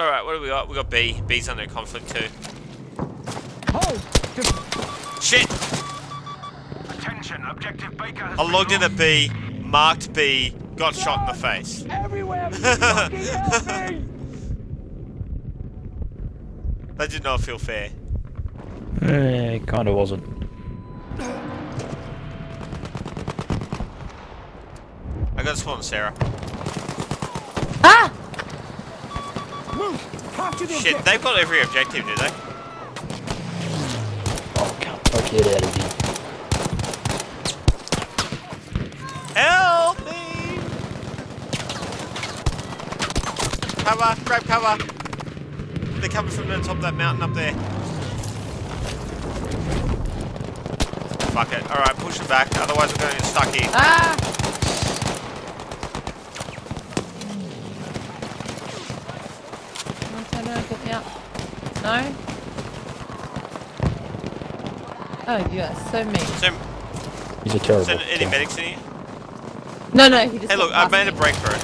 Alright, what do we got? We got B. B's under conflict too. Oh. Shit! Attention, objective Baker has I logged in lost. at B, marked B, got shot in the face. Everywhere! Fucking! That did not feel fair. Eh, kinda wasn't. I got spawn Sarah. Ah! Move! Capture the Shit, they've got every objective, do they? Oh, can't fuck it out of here. Help me! Cover, grab cover. They're coming from the top of that mountain up there. Fuck it. Alright, push it back, otherwise we're going to get stuck here. Ah! Come on, turn around, get me up. No? Oh, you are so mean. So, He's a terrible. is there any guy. medics in here? No, no, he just Hey look, I past made a me. breakthrough.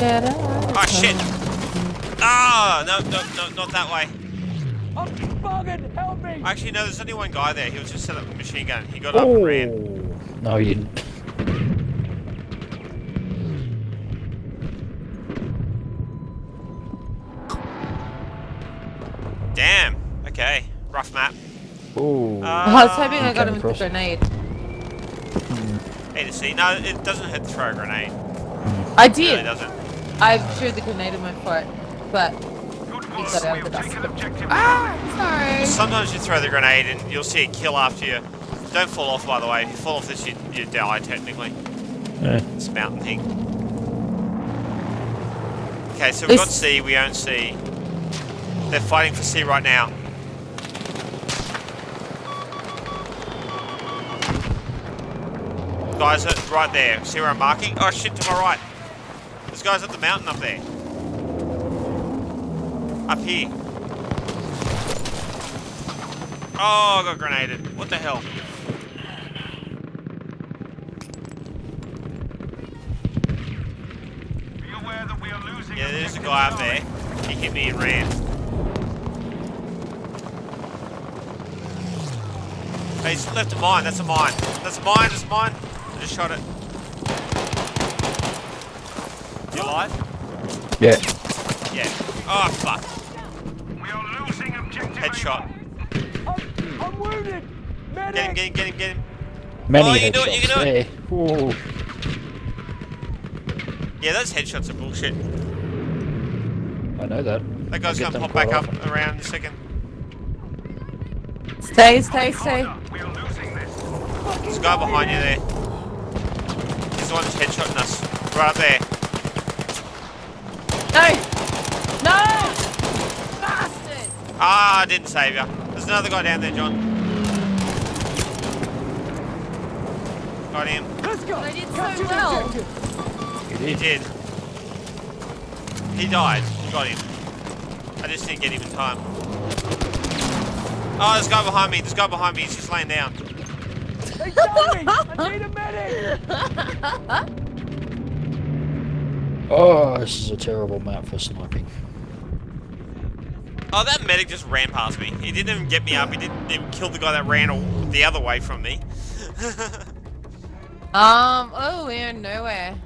Get out. Oh shit! Ah, no, no, no, not that way. I'm bugging! Help me! Actually, no, there's only one guy there. He was just set up a machine gun. He got up and ran. Oh, no, he didn't. I was hoping I got came him with the across. grenade. A to C. No, it doesn't hit to throw a grenade. I did. It really doesn't. I threw the grenade in my foot, but Good he work. got out of the dust. Ah, sorry. Sometimes you throw the grenade and you'll see a kill after you. Don't fall off, by the way. If you fall off this, you, you die, technically. Eh, It's a mountain thing. Okay, so we've got This- C, we own C. They're fighting for C right now. Guys right there. See where I'm marking? Oh shit, to my right. This guys up the mountain up there. Up here. Oh, I got grenaded. What the hell? Yeah, there's a guy up there. He hit me and ran. He's left a mine. That's a mine. That's a mine. That's a mine. I just shot it. You alive? yeah. Yeah. Oh, fuck. We are losing objective. Headshot. I'm, I'm wounded! Medic! Get him, get him, get him, get him. Many Oh, you can do it, you headshots. can do it. Ooh. Yeah, those headshots are bullshit. I know that. That guy's gonna pop back up often. around in a second. Stay, stay, stay. Corner. We are losing this. There's a guy behind you there. He's the one that's headshotting us. Right there. No! No! Bastard! Ah, I didn't save you. There's another guy down there, John. Got him. Let's go! I did so Capture the well. objective! He did. He died. Got him. I just didn't get him in time. Oh, there's a guy behind me. There's a guy behind me. He's just laying down. They! I need a medic! Oh, this is a terrible map for sniping. Oh, that medic just ran past me. He didn't even get me up. He didn't even kill the guy that ran all- the other way from me. Um, oh, we're in nowhere.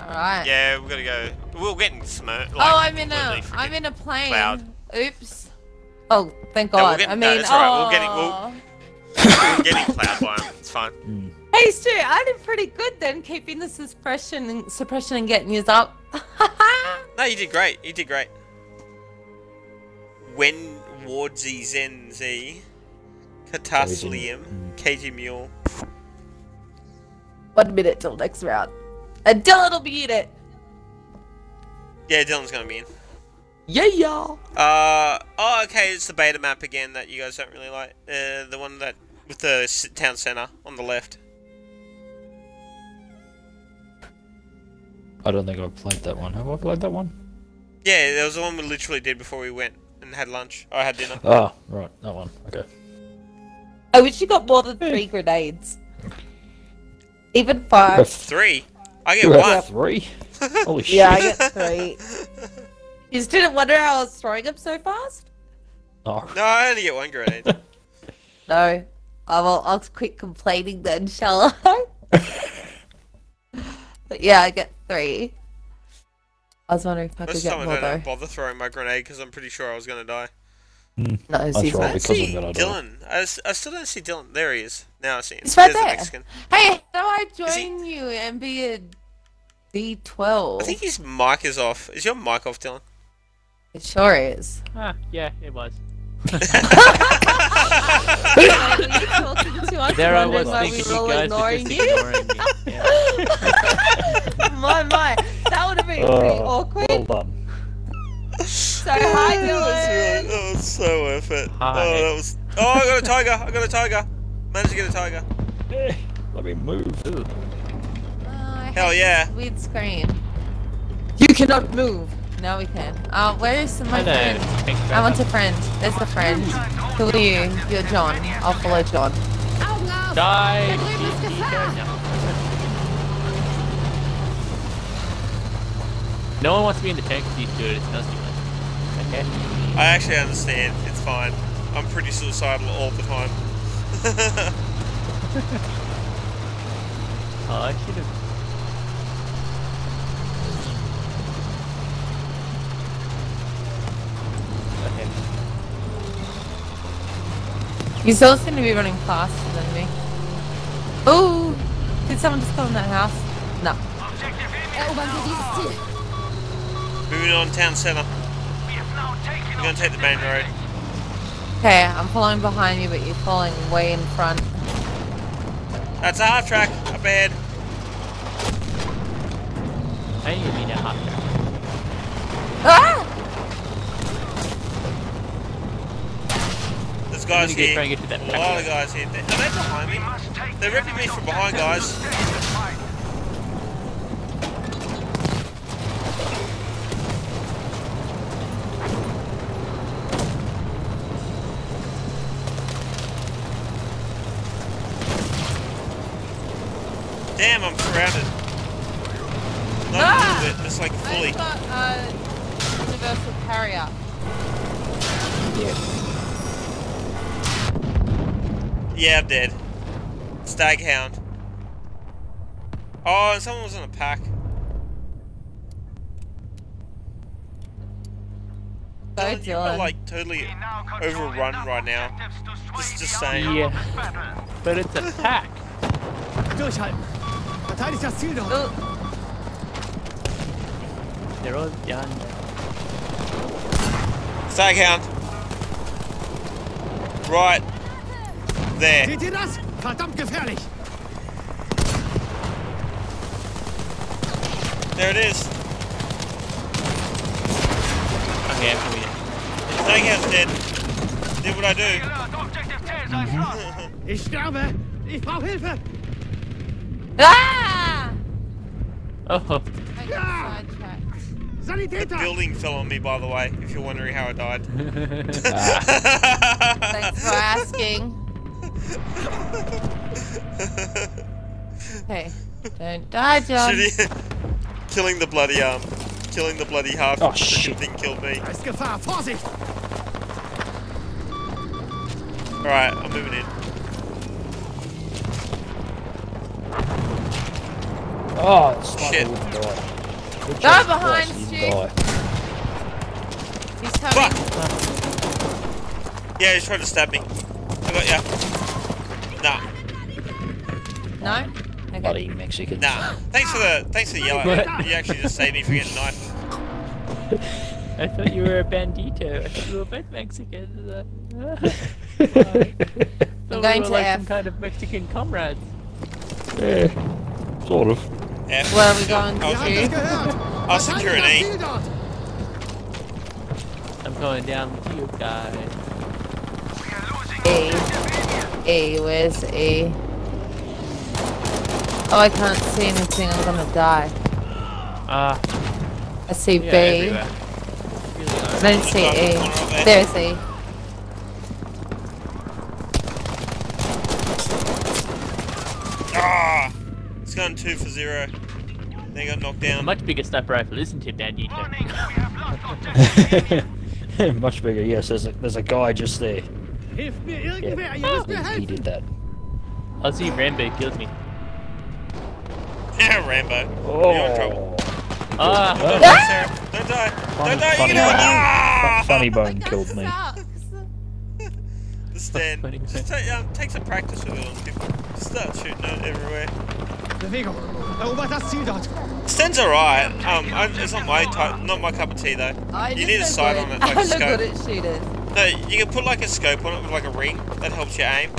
Alright. yeah, we gotta go. We're getting smirked. oh, I'm in a, completely I'm in a plane. cloud. Oops. Oh, thank No, we're God. getting- I no, mean, it's alright, we're getting- we'll- aw. We're getting cloud by him. It's fine. Hey, Stu, I did pretty good then, keeping the suppression and suppression and getting you up. No, you did great. You did great. When Wardsy Zenzi, Cataslium, KG Mule. One minute till next round. And Dylan will be in it. Yeah, Dylan's gonna be in. Yeah, y'all. Uh, oh, okay, it's the beta map again that you guys don't really like. Uh, the one that with the town center on the left. I don't think I've played that one. Have I played that one? Yeah, there was the one we literally did before we went and had lunch. I had dinner. Ah, right, that one. Okay. I wish you got more than three grenades. Even five. Three. I get You one. have three? Holy shit. Yeah, I get three. You just didn't wonder how I was throwing them so fast? Oh, No, I only get one grenade. No. I will, I'll quit complaining then, shall I? but yeah, I get three. I was wondering if I could Most get time I don't though. bother throwing my grenade because I'm pretty sure I was gonna die. No, That's he's right, not. because see I'm gonna die. Dylan. I, s- I still don't see Dylan. There he is. Now I see him. He's right There's the there. Mexican. Hey, how do I Is he- join you and be a D12? I think his mic is off. Is your mic off, Dylan? It sure is. Ah, yeah, it was. Were you talking to us There I was why thinking we you were all guys were just you? ignoring me. Yeah. my, my. That would have been pretty Oh, awkward. well done. So, hi, that, was really, that was so worth it. Hi. Oh, that was. Oh, I got a tiger. I got a tiger. Managed to get a tiger. Eh, let me move. Oh, Hell yeah. this Weird screen. You cannot move. Now we can. Uh, where is my Hello, friend? I want a friend. There's a friend. Who are you? You're John. I'll follow John. Die! No. No one wants to be in the tank with you, dude. It smells too much. Okay. I actually understand. It's fine. I'm pretty suicidal all the time. Oh, I should have. Okay. You still seem to be running faster than me. Oh! Did someone just go in that house? No. Objective Emil Moving on, town centre. We have now taken We're gonna take the main road. Okay, I'm following behind you, but you're following way in front. That's a half track. Up ahead. I didn't mean a hot track. Ah! Guys get, here. try and get to that A lot of guys here. Are they behind me? We must take They're the ripping me enemy from behind, guys. Stay in the fight. Damn, I'm surrounded. Not Ah! a little bit, just like fully. I've got a universal carrier. Yeah, I'm dead. Staghound. Oh, and someone was in a pack. Go, Dylan, you are like totally We now control overrun right now. objectives to sway Just- just saying. Yeah. But it's a pack. Durchhalten! Verteidigt das Ziel dort! Oh, They're all done. Staghound. Right. There. Seht ihr das? Verdammt gefährlich! There it is. Okay, I'm coming in. Staghound's dead. Did what I do. Alert, objective Tails are front. Ich sterbe! Ich brauche Hilfe! ah! Oh, I got sidetracked. The Sanitäter! building fell on me, by the way, if you're wondering how I died. Thanks for asking. Hey, don't die, John. Shooting, killing the bloody um, killing the bloody half Oh, freaking shit. thing killed me. Da ist Gefahr! All right, I'm moving in. Oh, it's like Shit. Wouldn't die. Good Go behind, Christ, Stu. you didn't die. He's coming. Yeah, he's trying to stab me. I got ya. Nah, No? Okay. Bloody Mexicans. nah. Thanks for the thanks for the yellow. What? You actually just saved me from getting knifed. I thought you were a bandito. I thought you were both Mexicans. Uh, I'm going to like F. some kind of Mexican comrades. yeah, sort of. F. Where are we going I was, Ihr habt to? I'll secure an Verteidigt E. das Ziel dort! I'm going down with you guys. We are losing E. objective Emil. E, where's E? Oh, I can't see anything. I'm gonna die. Ah, I see yeah, B. everywhere. I are. don't see E. There's E. Ah, it's gone two for zero. They got knocked down. much bigger sniper rifle, isn't it, Bandito? Warning, we have lost objective Much bigger, yes. There's a, there's a guy just there. Hilft mir Yeah, ihr müsst mir he, he did that. I'll see Rambo killed me. Yeah, Rambo. Oh. You're in trouble. Ah! Don't die, Sarah. Don't die. Funny, Don't die. funny, You're gonna bone. ah! Fu- funny bone killed me. sucks. The stand. Funny Just take, um, take some practice with it on people. Just start shooting it everywhere. Bewegung! Erobert das Ziel dort! Stand's alright. Um, I, it's not my type, not my cup of tea though. I You need a sight on it, like I a look scope. good at shooters. No, you can put like a scope on it with like a ring that helps you aim.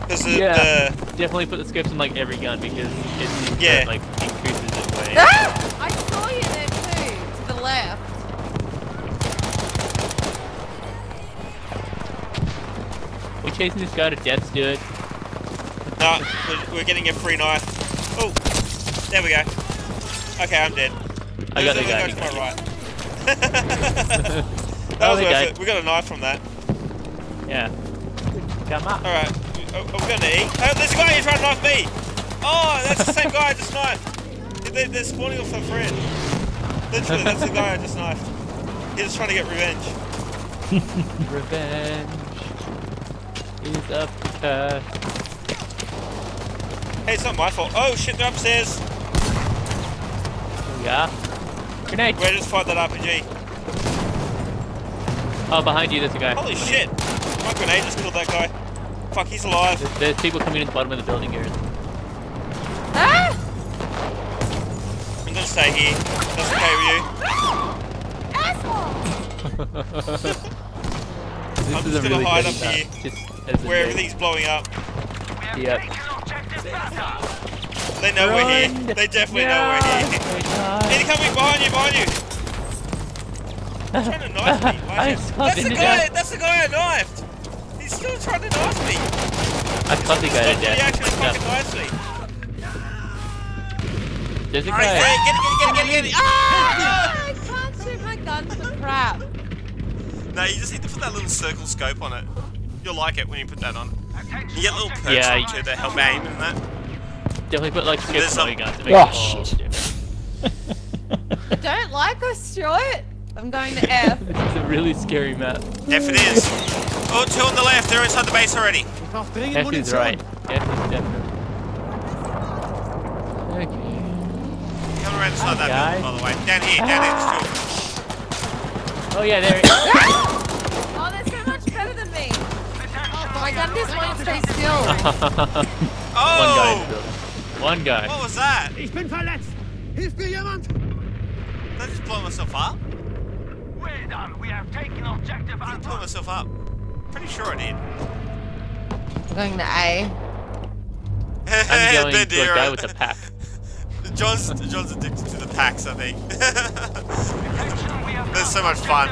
Because the, Yeah. the Definitely put the scopes in like every gun because it Yeah. like increases it way. Ah! I saw you there too, to the left. We chasing this guy to death, Stuart. no, we're, we're getting a free knife. Oh, there we go. Okay, I'm dead. I got There's the another guy. to my right. that Oh, was worth it. We got a knife from that. Yeah. Come up. All right, are, are we going to E? Oh, there's a guy here trying to knife me. Oh, that's the same guy I just knifed. They, they're spawning off a friend. Literally, that's the guy I just knifed. He's just trying to get revenge. Revenge is up the curse. Hey, it's not my fault. Oh shit, they're upstairs. Are. Grenade. Where just fight that RPG? Oh, behind you, there's a guy. Holy shit! My grenade just killed that guy. Fuck, he's alive. There's, there's people coming in the bottom of the building here. Ah! I'm gonna stay here. That's okay with you. Asshole! This I'm is just a gonna really hide up here, Just as a Where joke. everything's blowing up. Yep. taken objective Beta! They know we're here. They definitely know Yeah. we're here. Incoming behind you, behind you! He's trying to knife me. Why is That's the the guy, guy. that's the guy I knifed! He's still trying to knife me! I caught the guy Stop to he death. actually fucking Yeah. knifes me. There's a get guy. it, get it, get it, get it, get it, get it! Ah! I can't shoot my gun for crap. No, you just need to put that little circle scope on it. You'll like it when you put that on. You get little perks Yeah, on it too that help aim and that. Definitely put like There's scopes on all some- your guns. It makes Oh, all shit. I don't like us, Stuart. I'm going to F. This is a really scary map. F it is. Oh, two on the left. They're inside the base already. Ich F is right. F is definitely. Okay. Coming around inside that Hi, building, by the way. Down here, down here. Just Oh yeah, there. it is. Oh, they're so much better than me. Oh, my gun just won't stay still. Oh! One guy in the Oh! building. One guy. What was that? Ich bin verletzt! Hilft mir jemand! Did I just blow myself up? Well done, we have taken objective I blew Alpha! myself up. Pretty sure I did. I'm going to A. I'm going to a Bandera. guy with a pack. John's, John's addicted to the packs, I think. Attention, we There's so much fun.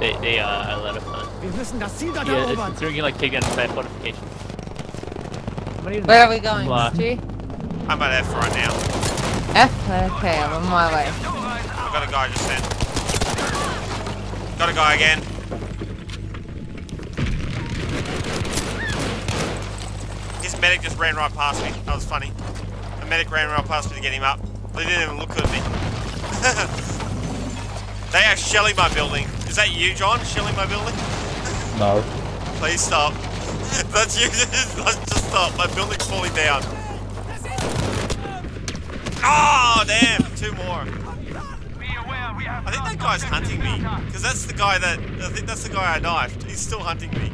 They, they are a lot of fun. Wir müssen das Ziel dort Yeah, it's, erobern! it's really like taking down fast fortifications. Where are we going, Blah. Stu? I'm at F right now. F? Okay, I'm on my way. I've got a guy just sent. Got a guy again. His medic just ran right past me. That was funny. The medic ran right past me to get him up. They didn't even look at me. they are shelling my building. Is that you, John? Shelling my building? No. Please stop. That's you. Just just stop. My building's falling down. Oh, damn. Two more. I think that guy's hunting me. Because that's the guy that. I think that's the guy I knifed. He's still hunting me.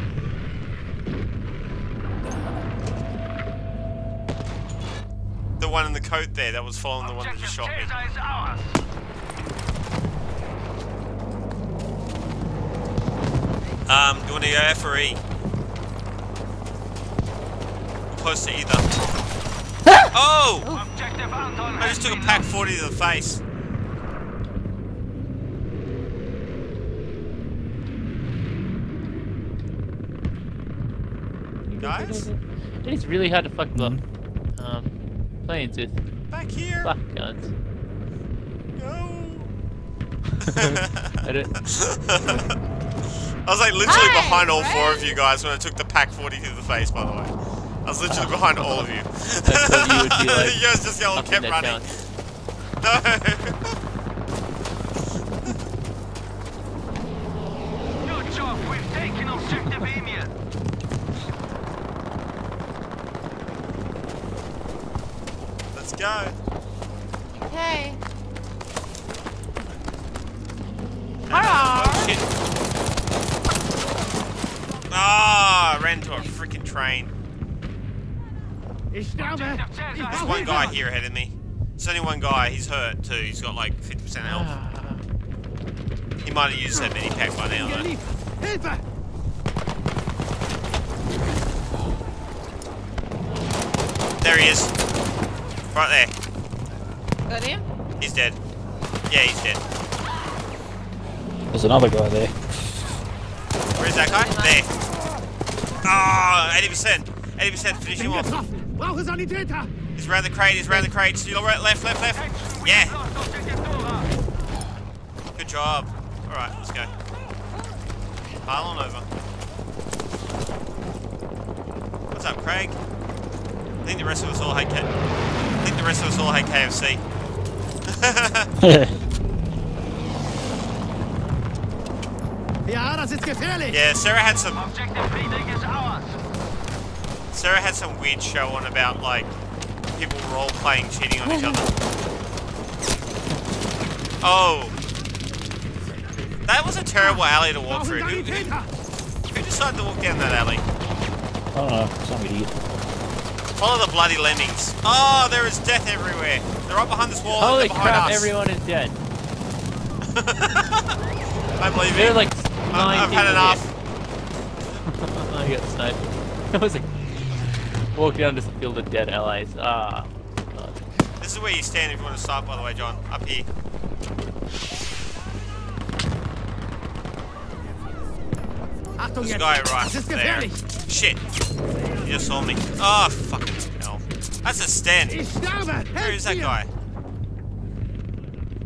The one in the coat there that was following the one that just Objective shot me. Ours. Um, do you want to go F or E? We're close to either. oh! I just took a PaK 40 to the face. Guys? It is really hard to fuck up um, planes with Back here. flak guns. No. I don't. I was like literally Hi, behind all four of you guys when I took the PaK 40 to the face, by the way. I was literally behind all of you. thought you would like, you guys just yelled, kept that running. town. go. Okay. Oh, shit. Ah, I ran into a freaking train. Ich sterbe! Objective There's one guy here ahead of me. There's only one guy. He's hurt too. He's got like 50% health. He might have used that mini pack by now though. There he is. Right there. Got him? He's dead. Yeah, he's dead. There's another guy there. Where's that guy? There. Ah, 80%. 80%. Finish him Bin off. getroffen! Brauche Sanitäter! He's around the crate. He's around the crate. Still right, left, left, left. Yeah. lost objective Dora. Good job. All right, let's go. Pile on over. What's up, Craig? I think the rest of us all hate K. I think the rest of us all hate KFC. Ja, das ist gefährlich! yeah, Sarah had some. Objective Friedrich is ours. Sarah had some weird show on about like people role playing cheating on each other. Oh, that was a terrible alley to walk through. Who, who, who decided to walk down that alley? I don't know, some idiot. Follow the bloody lemmings. Oh, there is death everywhere. They're right behind this wall. and Holy they're crap, us. everyone is dead. I'm leaving. There are like I- nine I've had people enough. here. I got sniped. I was like, walking down this field of dead allies. Ah. God. This is where you stand if you want to stop, by the way, John. Up here. Achtung There's a jetzt! guy right Das ist there. Shit. You just saw me. Oh, fucking hell. That's a stand. Ich! Where is that guy?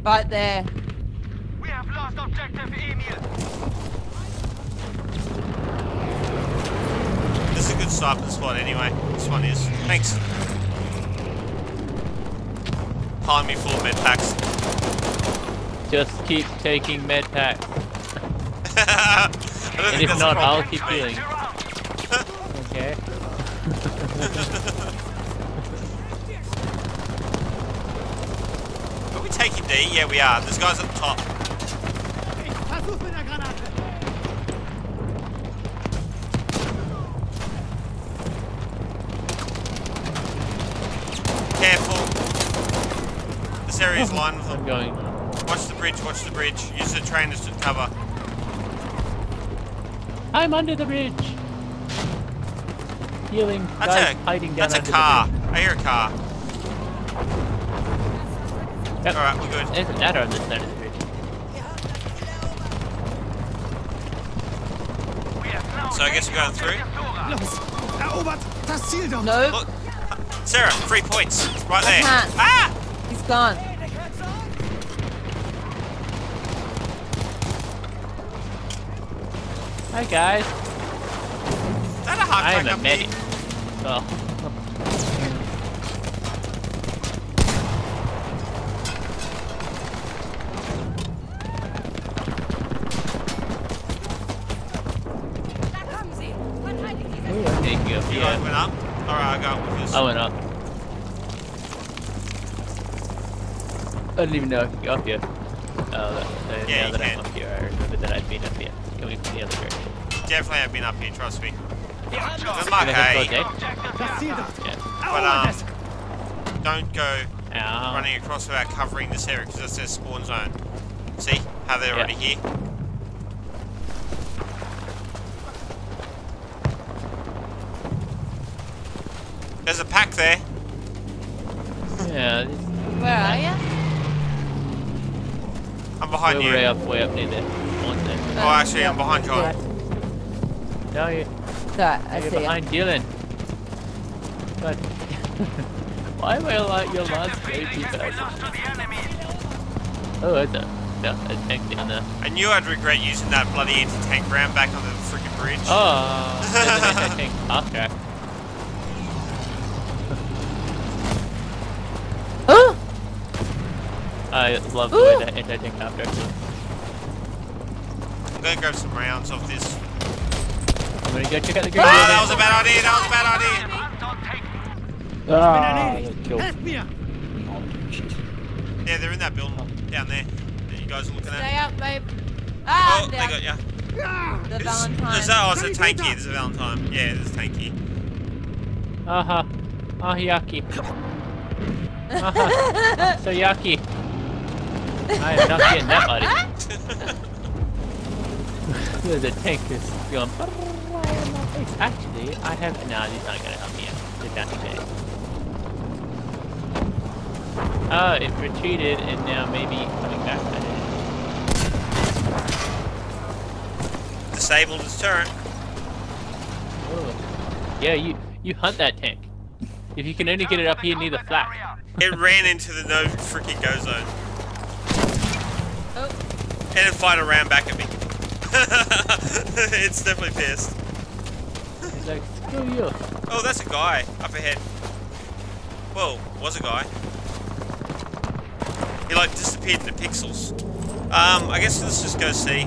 Right there. We have lost objective Emil. This is a good sniper spot anyway. This one is. Thanks. Piling me full of med packs. Just keep taking med packs. And if not, I'll keep for healing. Okay. D? Yeah, we are. There's guys at the top. Ich versuch mit der Granate! Careful. This area is lined with them. I'm going. Watch the bridge, watch the bridge. Use the train as cover. I'm under the bridge. Healing. That's guys a hiding down that's a car. I hear a car. Yep. Alright, we're good. There's another on this side of the bridge. We have now So I guess we're going through? objective Dora. Los! Erobert das Ziel dort! Nope. Look, Sarah, three points. Right there. can't. Ah! He's gone. Hi guys. Is that a hard I am a medic. here? Well, taking up You here. guys went up? Alright, I got with this. I went up. I didn't even know I could go up here. Oh, that, yeah, now that can. I'm up here, I remember that I'd been up here. Coming from the other direction. Definitely I've been up here, trust me. Good. Good luck, I have hey. go Objective Das Ziel Alpha. dort! Yeah. But, um, don't go Ow. running across without covering this area because that's their spawn zone. See how they're Yeah. already here? Behind way, you. way up, way up near there. There. Uh, oh, actually, I'm behind John. No, you're, Right, I you're see him. behind Dylan. God. Why am I like your last go-to We person? lost to the enemy. Oh, that's a, yeah, a tank down there. I knew I'd regret using that bloody anti-tank round back on the freaking bridge. Oh, there's an anti-tank half track. Oh! I love the Ooh. way that anti-tank copter looks. I'm gonna grab some rounds off this. I'm gonna go check out the green Ah, that was a bad idea. That was a bad idea. Ah, I killed. Me! Oh. Yeah, they're in that building down there that you guys are looking at. Stay at. up, babe. Ah, Oh, I'm they got ya. The Is- Valentine. Is that, oh, it's a tanky. There's a Valentine. Yeah, there's a tanky. Uh-huh. Oh, yucky. Uh-huh. so yucky. I am not getting that, buddy. the tank is going right in my face. Actually, I have... Nah, he's not gonna help me out. They're down today. Oh, it retreated and now maybe coming back. I don't. Disabled his turret. Oh. Yeah, you you hunt that tank. If you can only get it up here near the flak. It ran into the no freaking go zone. And it fired around back at me. it's definitely pissed. He's like, screw you. Oh, that's a guy up ahead. Well, was a guy. He like disappeared into pixels. Um, I guess let's just go see.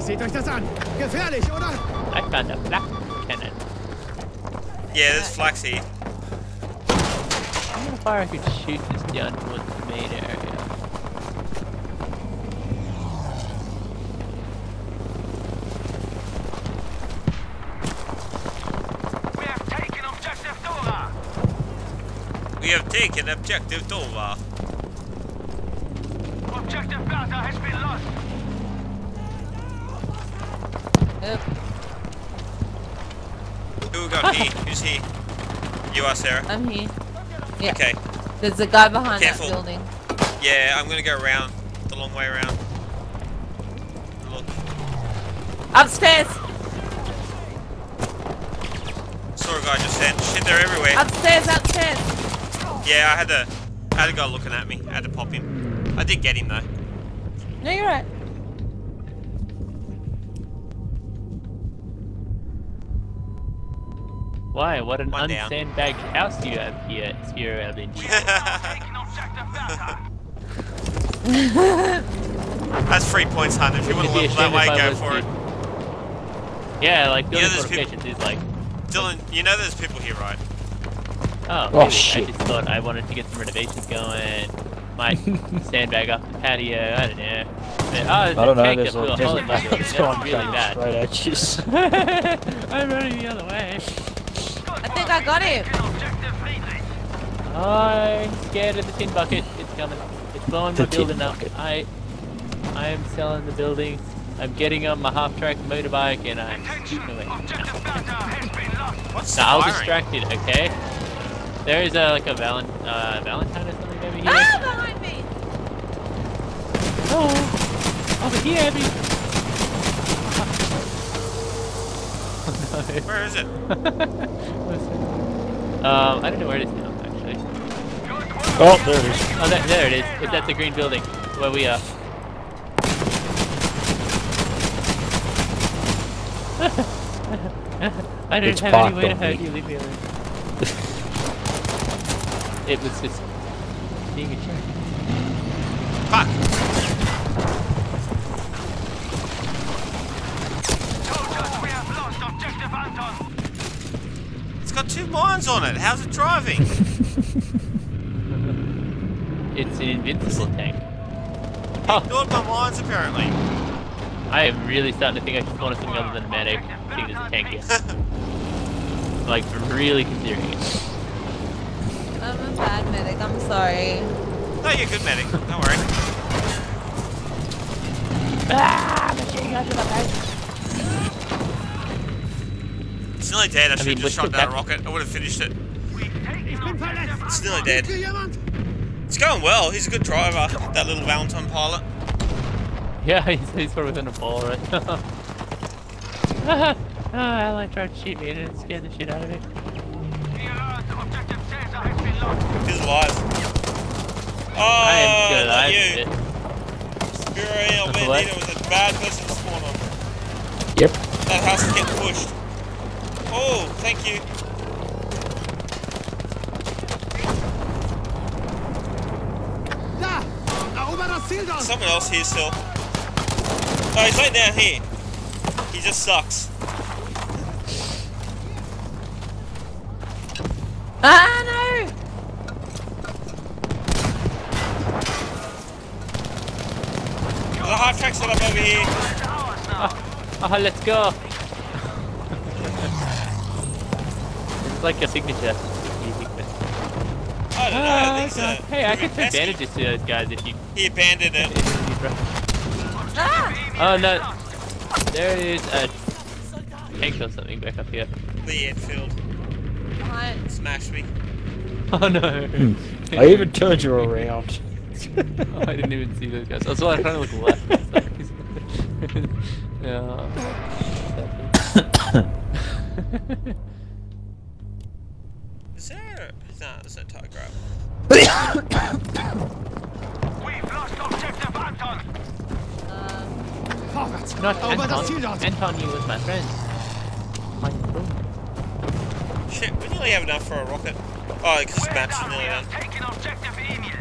Seht euch das an! Gefährlich, oder? I found a flak cannon. Yeah, there's flax here. I wonder if I could shoot this down towards the main area. We have taken objective Dora. We have taken objective Dora. Objective Bertha has been lost. Oop. Who got here? Who's he? You are Sarah. I'm here. Yeah. Okay. There's a guy behind Careful. that building. Yeah, I'm gonna go around the long way around. Look. Upstairs! Saw a guy just then. Shit, they're everywhere. Upstairs, upstairs! Yeah, I had a, I had a guy looking at me. I had to pop him. I did get him though. No, you're right. Why? What an One down. unsandbagged house you have here, Spiro Eldin. Taking objective Bertha. That's three points, hun. If you want to It'd level that way, go for it. to- Yeah, like Yeah, building there's peop- fortifications is like, Dylan, you know there's people here, right? Oh, Oh, shit. I just thought I wanted to get some renovations going. Might sandbag up the patio. I don't know. But, oh, I don't know, tank there's that a, blew there's a in my bugger building. that's That's going really bad. straight at you. I'm running the other way. I think I got him. Taking objective Friedrich. I'm scared of the tin bucket. It's coming. It's blowing The my tin building up. I, I am selling the building. I'm getting on my half-track motorbike and I'm shooting away. Objective Bertha has been lost. What's Now, I was firing? distracted. Okay. There is a like a valen uh, Valentine or something over here. Ah, behind me! Oh, over here, Abby. Oh, Where is it? um, I don't know where it is now, actually. oh, there it is. Oh, that, there it is. It's at the green building where we are. I didn't It's have any way to on hurt you. Leave me alone. It was just being a jerk. Fuck. Soldiers, we have lost objective Anton. It's got two mines on it. How's it driving? It's an invincible tank. Oh, Ignored my mines apparently. I am really starting to think I should spawn something other than a medic, seeing there's a tank here. like, really considering it. I'm a bad medic, I'm sorry. no, you're a good medic. Don't worry. Ah, machine gun to the face. It's nearly dead. I should have just shot the down a rocket. I would have finished it. We've taken It's nearly dead. It's going well. He's a good driver. That little Valentine pilot. Yeah, he's, he's probably within a ball right now. oh, Ally tried to shoot me and it scared the shit out of me. He's alive. Oh, I am good, not I you. am Spiro What? Bandito was a bad person to spawn on. Yep. That house is getting pushed. Oh, thank you. Da! Da Someone else here still. Oh, he's right down here. He just sucks. Ah, no! There's a half track set up over here. Oh, let's go. it's like a signature. music, I don't know. Ah, these okay. Hey, I can take throw pesky. bandages to those guys if you. He abandoned it. If you throw- Ah! oh no, there is a tank or something back up here. The Enfield Behind. smashed me. Oh no. I even turned you around. Oh, I didn't even see those guys. That's why I'm trying to look left. yeah. Is there? Nah, there's no tiger up. We've lost objective Anton. Um, Not Anton. Anton, you was my friend. My friend. Shit, we nearly have enough for a rocket. Oh, because this We're match is done. nearly We done. have taken objective Emil.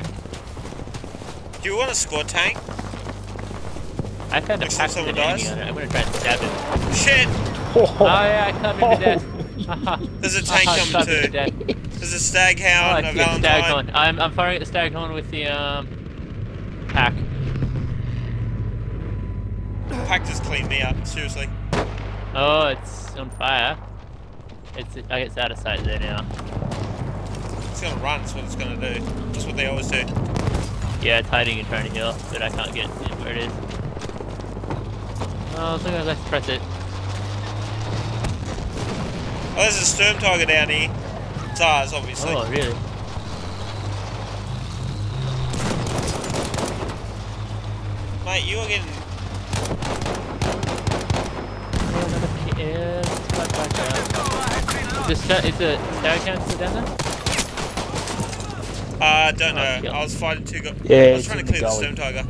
Do you want a squad tank? I found a Next pack time with enemy on it. I'm gonna try and stab it. Shit! Oh yeah, I cut him to death. Haha. There's a tank coming cut him to too. There's a stag Oh, I hound, a see a stag valentine. horn. I'm, I'm firing at the stag horn with the um pack. Pack just cleaned me up, seriously. Oh, it's on fire. It's I it's out of sight there now. It's gonna run, that's what it's gonna do. That's what they always do. Yeah, it's hiding and trying to heal, but I can't get it where it is. Oh, so let's press it. Oh, there's a Sturm Tiger down here. It's ours, obviously. Oh, really? Mate, you are getting... Yeah, it's back. Is the sta- is the stag hound still down there? Uh, I don't know. Oh. I was fighting two guys. Yeah, I was trying to in the clear the gully. Sturm Tiger.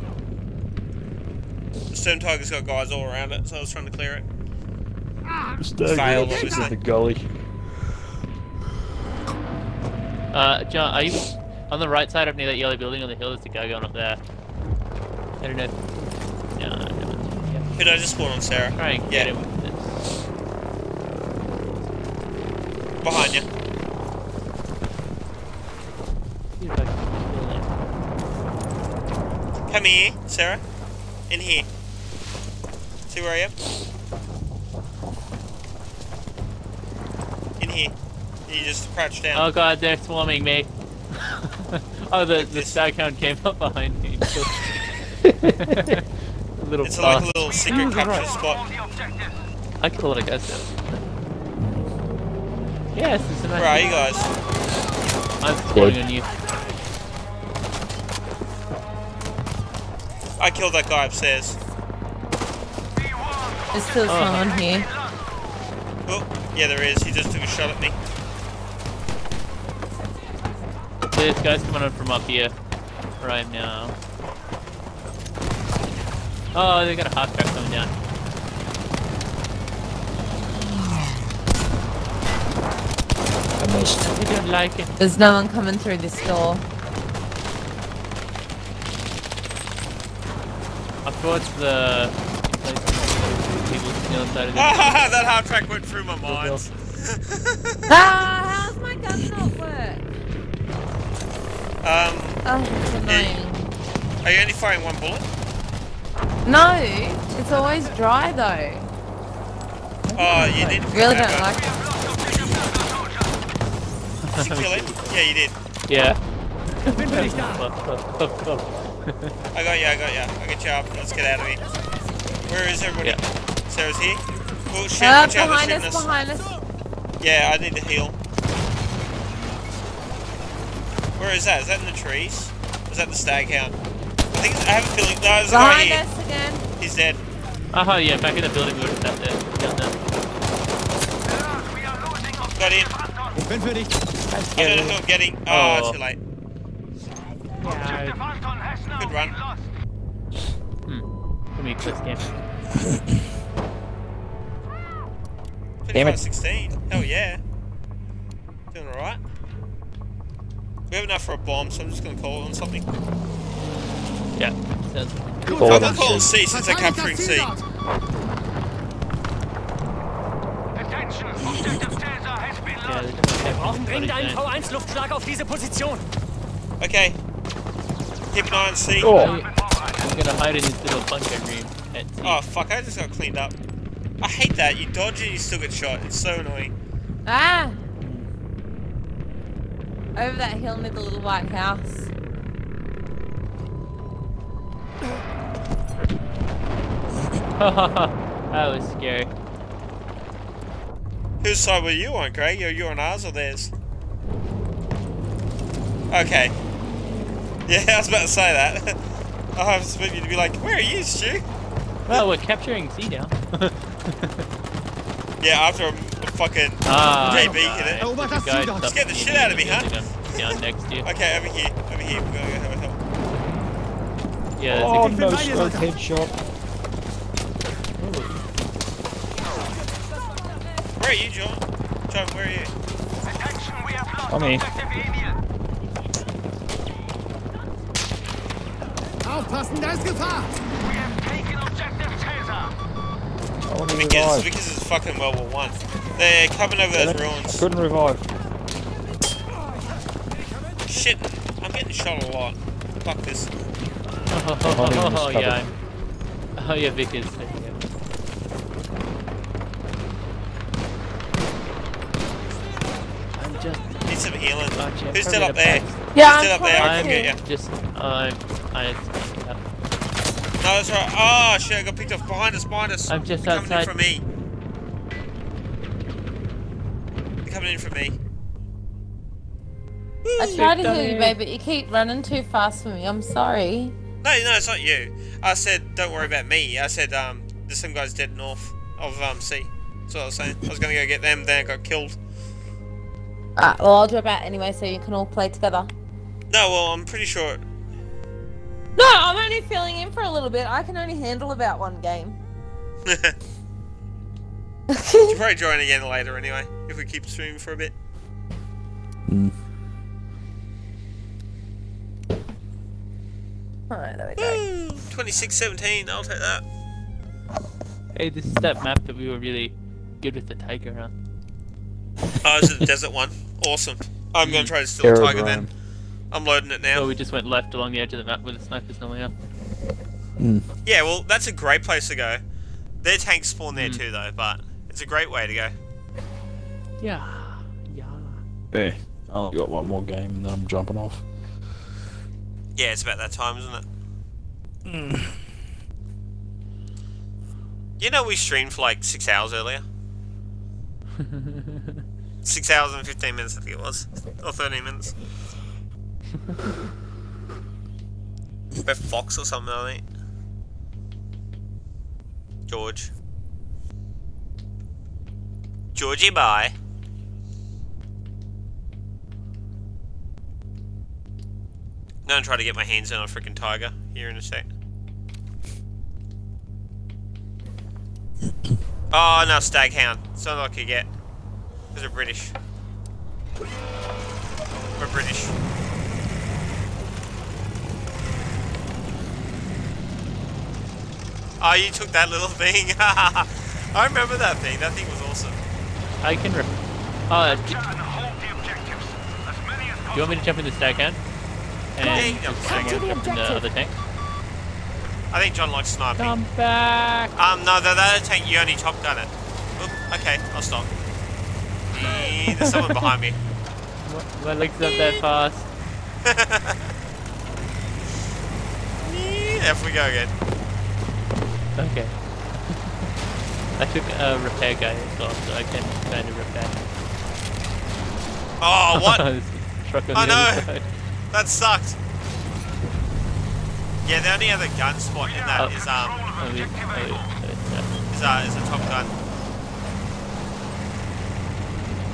The Sturm Tiger's got guys all around it, so I was trying to clear it. Stag Failed, Hound's obviously. in the gully. Uh, John, are you on the right side up near that yellow building on the hill? There's a guy going up there. I don't know. if- No, I don't. Yeah. Who did I just spawn on, Sarah? Try and Yeah. get him with this. Behind you. See if I can kill him. Come here, Sarah. In here. See where I am? In here. You just crouch down. Oh god, they're swarming me. oh, the, the this. stag hound came up behind me. little it's like a little secret capture All spot. the. I killed a guy though. Yes, it's a nice Where are you guys? I'm spawning on you. I killed that guy upstairs. there's still Oh. someone here. Oh, yeah, there is. He just took a shot at me. This guy's coming up from up here. right now. Oh, they got a half track coming down. I missed. I don't like it. There's no one coming through this door. Towards the people on the other of the Ah, that half track went through my mind. Ah, how's my gun not work? Um, Oh, it's annoying. are you only firing one bullet? No, it's always dry though. Oh, you did. Really Okay. don't like it. Did you kill him? Yeah, you did. Yeah. Infantry's down. I got you, I got you. I'll get you up. Let's get out of here. Where is everybody? Yeah. Sarah's here. Oh shit, Ah, watch out, behind us, us. behind us. Yeah, I need to heal. Where is that? Is that in the trees? Or is that the stag hound? I think I have a feeling. No, there's a guy Behind here. again. He's dead. Uh-huh, yeah, back in the building we were just out there. Down there. We are losing Got in. objective Anton. I don't know who I'm getting. Oh, Oh. too late. Objective Anton Good run. Hmm. Give me a quick scan. Damn it. 16. Hell yeah. Doing alright. We have enough for a bomb, so I'm just gonna call it on something. Yeah. Sounds Forward I'm gonna call it C. C since they're capturing C. Attention, objective Caesar has been lost. they're definitely Brauchen dringend einen capturing V1-Luftschlag auf diese Position. Okay. Keep an eye on C. Oh, I'm gonna hide in this little bunker room at C. Oh fuck, I just got cleaned up. I hate that. You dodge and you still get shot. It's so annoying. Ah! Over that hill near the little white house. that was scary. Whose side were you on, Greg? Are you on ours or theirs? Okay. Yeah, I was about to say that. I was expecting you to be like, where are you, Stu? Well, we're capturing C now. Yeah, after a, a fucking... ah, JB, get it? right. There's a guy Just get the shit out of me, huh? suffocating Down next to you. Okay, over here. Over here. We're gonna go have a help. Yeah, oh there's a no scope headshot. Where are you, John? John, where are you? Attention, we have lost I'm here. objective Emil. Aufpassen, da ist Gefahr! We have taken objective Caesar. Oh, I Because, because it's fucking World War One. They're coming over those ruins. Couldn't revive. Shit, I'm getting shot a lot. Fuck this. Oh, just yeah. covered. I'm- Oh yeah, Vic is. Yeah. I'm just. Need some healing. Oh, Jeff, Who's hurry still up up, there? guys. Yeah, Still up there, I I'm can get you. just. I'm. I. yeah. No, that's right. Oh shit, I got picked off behind us, behind us. I'm just They're coming in from me. They're coming in from me. I tried to Victor. heal you, babe, but you keep running too fast for me. I'm sorry. No, no, it's not you. I said, don't worry about me. I said, um, there's some guys dead north of um C. That's what I was saying. I was gonna go get them, then I got killed. Alright, well, I'll drop out anyway so you can all play together. No, well, I'm pretty sure. No, I'm only filling in for a little bit. I can only handle about one game. You'll probably join again later anyway, if we keep streaming for a bit. Hmm. Alright, there we go. Hmm, 2617, I'll take that. Hey, this is that map that we were really good with the tiger on. Oh, this is the desert one. Awesome. I'm gonna hmm. try to steal a Arrow tiger then. Grime. I'm loading it So now. we just went left along the edge of the map where the snipers normally are. Yeah, well, that's a great place to go. Their tanks spawn there Mm. too, though, but it's a great way to go. Yeah. Yeah. Yeah. I only got one more game and then I'm jumping off. Yeah, it's about that time, isn't it? Mm. You know, we streamed for like six hours earlier. Six hours and 15 minutes, I think it was. Or 13 minutes. We're Fox or something, I. George. Georgie, bye. I'm gonna try to get my hands on a freaking tiger here in a sec. Oh, no, staghound. It's not like you get. Because we're British. We're British. Oh, you took that little thing. I remember that thing. That thing was awesome. I can rep. Oh, do, Capture hold the objectives. As many as do you want me to jump in the Staghound? Yeah, And you jump in. out jump the other tank? I think John likes sniping. Come back! Um, no, the, the other tank, you only top gun it. Oop, okay, I'll stop. There's someone behind me. My legs not that fast. Eh, There we go again. Okay. I took a repair guy as well, so I can kind of repair. Oh, what? There's a truck on I the other know. side. That sucked. Yeah, the only other gun spot in that Oh. is um Oh, the- oh, the- is uh is a top gun.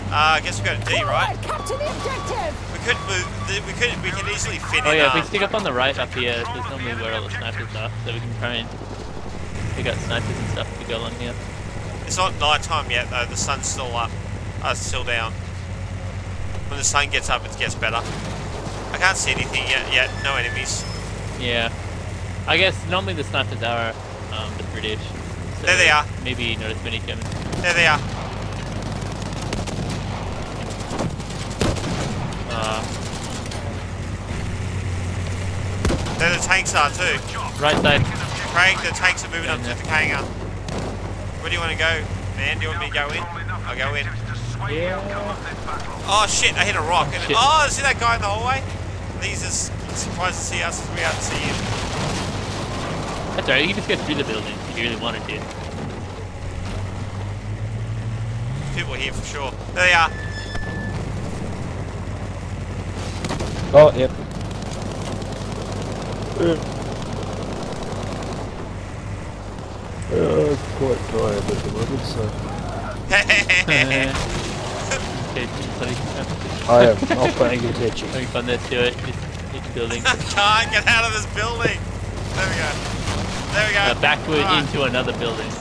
Uh, I guess we got a D, right? Capture the objective! We could we, we could we can easily fit Oh in. yeah, if we um, stick up on the right up here, there's normally where all the snipers are, so we can try and pick out snipers and stuff to go along here. It's not night time yet though. The sun's still up. Uh, still down. When the sun gets up, it gets better. I can't see anything yet. Yet, no enemies. Yeah. I guess normally the snipers are um, the British. So There they are. Maybe not as many Germans. There they are. Uh, There the tanks are too. right side. Craig, the tanks are moving up to the hangar. Where do you want to go, man? Do you want me to go in? I'll go in. Yeah. Oh shit, I hit a rock. And Shit. oh, see that guy in the hallway? He's just surprised to see us as we out to see him. That's alright. You can just go through the building if you really wanted to. People here for sure. There they are. Oh, yep. Uh, quite tired at the moment, so okay, sorry. I am not paying attention. Having fun, let's do it. Just hit the building. Can't get out of this building. There we go. There we go. Uh, backward Alright. into another building.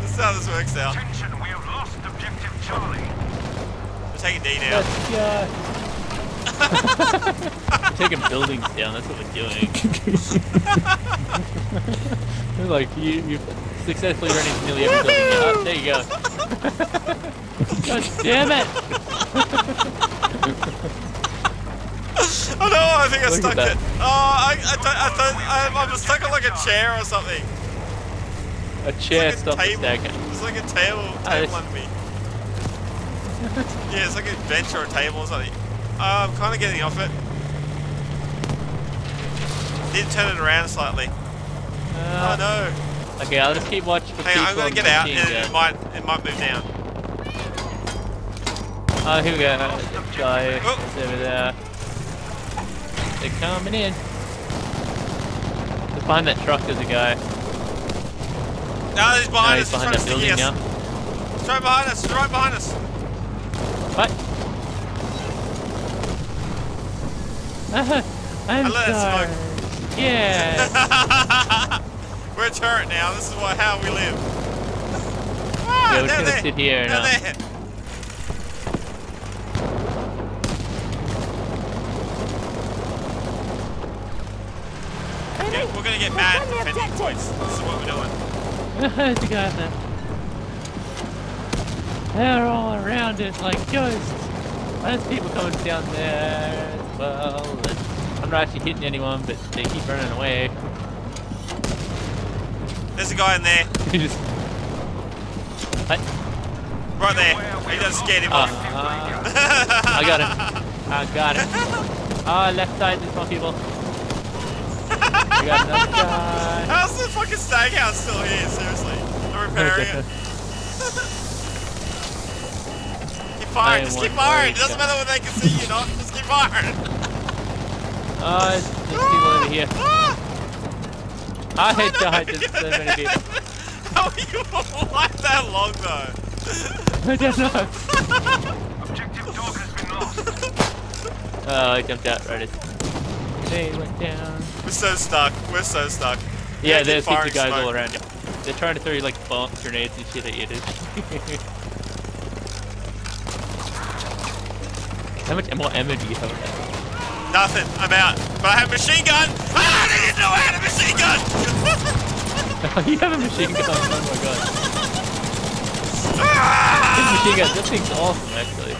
This is how this works out. Attention, we have lost objective Charlie. We're taking D now. Let's go. Taking buildings down, that's what we're doing. Like, you, you've successfully into nearly every building. Oh, there you go. God damn it! Oh no, I think I Look stuck it. Oh, I, I, I, thought I'm, I'm stuck on like a chair or something. A chair It's like a stopped the table. It's like a table, Ah, table under me. yeah, it's like a bench or a table or something. Uh, I'm kind of getting off it. Did turn it around slightly. oh Uh, no. Okay, I'll just keep watching for Hang people on, I'm gonna get out and it might, it might move down. Oh, here we go. This guy Oh. is over there. They're coming in. Just behind that truck there's a guy. No, he's No, behind he's us. behind he's that trying building now. us. He's right behind us. He's right behind us. What? I'm I let sorry. Yeah. We're a turret now. This is what how we live. Ah, Yeah, we're they're gonna there. sit here They're now. there. Yeah, we're gonna get mad at defending points. This is what we're doing. There's a guy up there. They're all around it like ghosts. There's people coming down there as well. I'm not actually hitting anyone, but they keep running away. There's a guy in there, just. What? right there. He just scared him Uh, off. I got him. I got him. Ah, left side, there's more people. I got another guy. How's the fucking steakhouse still here? Seriously, I'm repairing it. Keep firing. Just keep firing. It doesn't matter whether they can see you or not. Just keep firing. Oh, there's, there's people over here. I died, there's so many people. How are you alive that long though? I don't know. Objective dog has been lost. Oh, I jumped out right as they went down. We're so stuck. We're so stuck. We Yeah, gotta there's heaps firing of guys smoke. all around you. They're trying to throw you like bomb grenades and shit at you, dude. How much more ammo do you have? Nothing. I'm out. But I have a machine gun. Ah, they didn't know I had a machine gun. you have a machine gun. Oh my god. This Ah! machine gun, this thing's awesome actually.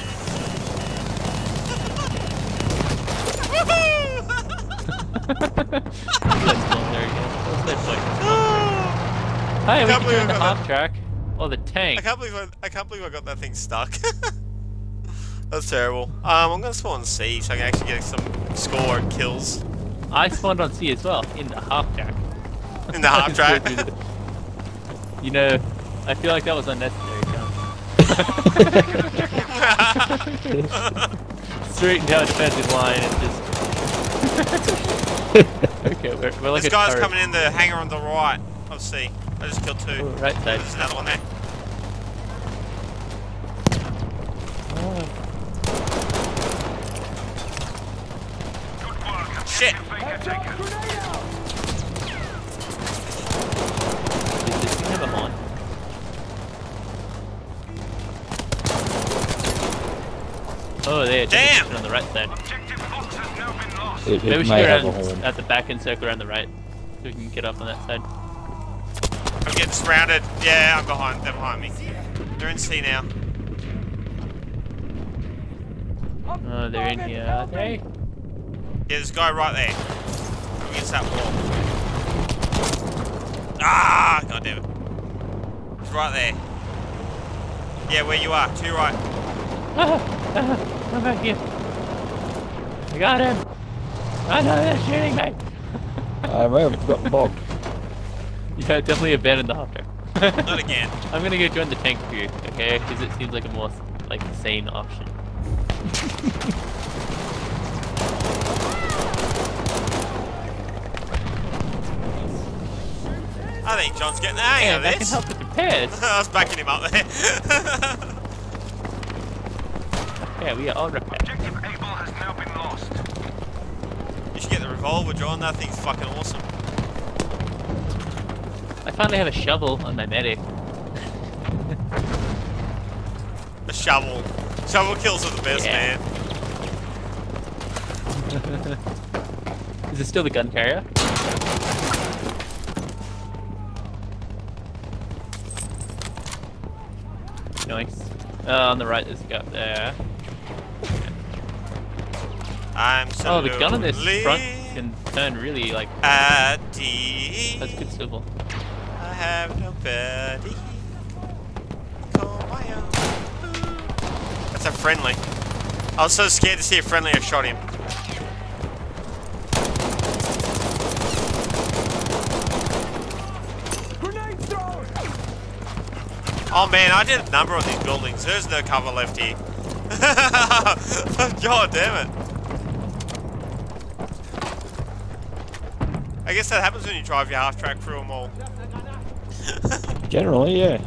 Let's go. We go. Let's let play. Hey, we Can't turn the that. track. Or the I tank. can't believe I, I can't believe I got that thing stuck. That's terrible. Um, I'm gonna spawn on C so I can actually get some score and kills I spawned on C as well, in the half track. in the half track. You know, I feel like that was unnecessary, John. Straighten down defensive line and just. okay, we're, we're like this guy's turret. coming in the hangar on the right of C. I just killed two. Oh, right side. There's another one there. Oh, Good work. Shit. Baker taken. is this thing have a horn? Oh, there, just Damn! on the right side. Objective Fox has now been lost. It, Maybe we it should go around at the back and circle around the right, so we can get up on that side. I'm getting surrounded. Yeah, I'm behind. They're behind me. They're in C now. Oh, they're in here. are they? Yeah, there's a guy right there. Against that wall. Ah! God damn it. He's right there. Yeah, where you are. To your right. I'm back here. I got him. I know they're shooting me. I may have got bogged. Yeah, definitely abandon the hopper. Not again. I'm gonna go join the tank crew, okay? Because it seems like a more like sane option. I think John's getting the hang Yeah, of that can this. help with repairs. I was backing him up there. Yeah, we are all repaired. Objective Able has now been lost. you should get the revolver, John. That thing's fucking awesome. I finally have a shovel on my medic. A shovel. Shovel kills are the best, Yeah. man. Is it still the gun carrier? Uh, on the right, there's a guy up there. I'm so Oh, the gun on this front can turn really like the that's good swivel. I have nobody. Call my own. That's a friendly. I was so scared to see a friendly. I shot him. Oh man, I did a number on these buildings. There's no cover left here. God damn it. I guess that happens when you drive your half track through them all. Generally, yeah.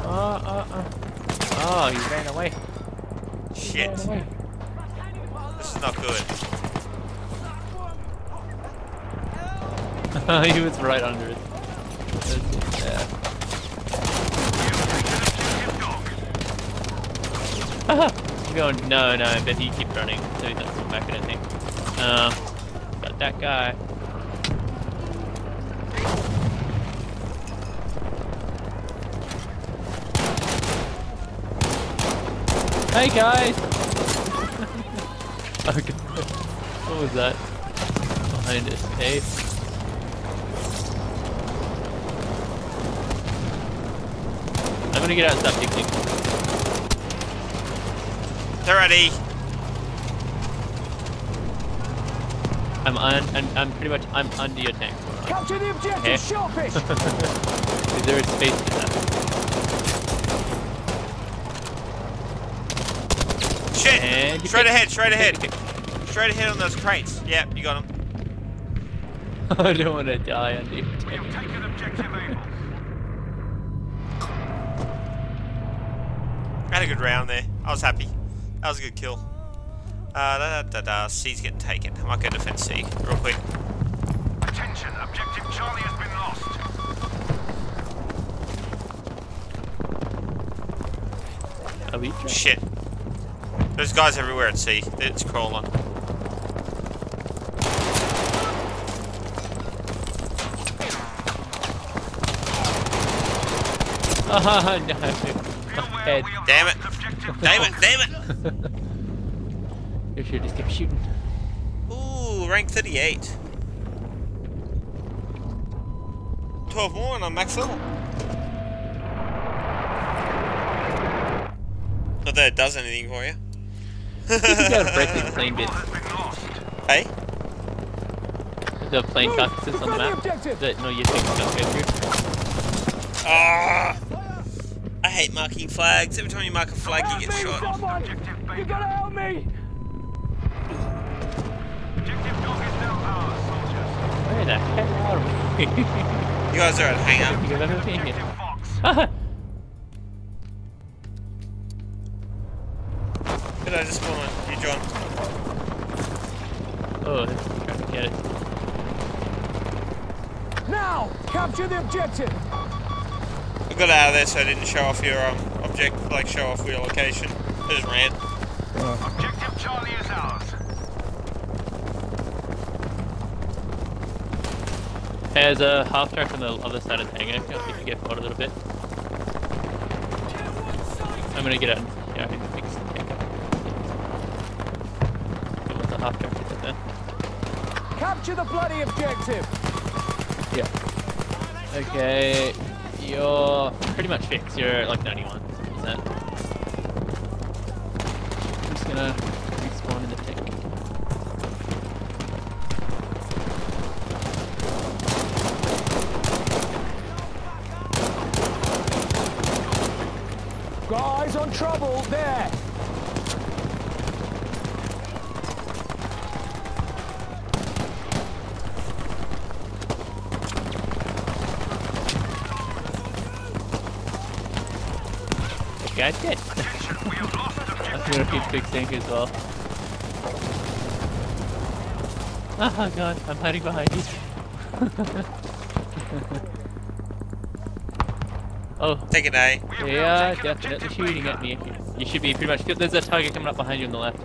Uh, uh, uh. Oh, he ran away. Shit. ran away. This is not good. he was right under it. That's- yeah. I'm going, no, no, but he keeps running, so he's not coming back, I don't think. Uh, got that guy. Hey guys! okay. What was that? Behind us, hey? I'm gonna get out and stop picking. They're ready. I'm on. I'm, I'm pretty much. I'm under your tank. Capture the objective, Okay. sharpish! Is there a space for that? Shit! And you straight ahead, straight ahead. Straight ahead on those crates. Yep, you got them. I don't want to die under your We tank. have taken Objective Able. Had a good round there. I was happy. That was a good kill. Uh, da da da da. C's getting taken. I might go defend C real quick. Attention, Objective Charlie has been lost. Are we trying? Shit. There's guys everywhere at C. It's crawling. Oh no! Be My aware head. we have Damn it. Damn it, damn it! You should just keep shooting. Ooh, rank 38. 12 more and I'm max level. Not that it does anything for you. You gotta break these plane bits. has been lost. hey? The plane carcasses on the map. That no, you think don't go through. Ah! I hate marking flags. Every time you mark a flag, Help you get me, shot. someone! You Beta. gotta help me! Objective Dog is now ours, soldiers. Where the hell are we? You guys are at I hang don't up. got out of there so I didn't show off your um, object, like show off your location. I just ran. Oh. Objective Charlie is ours. There's a half track on the other side of Tango, if you can get forward a little bit. I'm gonna get out yeah, I can fix the hangar. Was a half track right there. Capture the bloody objective! Yeah. Okay, you're pretty much fixed. You're like 91%. Guy's dead. I'm gonna keep fixing as well. Oh god, I'm hiding behind you. oh, Take A. they are definitely shooting at me. You should be pretty much. There's a target coming up behind you on the left.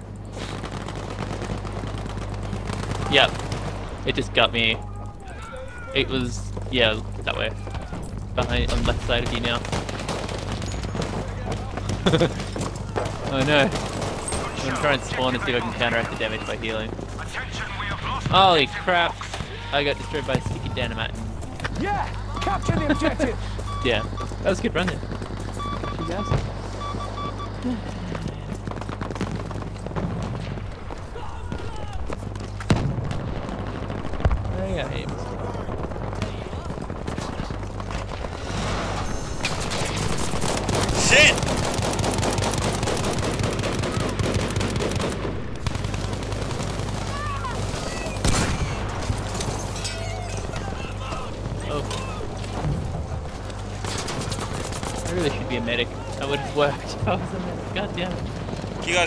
Yep. It just got me. It was, yeah, that way. Behind, on the left side of you now. oh no. I'm gonna try and spawn and see if I can counteract the damage by healing. Attention, we have lost Holy crap! I got destroyed by sticky dynamite. Yeah, capture the objective. Yeah, that was a good run there.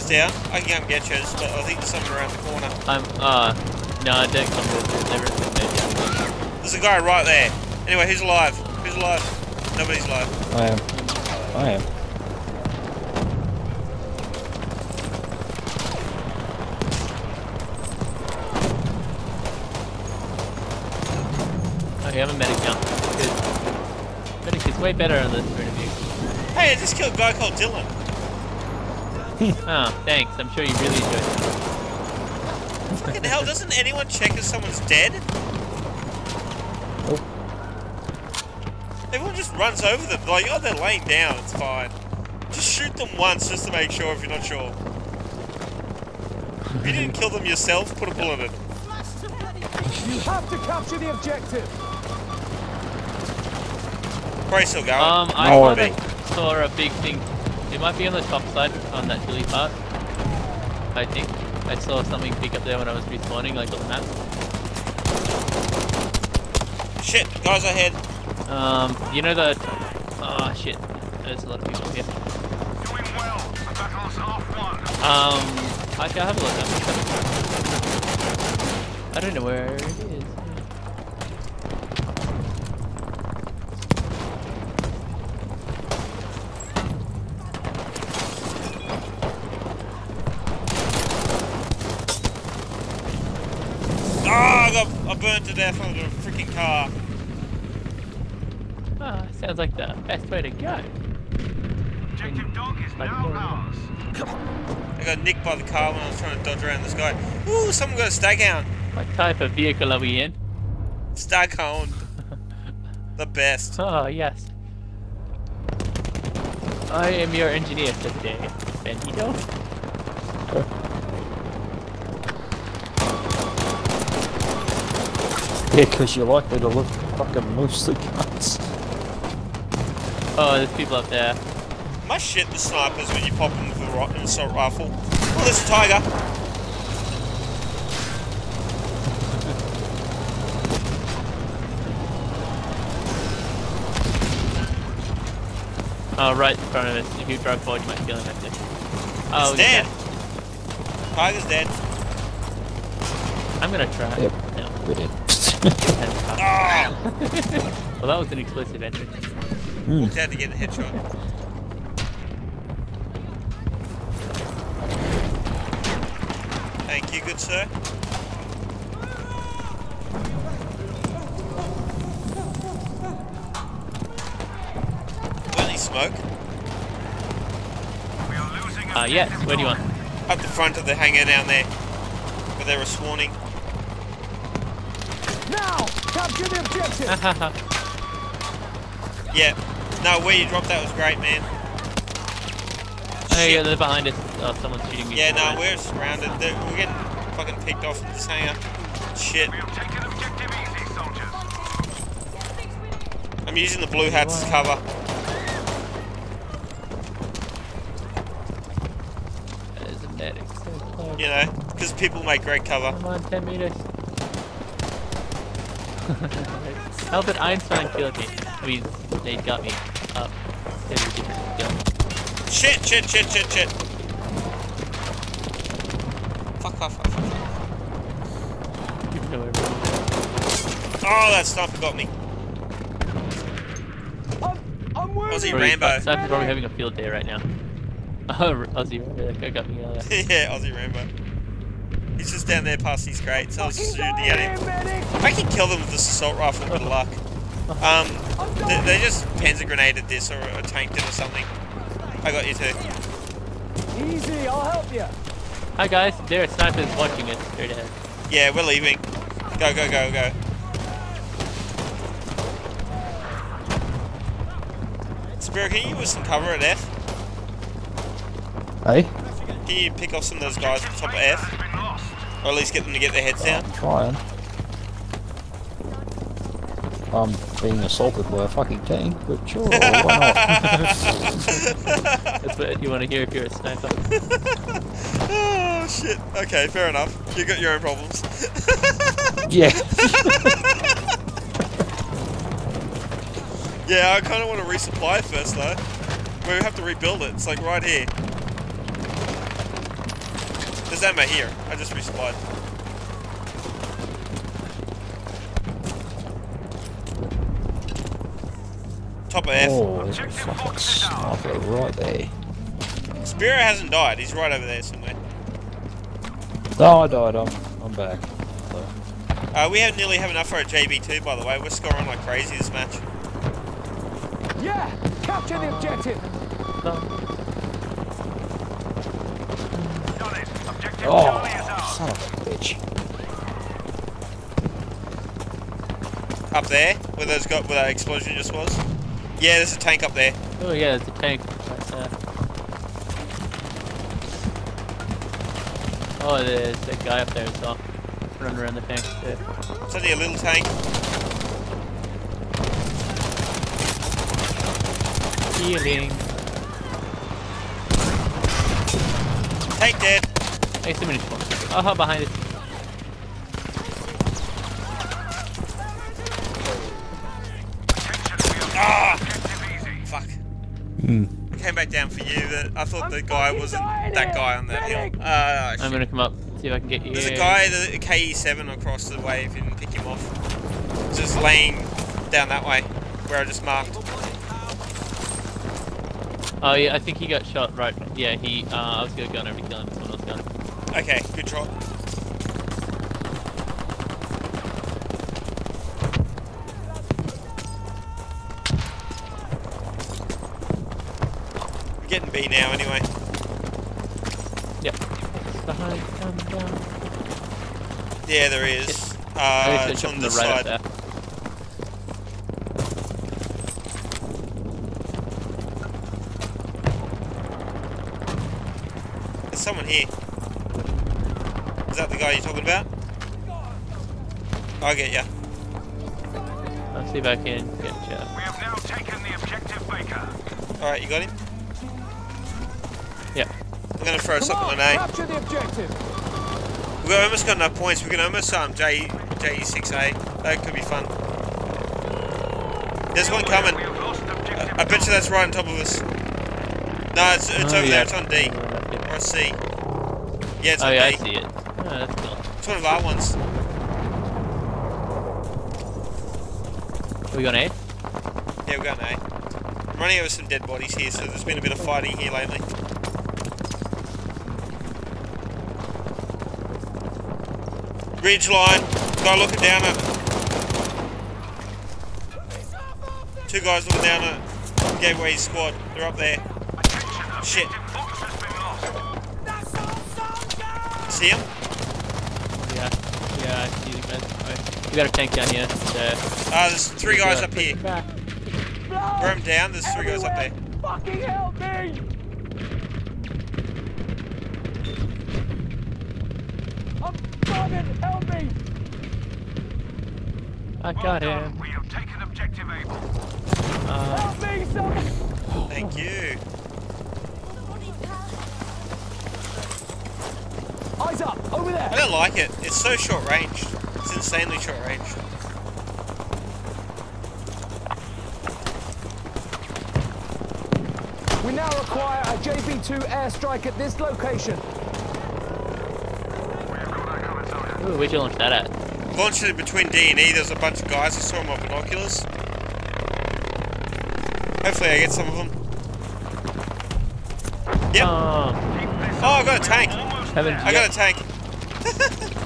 Guys down? I can come get you, but I think there's someone around the corner. I'm, uh, no, I don't come with Never. There's a guy right there. Anyway, who's alive? Who's alive? Nobody's alive. I am. I am. Okay, I'm a medic now. Good. Medic is way better on this point of view. Hey, I just killed a guy called Dylan. Oh, thanks. I'm sure you really enjoyed it. Fucking hell, doesn't anyone check if someone's dead? Nope. Everyone just runs over them. Like, oh, they're laying down. It's fine. Just shoot them once just to make sure if you're not sure. If you didn't kill them yourself, put a bullet in them. You have to capture the objective. Probably still going. Um, I No, thought I I saw a big thing. It might be on the top side, on that hilly part. I think. I saw something big up there when I was respawning, like on the map. Shit, guys ahead. Um, you know the... Oh shit. There's a lot of people here. doing well. The battle's half won. Um, actually I'll have a look. I don't know where it is. Ah, I got I burned to death under a freaking car. Ah, sounds like the best way to go. Objective dog is Like, now ours. I got nicked by the car when I was trying to dodge around this guy. Ooh, someone got a staghound. What type of vehicle are we in? Staghound. the best. Oh, yes. I am your engineer for today, Bandito. Yeah, because you're likely to look fucking mostly guns. Oh, there's people up there. My shit, the snipers when you pop them with a ri- an assault rifle. Oh, there's a tiger. Oh, right in front of us. If you drive forward, you might kill him, actually. Oh, It's dead. okay. Tiger's dead. I'm gonna try. Yep. No. We did. Ah! well, that was an explosive Mm. We'll had to get a headshot. Thank you, good sir. Plenty smoke. Uh, yeah, where do you want? Up the front of the hangar down there, where they were swarming. Now, capture the objective! yeah, no, where you dropped that was great, man. Oh yeah, they're behind us. Oh, someone's shooting me. Yeah, no, behind. we're surrounded. They're, we're getting fucking picked off in this hangar. Shit. I'm using the blue hats as cover. There's a medic so close. You know, because people make great cover. Come on, 10 meters. Albert Einstein killed me. I mean, they got me up. They were different skill. Shit, shit, shit, shit, shit. Fuck off, fuck, fuck, fuck. You know everyone. Oh, that sniper got me. I'm, I'm! Aussie Probably- Rambo. Sniper's probably having a field day right now. Oh, Aussie Rambo, that guy got me earlier. yeah, Aussie Rambo. He's just down there past these crates. I was Fucking shooting at him. I can kill them with this assault rifle, with luck. Um, they, they just panzer grenaded this or, or tanked it or something. I got you too. Easy, I'll help you. Hi guys, there are snipers watching us straight ahead. Yeah, we're leaving. Go, go, go, go. Spirit, can you use some cover at F? Hey, Can you pick off some of those guys at the top of F? Or at least get them to get their heads down? I'm trying. I'm being assaulted by a fucking tank, but sure, why not? That's what you want to hear if you're a sniper. oh, shit. Okay, fair enough. You got your own problems. yeah. yeah, I kind of want to resupply first, though. We have to rebuild it. It's like right here. There's ammo here. I just resupplied. Top of F. Oh, there's a fucking sniper right there. Spirit hasn't died. He's right over there somewhere. No, I died. I'm, I'm back. So, Uh, we have nearly have enough for a JB2, by the way. We're scoring like crazy this match. Yeah! Capture the objective! oh, son of a bitch. Up there, where those got where that explosion just was. Yeah, there's a tank up there. Oh yeah, there's a tank right there. Oh, there's that guy up there as well. Running around the tank. It's only a little tank. Healing. Tank dead. Hey, so many spawns. Oh, behind it. I came back down for you. But I thought I'm the guy wasn't that here. guy on that hill. Medic! Uh, I'm gonna come up, see if I can get you. There's a guy, the KE7 across the way. If you didn't pick him off, just laying down that way, where I just marked. Oh yeah, I think he got shot right. Yeah, he. Uh, I was gonna go over to kill him. Someone else got him. Okay, good shot. B now anyway. Yep. Behind, come down. Yeah, there is. I Uh, it's on the the right side. there. There's someone here. Is that the guy you're talking about? I'll get ya. I'll see if I can get you. We have now taken the objective, Baker. Alright, you got him? Yep. I'm gonna throw Come something on, on A. capture the objective! We've almost got enough points. We can almost um J JE6A. That could be fun. There's one coming. We have lost objective. I bet you that's right on top of us. No, it's, it's Oh, over yeah. there. It's on D or C. Yeah, it's Oh on yeah, I D. see it. Oh, that's cool. It's one of our ones. Are we going A? Yeah, we're going A. I'm running over some dead bodies here, so there's been a bit of fighting here lately. Ridge line. Guy looking down at. Two guys looking down at. Gateway squad. They're up there. Shit. See him? Yeah. Yeah, I see the guys. Got a tank down here. So, Ah, there's three guys up here. Back. Where I'm down, there's three guys up there. Fucking help me! I got him. We have taken objective Able. Uh, Help me, someone! Thank you. Eyes up! Over there. I don't like it. It's so short ranged. It's insanely short ranged. We now require a JB-2 airstrike at this location. ooh, where'd you launch that at? Launched it between D and E. There's a bunch of guys. I saw them on binoculars. Hopefully, I get some of them. Yep. Oh, Oh, I got a tank. haven't I got a tank.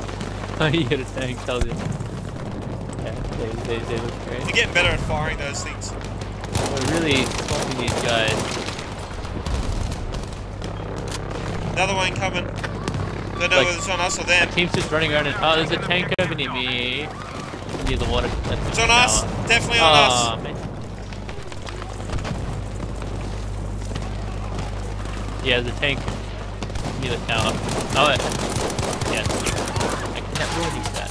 Oh, you got a tank, tells you. Yeah, they, they, they look great. You're getting better at firing those things. We're really swamping these guys. Another one coming. Don't know Like- whether it's on us or them. Team's just running around and oh, there's a tank over near me. Near the water. That's It's on us. Definitely on Oh, us. Ah, man. Yeah, there's a tank near the tower. Oh, it, yeah. I can't really use that.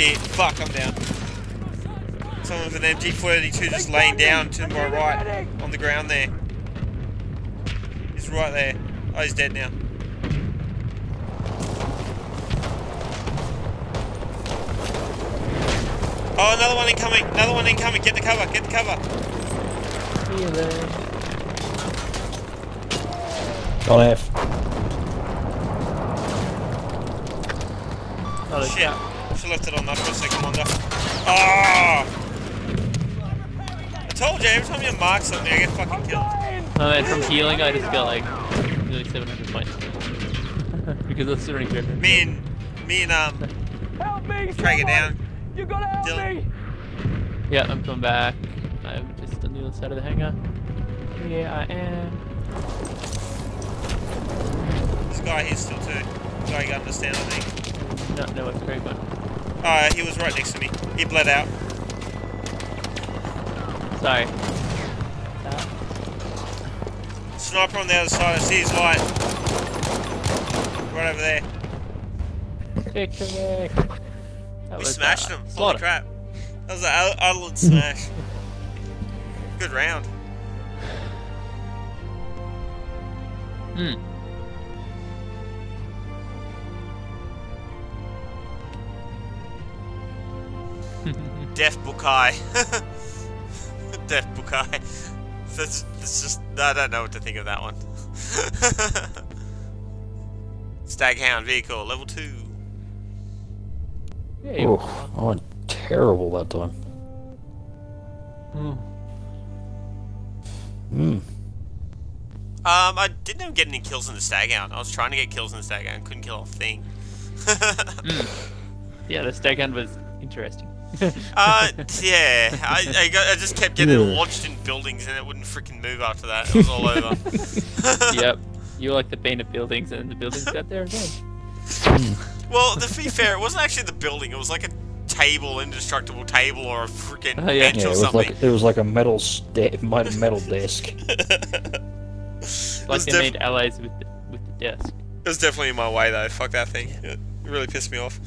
A lot of guys here. Fuck, I'm down. Someone with an MG42 just laying down to my right on the ground there. He's right there. Oh, he's dead now. Oh, another one incoming. Another one incoming. Get the cover. Get the cover. On F. Oh, there's Shit. that. Should left it on that for a second longer. Ah! I told you, every time you mark something, I get fucking killed. Oh, and from healing, I just got like nearly 700 points. because of the running through. Me and, me and, um, Help me! drag it down. You gotta help Dylan. me! Yeah, I'm coming back. I'm just on the other side of the hangar. Yeah, I am. This guy here still too. Guy you gotta understand, I think. Not know what's great, but Oh, he was right next to me. He bled out. sorry. Sniper on the other side, I see his light. Right over there. We smashed uh, him. Holy crap. That was an Adelaide smash. Good round. Bukai. Death Bukai. That's, that's just, I don't know what to think of that one. Staghound vehicle, level 2. Yeah, you Oh, I went terrible that time. Hmm. Hmm. Um, I didn't even get any kills in the Staghound. I was trying to get kills in the Staghound, couldn't kill a thing. Yeah, the stag hunt was interesting. Uh, yeah, I, I, got, I just kept getting Yeah. launched in buildings and it wouldn't freaking move after that. It was all over. yep. You were like the bane of buildings, and the buildings got there again. Well, to be fair, it wasn't actually the building. It was like a table, indestructible table, or a freaking Oh, yeah. bench Yeah, or it was something. like it was like a metal sta- metal desk. Like they def- made allies with the, with the desk. it was definitely in my way though. Fuck that thing. It really pissed me off.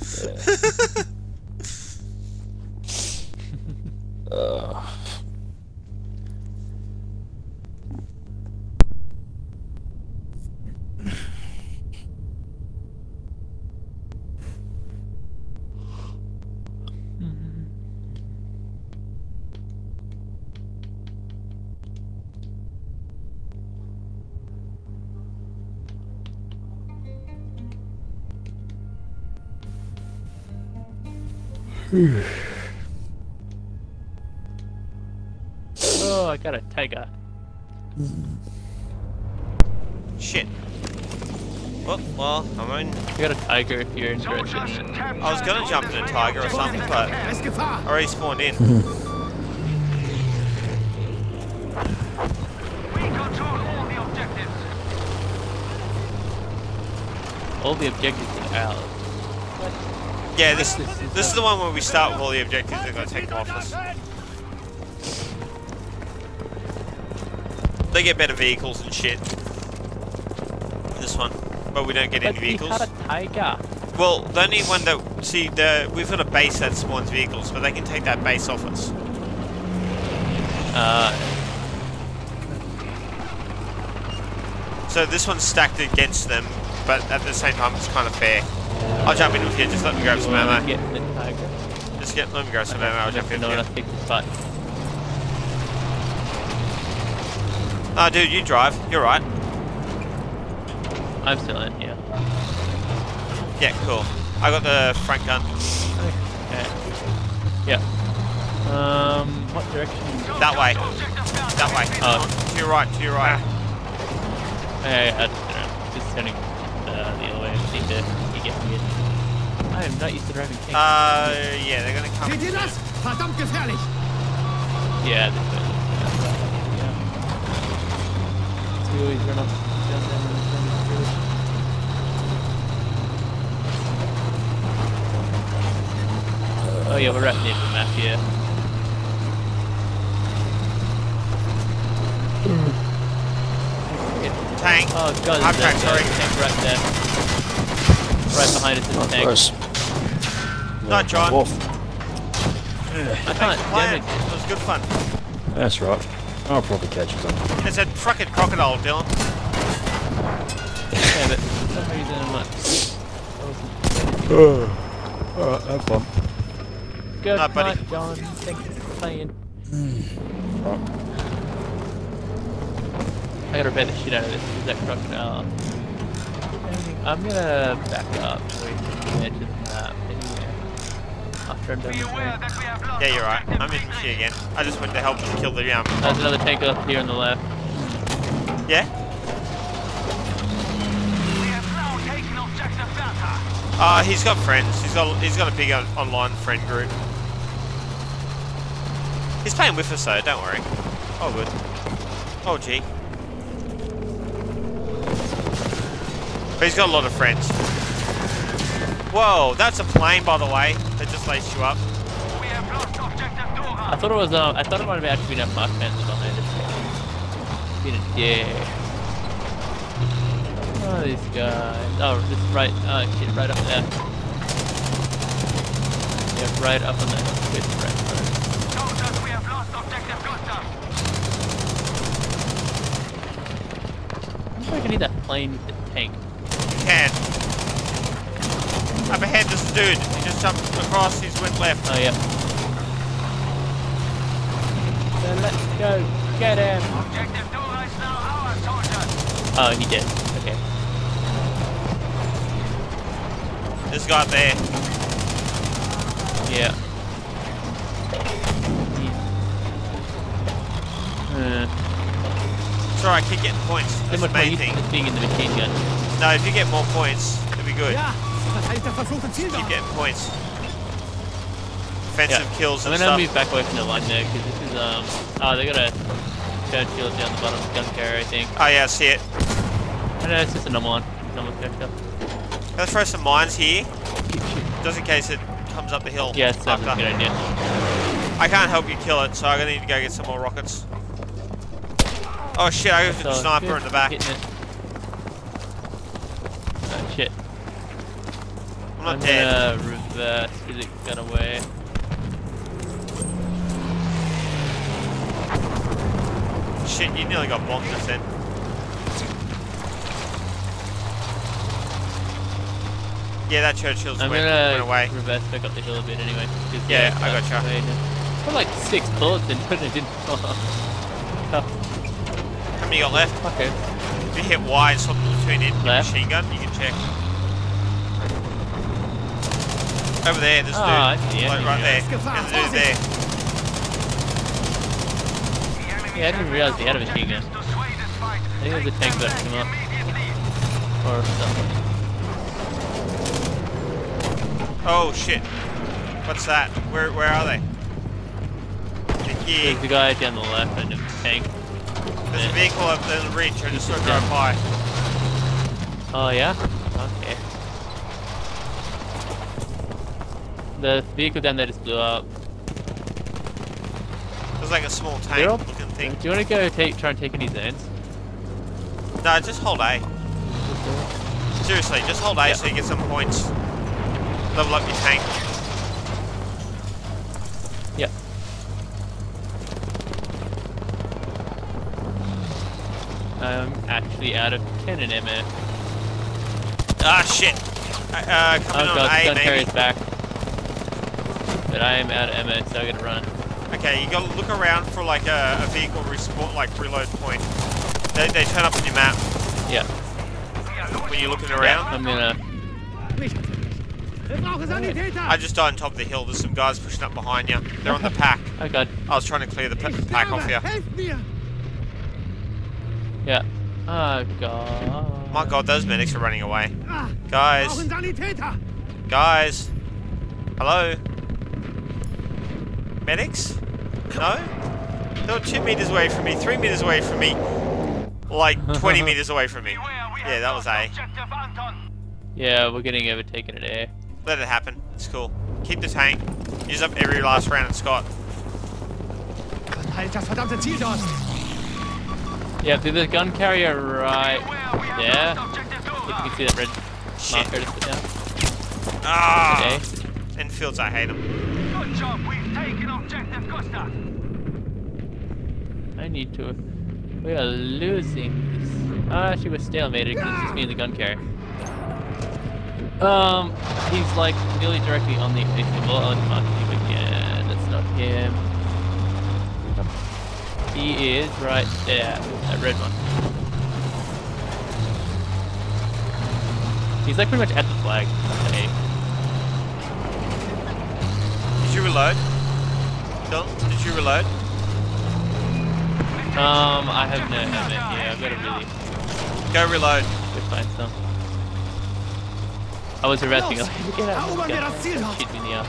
Uh, Oh, I got a tiger. Shit. Oh, well, well, I mean, I got a tiger if you're interested Soldiers, in it. capture I was gonna jump in a tiger or something, but I Es Gefahr. already spawned in. All the objectives. All the objectives are ours. Yeah, this this is the one where we start with all the objectives. They're gonna take them off us. They get better vehicles and shit. This one, but we don't get any But we vehicles. had a tiger. Well, the only one that see the we've got a base that spawns vehicles, but they can take that base off us. Uh, So this one's stacked against them, but at the same time it's kind of fair. I'll jump in with you. Just let me grab some ammo. Get the tiger. Just get let me grab some ammo. I'll jump in. With you. Else picked the spot. Oh, dude, you drive. You're right. I'm still in here. Yeah, cool. I got the front gun. Okay. Yeah. Um, what direction? That way. That way. Oh. To your right. To your right. Hey, I just, uh, just turning uh, the other way. I seem to be getting weird. I am not used to driving tanks. Uh, yeah, they're gonna come. Seht ihr das? Verdammt gefährlich. yeah, this way. Yeah. So we always run up, jump down, and run through. Oh yeah, we're right near the map here. Tank. Oh god, I'm there's a sorry. tank right there. Right behind us is Not oh, a tank. close. Not John. Wolf. I can't Plan. damn it. It was good fun. That's right. I'll probably catch you some. It's a fucking crocodile, Dylan. Yeah, but for some reason I'm not. I Alright, have fun. Good Ah, buddy. night, John. Thank you for playing. Right. I gotta bet the shit out of this because that crocodile. I'm gonna back up away from the edge of the map anyway. After I'm done Be with aware that. that we have lost Yeah, you're right. I'm in B. with again. I just went to help them kill the um. There's another tank up here on the left. Yeah. We have now taken objective Delta. Uh, he's got friends. He's got he's got a big on- online friend group. He's playing with us though. Don't worry. Oh good. Oh gee. But he's got a lot of friends. Whoa, that's a plane by the way. That just laced you up. We have lost objective I thought it was. Uh, I thought it might have actually been a mark fence behind us. Been a dick. Oh, these guys. Oh, this right. Oh shit, right up there. Yeah, right up on the cliff, right. right. Soldiers, we have lost objective I wonder if I can hit that plane with the tank. You can. Up ahead, this dude. He just jumped across. He's went left. Oh, yeah. Then let's go get him. Objective Dora is now ours, soldiers. Oh, he did. Okay. This guy up there. Yeah. Uh, It's alright. Keep getting points. so That's the more main thing. being in the machine gun. No, if you get more points, it'll be good. Ja, verteidigt der verfluchte Keep Zieldorf. getting points. Offensive Yeah. kills I'm and gonna stuff. move back away from the line there because this is um. Oh, they got a Churchill down the bottom of the gun carrier, I think. Oh yeah, I see it. I know it's just a normal one, normal Churchill. Let's throw some mines here, just in case it comes up the hill. Yeah, it sounds after. a good idea. I can't help you kill it, so I'm gonna need to go get some more rockets. Oh shit, I got So the sniper in the back. Oh shit. I'm not I'm dead. gonna reverse because it got away. Shit, you nearly got bombed just then. Yeah, that Churchill's I'm went, gonna went away. reverse back up the hill a bit anyway. Yeah, uh, I gotcha. way to- Put like six bullets in but it didn't fall. How many you got left? Okay. If you hit Y and swap the platoon in Left. machine gun, you can check. Over there, there's a Oh, dude. Ah, I see, Like right there. And the dude there. Yeah, I didn't realize he had a machine gun. I think it was a tank that came up. Or something. Oh shit. What's that? Where where are they? There's Yeah, the guy down the left end of the tank. there's a vehicle up there in the ridge. I just saw it drive by. Oh yeah? Okay. The vehicle down there just blew up. There's like a small tank all- looking thing. Do you want to go take try and take any zones? No, just hold A. Seriously, just hold A Yeah. so you get some points. Level up your tank. Yeah. I'm actually out of cannon ammo. Ah shit. Uh, uh, coming Oh on god, A gun maybe. carrier's back. But I am out of ammo, so I gotta run. Okay, you gotta look around for like a, a vehicle respawn, like reload point. They, they turn up on your map Yeah. when you're looking Yeah, around. I'm gonna. Nicht. Wir brauchen Sanitäter. I just died on top of the hill. There's some guys pushing up behind you. They're on the PaK. Oh god. I was trying to clear the pa- PaK off sterbe. you. Yeah. Oh god. My god, those medics are running away. Ah, Guys, guys. Hello? Medics? No? They were two meters away from me, three meters away from me, like 20 meters away from me. Yeah, that was A. Yeah, we're getting overtaken at air. Let it happen. It's cool. Keep the tank. Use up every last round at Scott. Halt das verdammte Ziel dort. Yeah, there's the gun carrier right there. If you can see that red Shit. marker just put down. Ah! Okay. Enfields, I hate them. I need to. We are losing this. Ah, she was stalemated because it's just me and the gun carrier. Um, he's like nearly directly on the exit. Well, on marking again. That's not him. He is right there. That red one. He's like pretty much at the flag. Okay. Did you reload? Don, did you reload? Um, I have no helmet. here. I've got to really Go reload. go find some. I was arresting him. Get out of Erobern wir das Ziel the dort. Shoot me in the ass.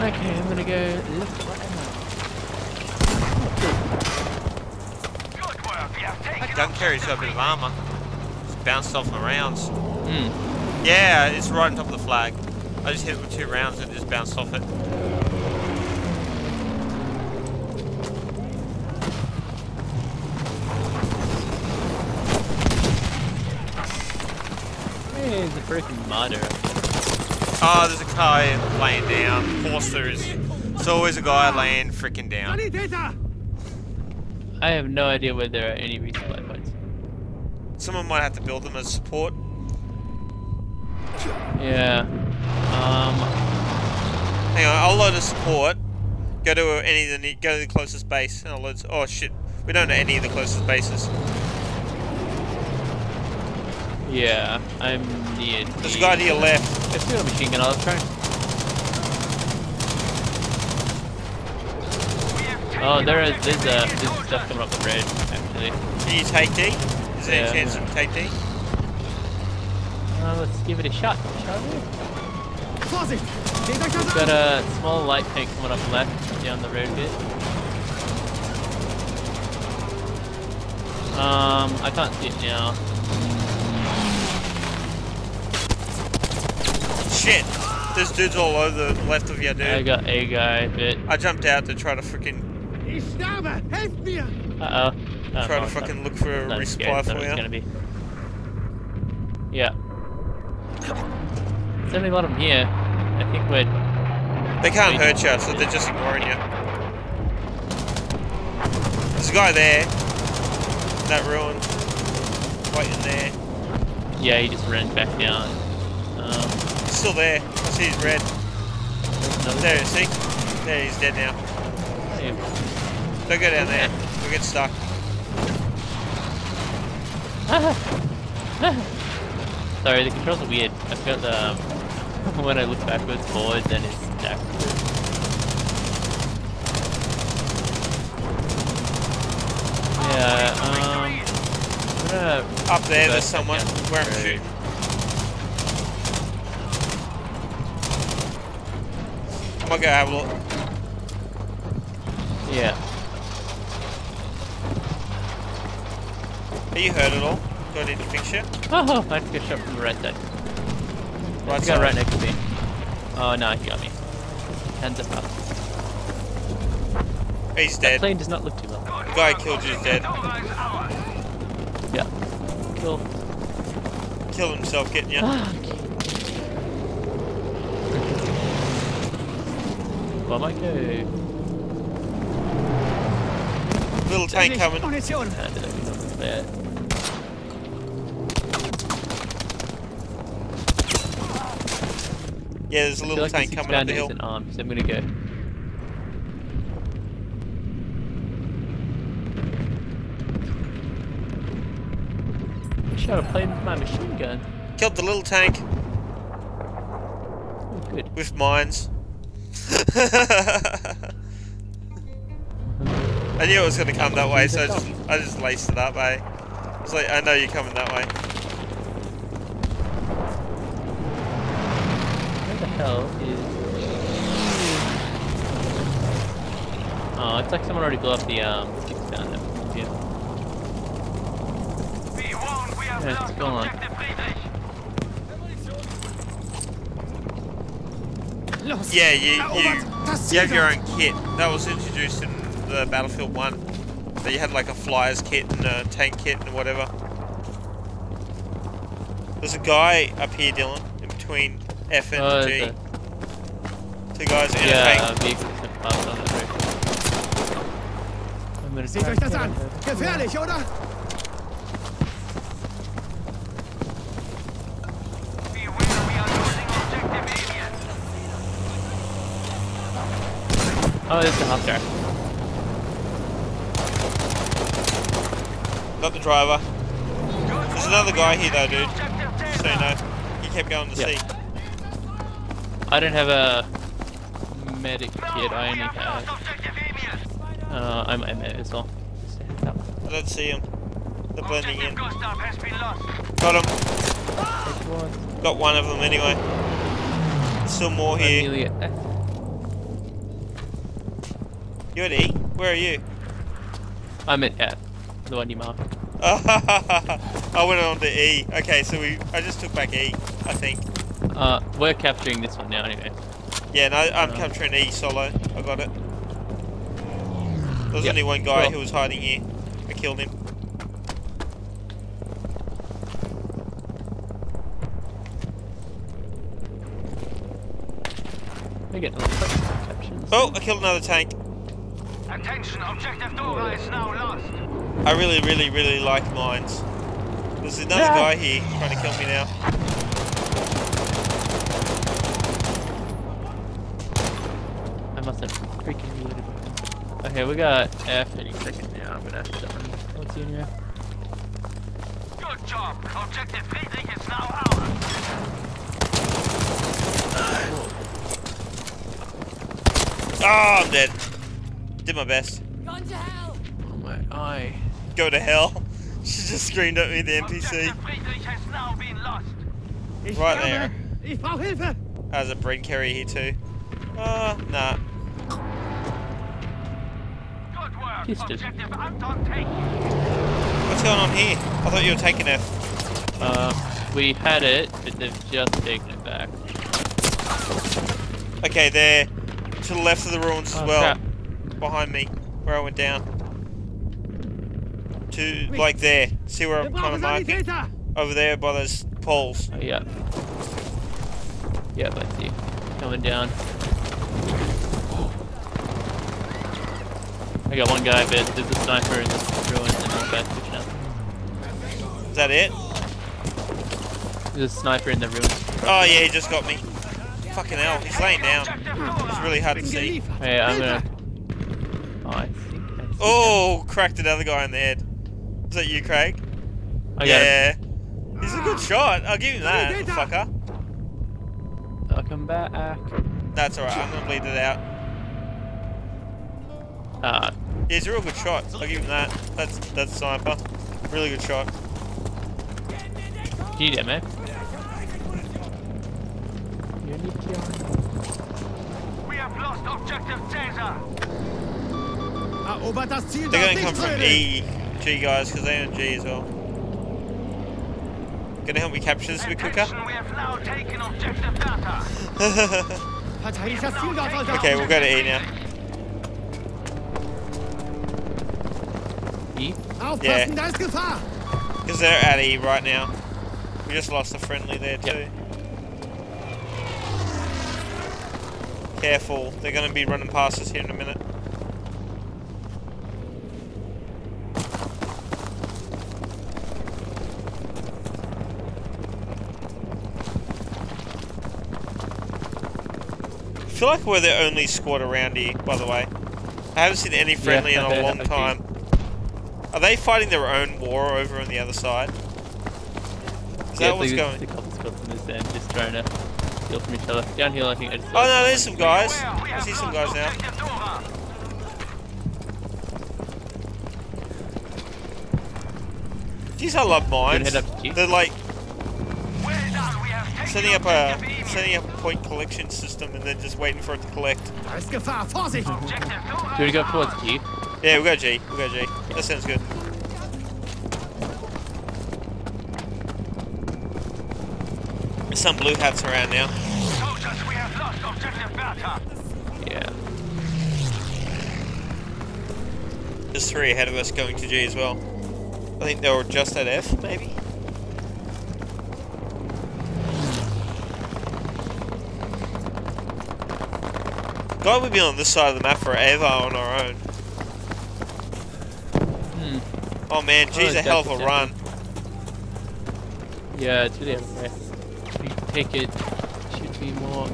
Okay, I'm gonna go look at what ammo. Good work, we have taken That gun carry's got a bit of armor. It's bounced off the rounds. Hmm. Yeah, it's right on top of the flag. I just hit it with two rounds and it just bounced off it. Hey, the freaking mother. Oh, ah, there's a guy laying down. Of course there is. There's always a guy laying freaking down. I have no idea where there are any resupply points. Someone might have to build them as support. Yeah. Um. Hang on, I'll load a support. Go to any of the go to the closest base, and I'll load. Oh shit, we don't know any of the closest bases. Yeah, I'm near. There's a guy to your left. Let's do a machine gun. I'll try. Oh, there is. There's uh, there's stuff coming up the red. Actually. Can you take D? Is there Yeah. any chance of take D? Uh, let's give it a shot. Shall we? Vorsicht. Seht euch das Got a small light tank coming up left down the road a bit. Um, I can't see it now. Shit! There's dudes all over the left of you, dude. I got a guy, but I jumped out to try to freaking Ich sterbe. Helft mir. uh oh. Try no, to fucking look for a not as resupply as I thought for it was you. gonna be. Yeah. There's only a lot of them here. I think we're. They can't hurt you, so they're just ignoring you. There's a guy there. That ruin. Waiting there. Yeah, he just ran back down. Um, He's still there. I see his red. There, see? There, he's dead now. Don't go down there. We'll get stuck. Sorry, the controls are weird. I've got the um, when I look backwards, forwards, and it's backwards. Yeah. Um. I'm gonna Up there, there's someone where I'm shooting. I might go have a look. Yeah. Are you hurt at all? Do I need to fix you? Oh, I just got shot from the right side. Right He's got right next to me. Oh no, he got me. Hands up. up. He's That dead. plane does not look too well. The guy who killed you is dead. Yeah. Kill. Killed himself getting you. well, I might go. Little tank coming. Munition! Uh, did I do not there? Yeah, there's a I little like tank coming up the hill. his arms. I'm gonna go. I shot a plane with my machine gun. Killed the little tank Oh, good. with mines. I knew it was going to come that way, so I just, I just laced it up, eh? It's like, I know you're coming that way. Is? Oh, it's like someone already blew up the um six down there. Yeah. Be warned, we have Yeah. Yeah, you, you, you have your own kit. That was introduced in the Battlefield 1. That you had like a flyer's kit and a tank kit and whatever. There's a guy up here, Dylan, in between F and Oh, G. there's Two guys and a tank. vehicles have passed on the road. I'm gonna Seht euch try das to- an! Gefährlich, oder? Beware, we are losing objective Emil. Oh, there's the hostile. Got the driver. There's another guy here though, dude. Just so you know. He kept going to Yep. sea. I don't have a medic kit. I only have lost have. objective Emil. Uh, I'm a med as well. Just a heads up. I don't see him. They're blending in. Gustav has been lost. Got him. Got one of them anyway. Still more here. Amelia F. You at E? Where are you? I'm at F. The one you marked. I went on to E. Okay, so we. I just took back E. I think. Uh, we're capturing this now anyway. Yeah, no, I'm Uh. capturing E solo. I got it. There was Yep, only one guy cool. who was hiding here. I killed him. We're getting a captions. Oh, I killed another tank. Attention, objective Dora is now lost. I really, really, really like mines. There's another Yeah. guy here trying to kill me now. I mustn't freaking muted him. Okay, we got F any second now. I'm gonna have to summon. What's in here? Good job. Objective Friedrich is now ours. Oh, I'm dead. Did my best. Run to hell. Oh my eye. Go to hell. She just screamed at me, the NPC. Has now been lost. Right there. Ich brauche Hilfe! Has a bread carrier here too. Uh, nah. Good work. Pissed it. Objective Anton take. What's going on here? I thought you were taking it. Uh, we had it, but they've just taken it back. Okay, they're to the left of the ruins as Oh, well. crap. Behind me, where I went down. To, like there. See where I'm kind of brauchen marking? Over there by those poles. Oh, yeah. Yeah, I see. Coming down. I got one guy, but there's a sniper in this ruin and one guy's pushing up. Is that it? There's a sniper in the ruin. Oh yeah, he just got me. Fucking hell, he's laying down. It's really hard to see. Hey, I'm gonna. Oh, I think I Oh, cracked another guy in the head. Is that you, Craig? I got him. yeah. He's a good shot. I'll give you that, fucker. i Welcome back. That's alright. I'm gonna bleed it out. Ah, Yeah, he's a real good shot. I'll give him that. That's that's sniper. Really good shot. do you need ammo? We have lost objective Caesar. Erobert das Ziel They're gonna come from trödeln. E, G guys, because they're on G as well. Gonna help me capture this a bit quicker. We have now taken objective data. Verteidigt das Ziel dort, Soldat. Okay, we'll go to E now. Aufpassen, da ist Gefahr. Because they're at E right now. We just lost a friendly there too. Yep. Careful, they're gonna be running past us here in a minute. I feel like we're the only squad around here, by the way. I haven't seen any friendly Yeah, in a long okay. time. Are they fighting their own war over on the other side? Is that what's going? A couple spots in this end, just trying to steal from each other. Down here, I think I just. Oh no, there's some guys. I see some guys now. Jeez, I love mines. head up to They're like Well done, we have taken setting up a. setting up a point collection system and then just waiting for it to collect. Da ist Gefahr. Vorsicht. Objective Dora. Do you want to go towards G? Yeah, we'll go G. We'll go G. That sounds good. There's some blue hats around now. Soldiers, we have lost objective Bertha. Yeah. There's three ahead of us going to G as well. I think they were just at F, maybe. God, we've been on this side of the map forever on our own. Hmm. Oh man, G's Oh, a hell of a run. Yeah, it's really everywhere. We take it. Should be more.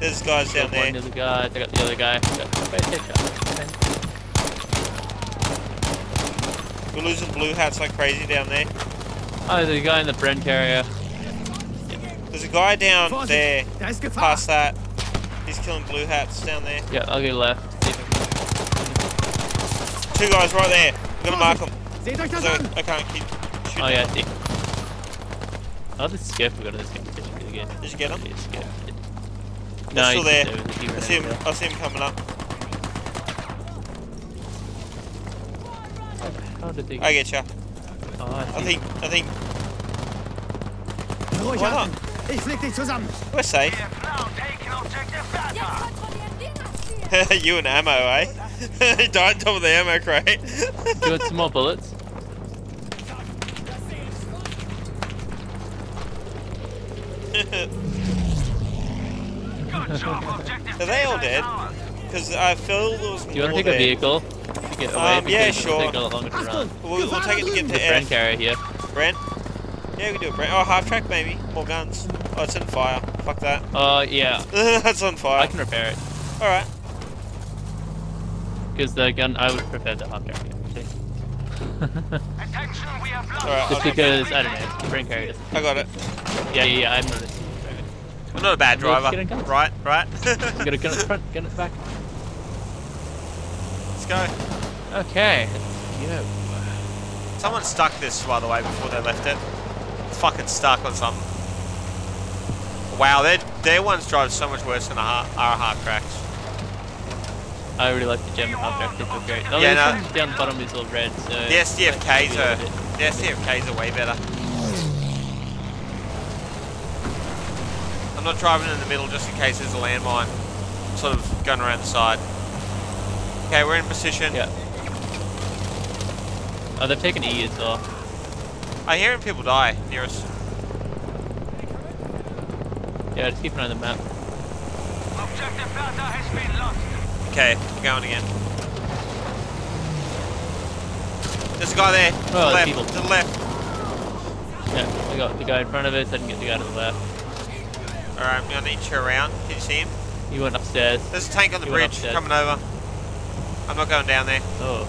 There's guys down there. one other guy. I got the other guy. Got got a headshot. We're losing blue hats like crazy down there. Oh, there's a guy in the Bren carrier. There's a guy down there, Vorsicht, da ist Gefahr. past that. He's killing blue hats down there. Yeah, I'll go left. See if I Two guys right there. I'm gonna mark them. Seht euch das So. I can't keep shooting. Oh yeah, I see. I'll just skip. We go to this competition really good. Did you get him? Yeah, skip. They're still he's there. just over the I see him. I see him coming up. How did they? I get you. Oh, I, I think. I think Ruhig Why atmen. Ich flick dich zusammen. we're safe. We have now taken objective Bertha. you and ammo, eh? he died on top of the ammo crate. Do you want some more bullets? Good job, objective Are they all dead? ours. Because I feel there was Do you want to take a there. vehicle to get away? Um, yeah, because sure. Take a longer to run. We'll, we'll take it to get to The Brent F. carrier here. Brent? Yeah, we can do it, Brent. Oh, half track maybe. More guns. Oh, it's on fire. Fuck that. Oh yeah, That's on fire. I can repair it Alright. because the gun I would prefer the hot carrier. Actually. Attention, we have lost Alright, Just okay. because I don't know, the Bren carrier. I got it. Yeah, yeah, yeah. I'm not a driver. I'm not a bad driver. get in guns. Right, right. I'm gonna gun at the front, gun at the back. Let's go. Okay. let's go. Someone stuck this, by the way, before they left it. Fucking stuck on something. Wow, their, their ones drive so much worse than our, our half tracks. I really like the German hot track. They feel great. Yeah, no. down the bottom is all red. So The SDFKs are. are, the SDFKs are way better. I'm not driving in the middle just in case there's a landmine. I'm sort of going around the side. Okay, we're in position. Yeah. Oh, they've taken E as well. I hear him people die near us. Yeah, just keep an eye on the map. Objective Bertha has been lost. Okay, we're going again. There's a guy there. To the Oh, left. people. To the left. Yeah, I got the guy in front of us. I didn't get the guy to the left. Alright, I'm gonna need you around. Can you see him? He went upstairs. There's a tank on the He bridge coming over. I'm not going down there. Oh.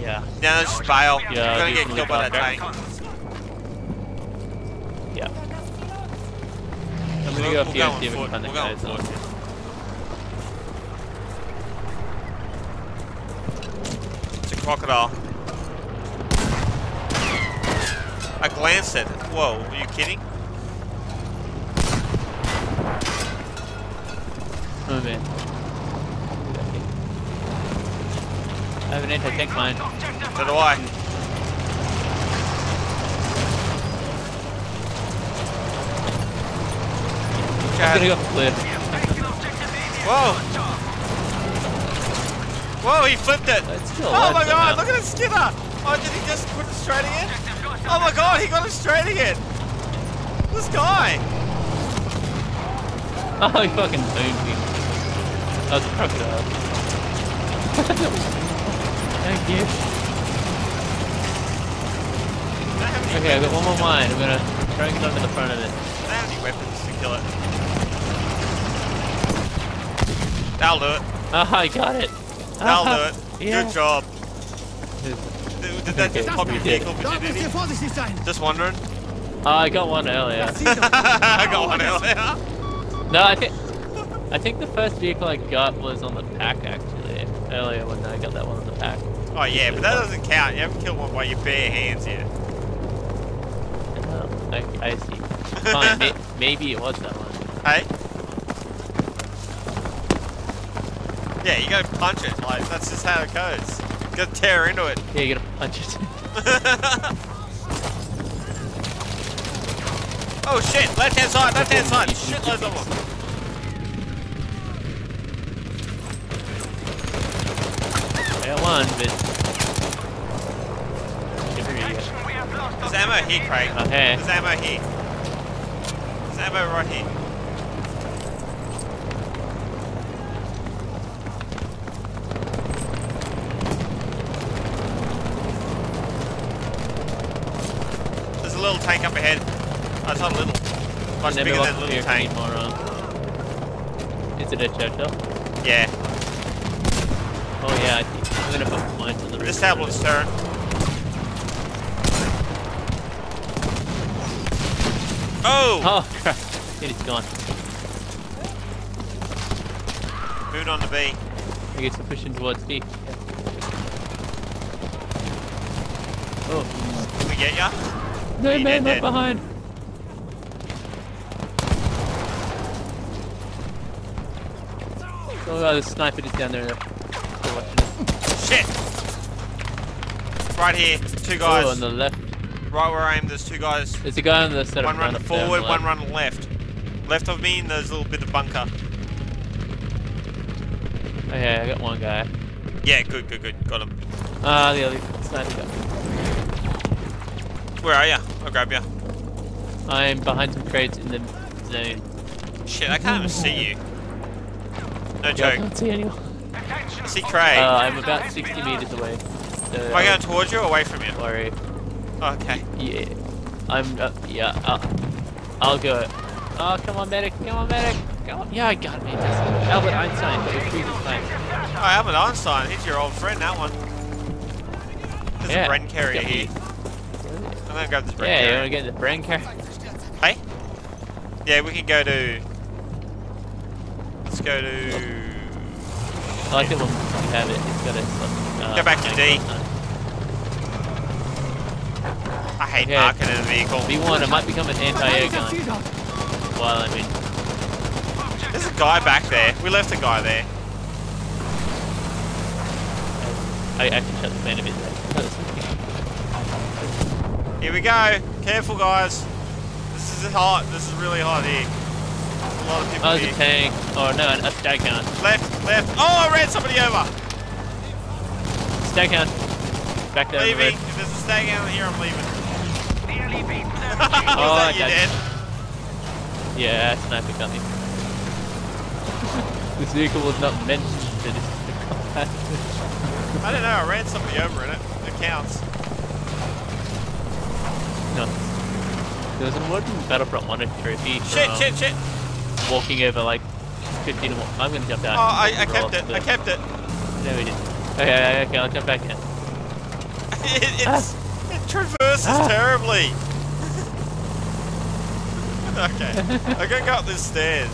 Yeah, Now let's just bail. Yeah, We're gonna get killed by that tank. yeah. I'm gonna go up here and see if we can find the We'll go guys. It's a crocodile. I glanced at it. Whoa, are you kidding? Oh man. I have an anti-tank mine. So do I. I'm gonna go up the cliff. Whoa! Whoa, he flipped it! Oh my god, look at the skipper! Oh, did he just put it straight again? Oh my god, he got it straight again! This guy! Oh, he fucking boomed me. That was a crocodile. Thank you. I don't have any Okay, I've got one more mine. I'm gonna try and get onto the front of it. I don't have any weapons to kill it. That'll do it. Ah, I got it. That'll Ah, do it. yeah. Good job. Did, did that just pop your vehicle virginity? ihr vorsichtig sein. Just wondering. Oh, I got one earlier. I got one earlier. No, I think I think the first vehicle I got was on the PaK actually. Earlier when I got that one on the PaK. Oh yeah, but that doesn't count. You haven't killed one by your bare hands yet. Oh, I, I see. Fine, may, maybe it was that one. Hey? Yeah, you gotta punch it. Like, that's just how it goes. You gotta tear into it. Yeah, you gotta punch it. oh shit, left hand side, left hand side. Shitloads of them. I got one, but idiot. There's ammo here, Craig. Okay. There's ammo here. There's ammo right here. There's a little tank up ahead. Oh, it's not little. Much bigger than a little tank. is it a Churchill? Yeah. Oh yeah, I'm gonna put mine to the. This tablet's turn. Oh! Oh crap! It is gone. Moved on to B. I guess we're pushing towards B. Oh Can we get ya? no, He man, dead, not behind. Oh, God, the sniper is down there. Still watching us. Shit! Right here, two guys. On the left. Right where I am, there's two guys. There's a guy on the side One of running up there on forward, one left. running left. Left of me, and there's a little bit of bunker. Okay, I got one guy. Yeah, good, good, good. Got him. Ah, the other sniper guy. Where are you? I'll grab you. I'm behind some crates in the zone. Shit, I can't even see you. No Yeah, I joke. can't see anyone. I see Craig. Uh, I'm about 60 meters away. So Am I going towards you or away from you? Don't worry. Okay. Yeah. I'm, uh, yeah, uh, I'll go. Oh, come on, medic. Come on, medic. Come on. Yeah, I got me. Albert Einstein. That was Jesus Christ. Oh, Albert Einstein. He's your old friend, that one. There's Yeah, a Bren carrier here. I'm gonna grab this Bren Yeah, you wanna get the brain car? Hey? Yeah, we can go to... Let's go to... I like it when you have it. It's got a. Uh, Go back to D. I hate Okay. marking in a vehicle. B1, it might become an anti-air gun Ziel dort. while I'm in. There's a guy back there. We left a guy there. I, I can shut the fan a bit there. Here we go. Careful, guys. This is hot. This is really hot here. There's a lot of people Oh, there's here. a tank. Oh no, a Staghound. Left, left. Oh, I ran somebody over. Staghound. Back down the leaving. road. If there's a stag out here, I'm leaving. Nearly beat Oh, that you okay. dead? Yeah, sniper got me. this vehicle was not meant for this to combat. I don't know. I ran somebody over in it. It counts. no. There was a wooden Battlefront 1 trophy Shit, um, shit, shit. walking over like 15 or more. I'm gonna jump down. Oh. I, I kept it. the- I kept it. No, we didn't. Okay, okay, okay, I'll jump back in. it, it's, it traverses terribly. okay, I'm gonna go up these stairs.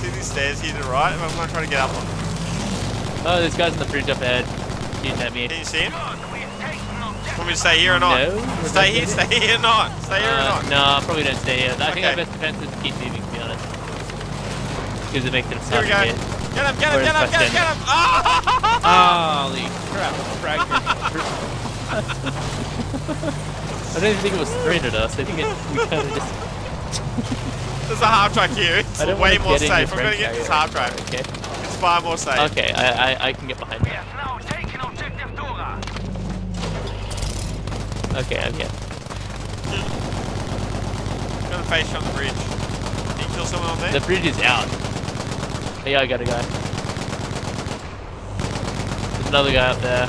See these stairs here to the right? I'm gonna try to get up them. Oh, this guy's in the bridge up ahead. Shooting at me. Can you see him? Good, we've taken objective. Want me to stay here or not? No. Stay here, stay here or not? Stay here or Uh, not? no, I probably don't stay here. I think Okay. our best defense is to keep moving, to be honest. Because it makes Here we go. Get him, get him, get him, get him, get him! Ah! Holy crap. I don't even think it was straight at us. I think it, we kind of just... There's a half track here. It's way more safe. I'm gonna get this half track. Okay. It's far more safe. Okay, I, I, I can get behind that. have now taken objective Dora. Okay, okay. I'm gonna face on the bridge. Can you kill someone on there? The bridge is out. Yeah, I got a guy. There's another guy up there.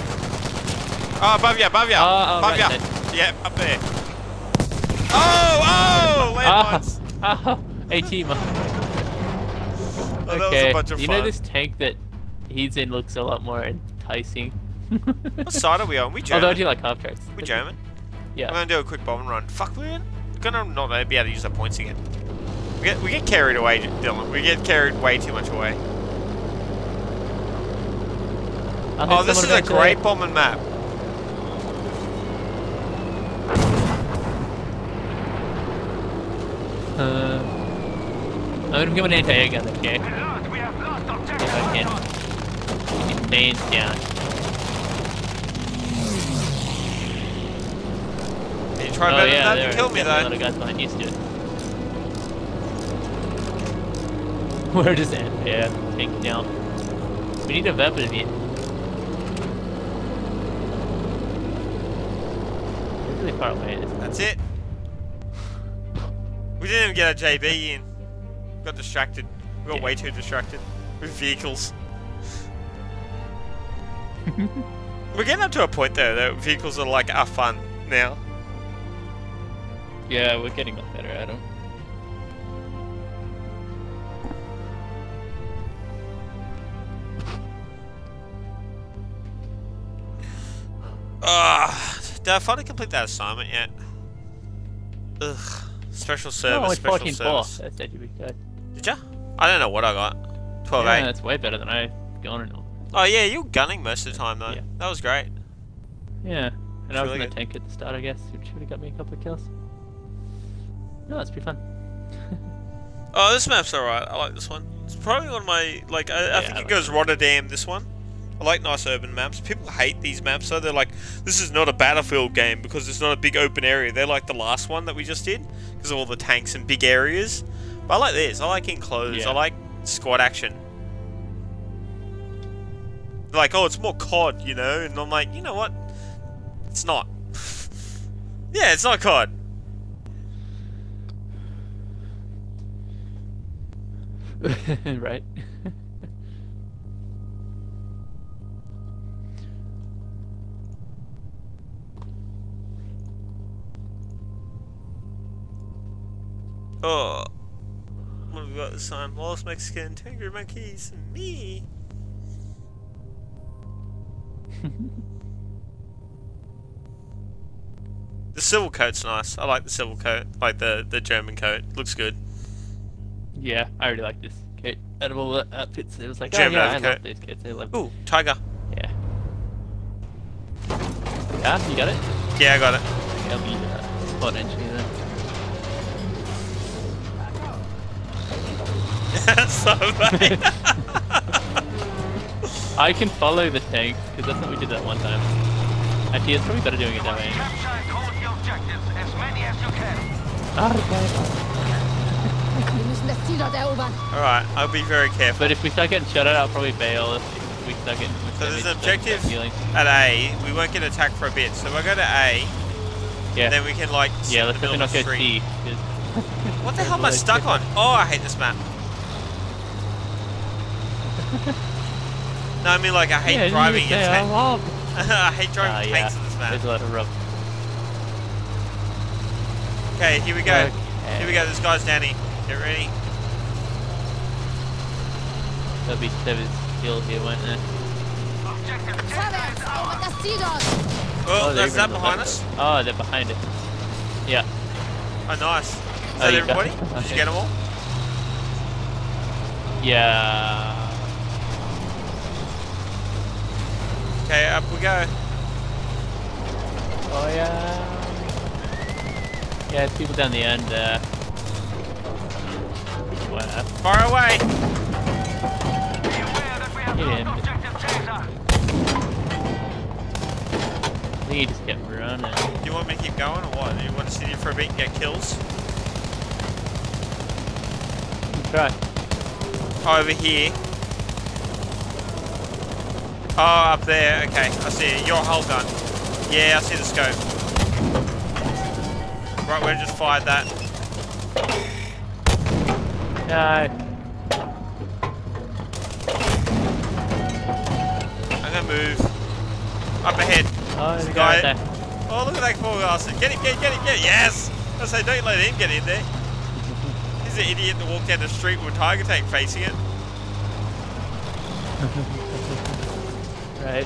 Oh, above you, above you, Oh, oh, above right you. Yeah, up there. Oh, oh, Ah, landmines. ah, hey team. Oh, that was okay, a bunch of you fun. know this tank that he's in looks a lot more enticing. What side are we on? We German. Although I do like half tracks. We German. Yeah. I'm gonna do a quick bomb run. Fuck, we're gonna not be able to use our points again. We get we get carried away, Dylan. We get carried way too much away. Oh, this is a eventually. great bombing map. Uh, I'm gonna give an anti-air gun, okay? Alert, we have lost objective If I can. Keep these mains down. You try oh better yeah, than that to kill me are a lot though. of guys behind you, Stuart. Where does that? Yeah, tank down. We need a weapon here. It's really far away. That's it. We didn't even get a JB in. Got distracted. We got Yeah. way too distracted with vehicles. We're getting up to a point though that vehicles are like are fun now. Yeah, we're getting a better at them. Uh, I finally complete that assignment yet? Ugh. Special service, oh, it's special 14 4. service. That said you be good. Did ya? I don't know what I got. 12 Yeah, 8. that's way better than I gone and all. Oh yeah, you were gunning most of the time though. Yeah. That was great. Yeah, and I was really in the tank at the start, I guess, which would have got me a couple of kills. No, that's pretty fun. Oh, this map's alright. I like this one. It's probably one of my like. I, I think I it like goes Rotterdam. This one. I like nice urban maps. People hate these maps, so they're like, "This is not a battlefield game because it's not a big open area." They're like the last one that we just did because of all the tanks and big areas. But I like this. I like enclosed. Yeah. I like squad action. They're like, oh, it's more COD, you know, and I'm like, you know what? It's not. yeah, it's not COD. right? Oh. What have we got this time? Lost Mexican, Tango Monkeys, me. the civil coat's nice. I like the civil coat. Like the, the German coat. Looks good. yeah, I really like this kit. Out of all the outfits, it was like, German oh yeah, I love these. I love Ooh, tiger. Yeah. Yeah, you got it? Yeah, I got it. I'll be uh, spot engineer so. I can follow the tank, because that's what we did that one time. Actually, it's probably better doing it that way. Capture and hold the objectives, as many as you can. Wir müssen das Ziel dort erobern. Alright, I'll be very careful. But if we start getting shot at, I'll probably bail if, we start getting So there's an objective at A. We won't get attacked for a bit. So we'll go to A. Yeah. Then we can like yeah, let's definitely not go. C. What the hell am I stuck on? Oh, I hate this map. no, I mean like I hate yeah, driving in I tank. love. I hate driving Ah, yeah. in this There's a lot of rub. Okay, here we go. Okay. Here we go. This guy's down here. Get ready. There'll be Trevor's kill here, won't there? Objective Vorwärts, erobert das Ziel dort. Oh, they're that's that behind us. Oh, they're behind it. Yeah. Oh, nice. Is Oh, that everybody? Did you get them all? Yeah. Okay, up we go. Oh yeah. Yeah, it's people down the end there. Wow. Far away. Be aware that we have Get in. lost. I think he just kept running. Do you want me to keep going or what? Do you want to sit here for a bit and get kills? Try. Over here. Oh, up there. Okay, I see it. Your hull gun. Yeah, I see the scope. Right, we just fired that. No. I'm gonna move. Up ahead. Oh, There's a guy. Oh, look at that poor bastard. Get him, get him, get him, get him. Yes! I say, don't let him get in there. He's an idiot that walked down the street with a tiger tank facing it. Right.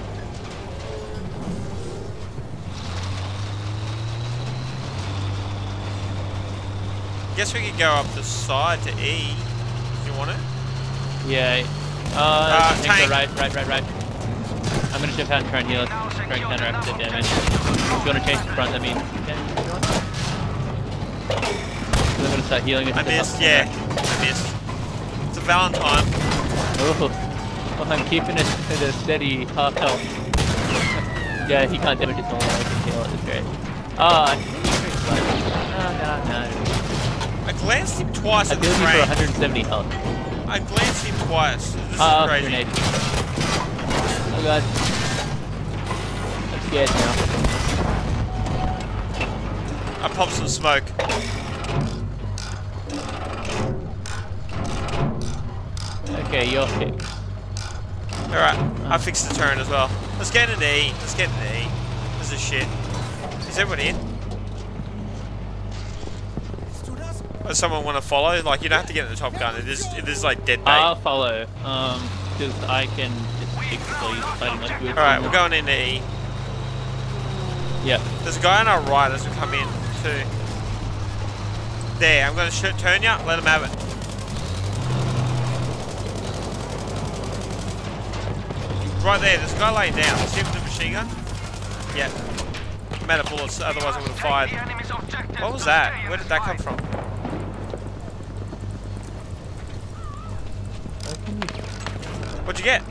Guess we could go up the side to E. If you want it. Yeah. Uh, Uh, I tank. right, right, right, right. I'm gonna jump out and try and heal. Try and counteract the damage. If you wanna change the front, that means you can if you want. 'Cause I'm gonna start healing. I missed, yeah. I missed. It's a Valentine. Oh, well, I'm keeping it at a steady half health. yeah, he can't damage his own. I can heal it. It's great. Oh, I think he's pretty fun. No, no, no. I glanced him twice I at the for 170 health. I glanced him twice. This Oh, is ah, crazy. grenade. Oh god. I'm scared now. I popped some smoke. Okay, you're fixed. Alright, I fixed the turn as well. Let's get an E. Let's get an E. This is shit. Is everybody in? Does someone want to follow? Like, you don't have to get in the top gun. It is, it is like dead bait. I'll follow, um, because I can just basically like weird. Alright, we're going into E. Yep. There's a guy on our right as we come in, too. There, I'm going to shoot, turn you. Let him have it. Right there, this guy laying down. See him with the machine gun? Yeah. I'm out of bullets, otherwise I would have fired. The enemy's objective What was that? Where did that come from? What'd you get?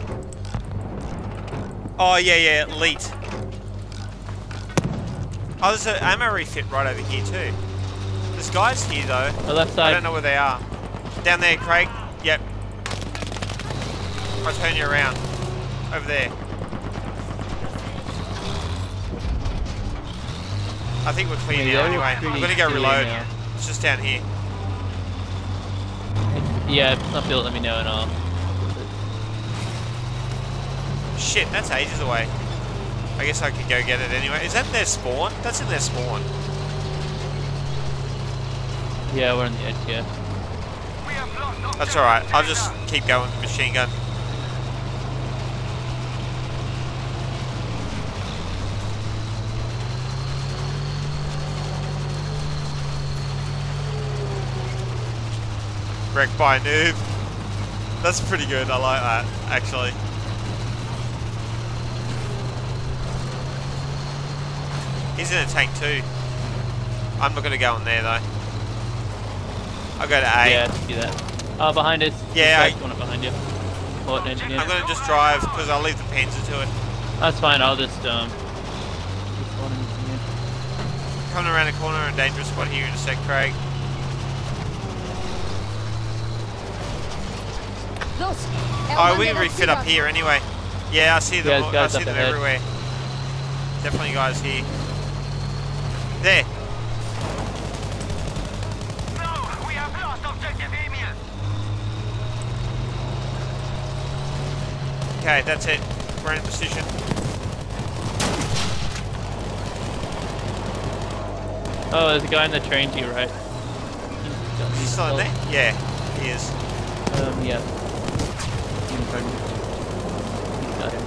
Oh, yeah, yeah, elite. Oh, there's an ammo refit right over here, too. There's guys here, though. The left side. I don't know where they are. Down there, Craig. Yep. I'll turn you around. Over there. I think we're clear Yeah, now anyway. I'm gonna go reload. now. It's just down here. Yeah, if not built, let me know and I'll. Shit, that's ages away. I guess I could go get it anyway. Is that their spawn? That's in their spawn. Yeah, we're on the edge, yeah. We have lost That's alright. I'll just keep going with the machine gun. Wrecked by a noob. That's pretty good. I like that, actually. He's in a tank too. I'm not going to go in there though. I'll go to A. Yeah, do that. Oh, behind us. Yeah, There's one up behind you. Port engineer. I'm going to just drive because I'll leave the Panzer to it. That's fine, I'll just, um. just spawn in here. Coming around the corner a dangerous spot here in a sec, Craig. Oh, we refit up here anyway. Yeah, I see them. Guys, I see them ahead. everywhere. Definitely guys here. There. No, we have lost objective Emil. Okay, that's it. We're in position. Oh, there's a guy in the train to your right. Is he still in there? Yeah, he is. Um, yeah. In front of you. He's got him.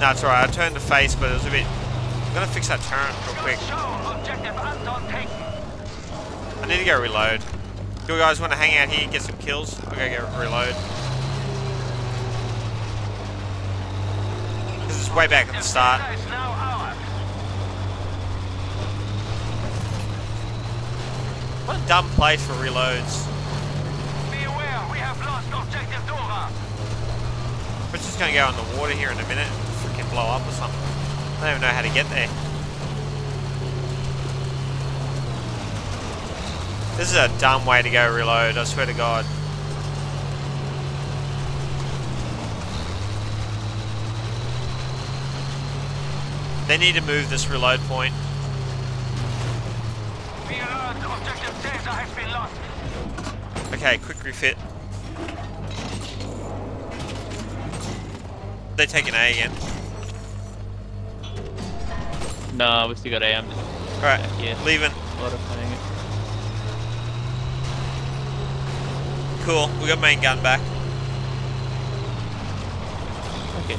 No, it's alright. I turned the face, but it was a bit. I'm gonna fix that turret real quick. Show objective Anton taken. I need to go reload. Do you guys want to hang out here and get some kills? I'll go get reload. This is way back at the start. Is now ours. What a dumb place for reloads. Be we have lost objective Dora. We're just gonna go in the water here in a minute. Freaking blow up or something. I don't even know how to get there. This is a dumb way to go reload, I swear to god. They need to move this reload point. Be alert, objective Caesar has been lost. Okay, quick refit. They take an A again. No, we still got A. Alright, Yeah. leaving. Cool, we got main gun back. Okay.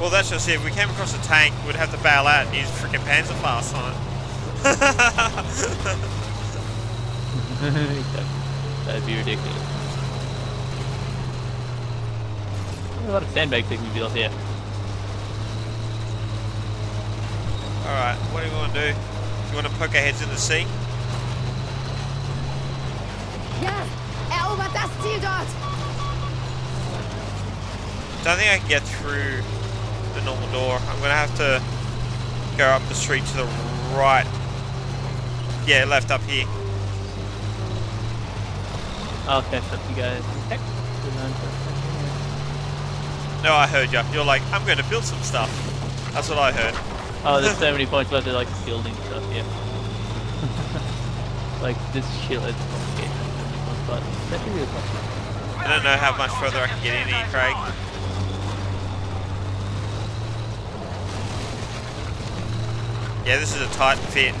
Well, that's just it. If we came across a tank, we'd have to bail out and use freaking Panzerfaust on it. That'd be ridiculous. There's a lot of sandbags that can be built here. Alright, what do we want to do? Do you want to poke our heads in the sea? Ja, erobert das Ziel dort. Don't think I can get through the normal door. I'm going to have to go up the street to the right. Yeah, left up here. I'll catch you guys. Heck, good on for a second here. No, I heard you. You're like, I'm going to build some stuff. That's what I heard. Oh, there's so many points left. They're like building stuff. Yeah. like this shit. It's complicated. But that's really complicated. I don't know how much further I can get in here, Craig. Yeah, this is a tight fit.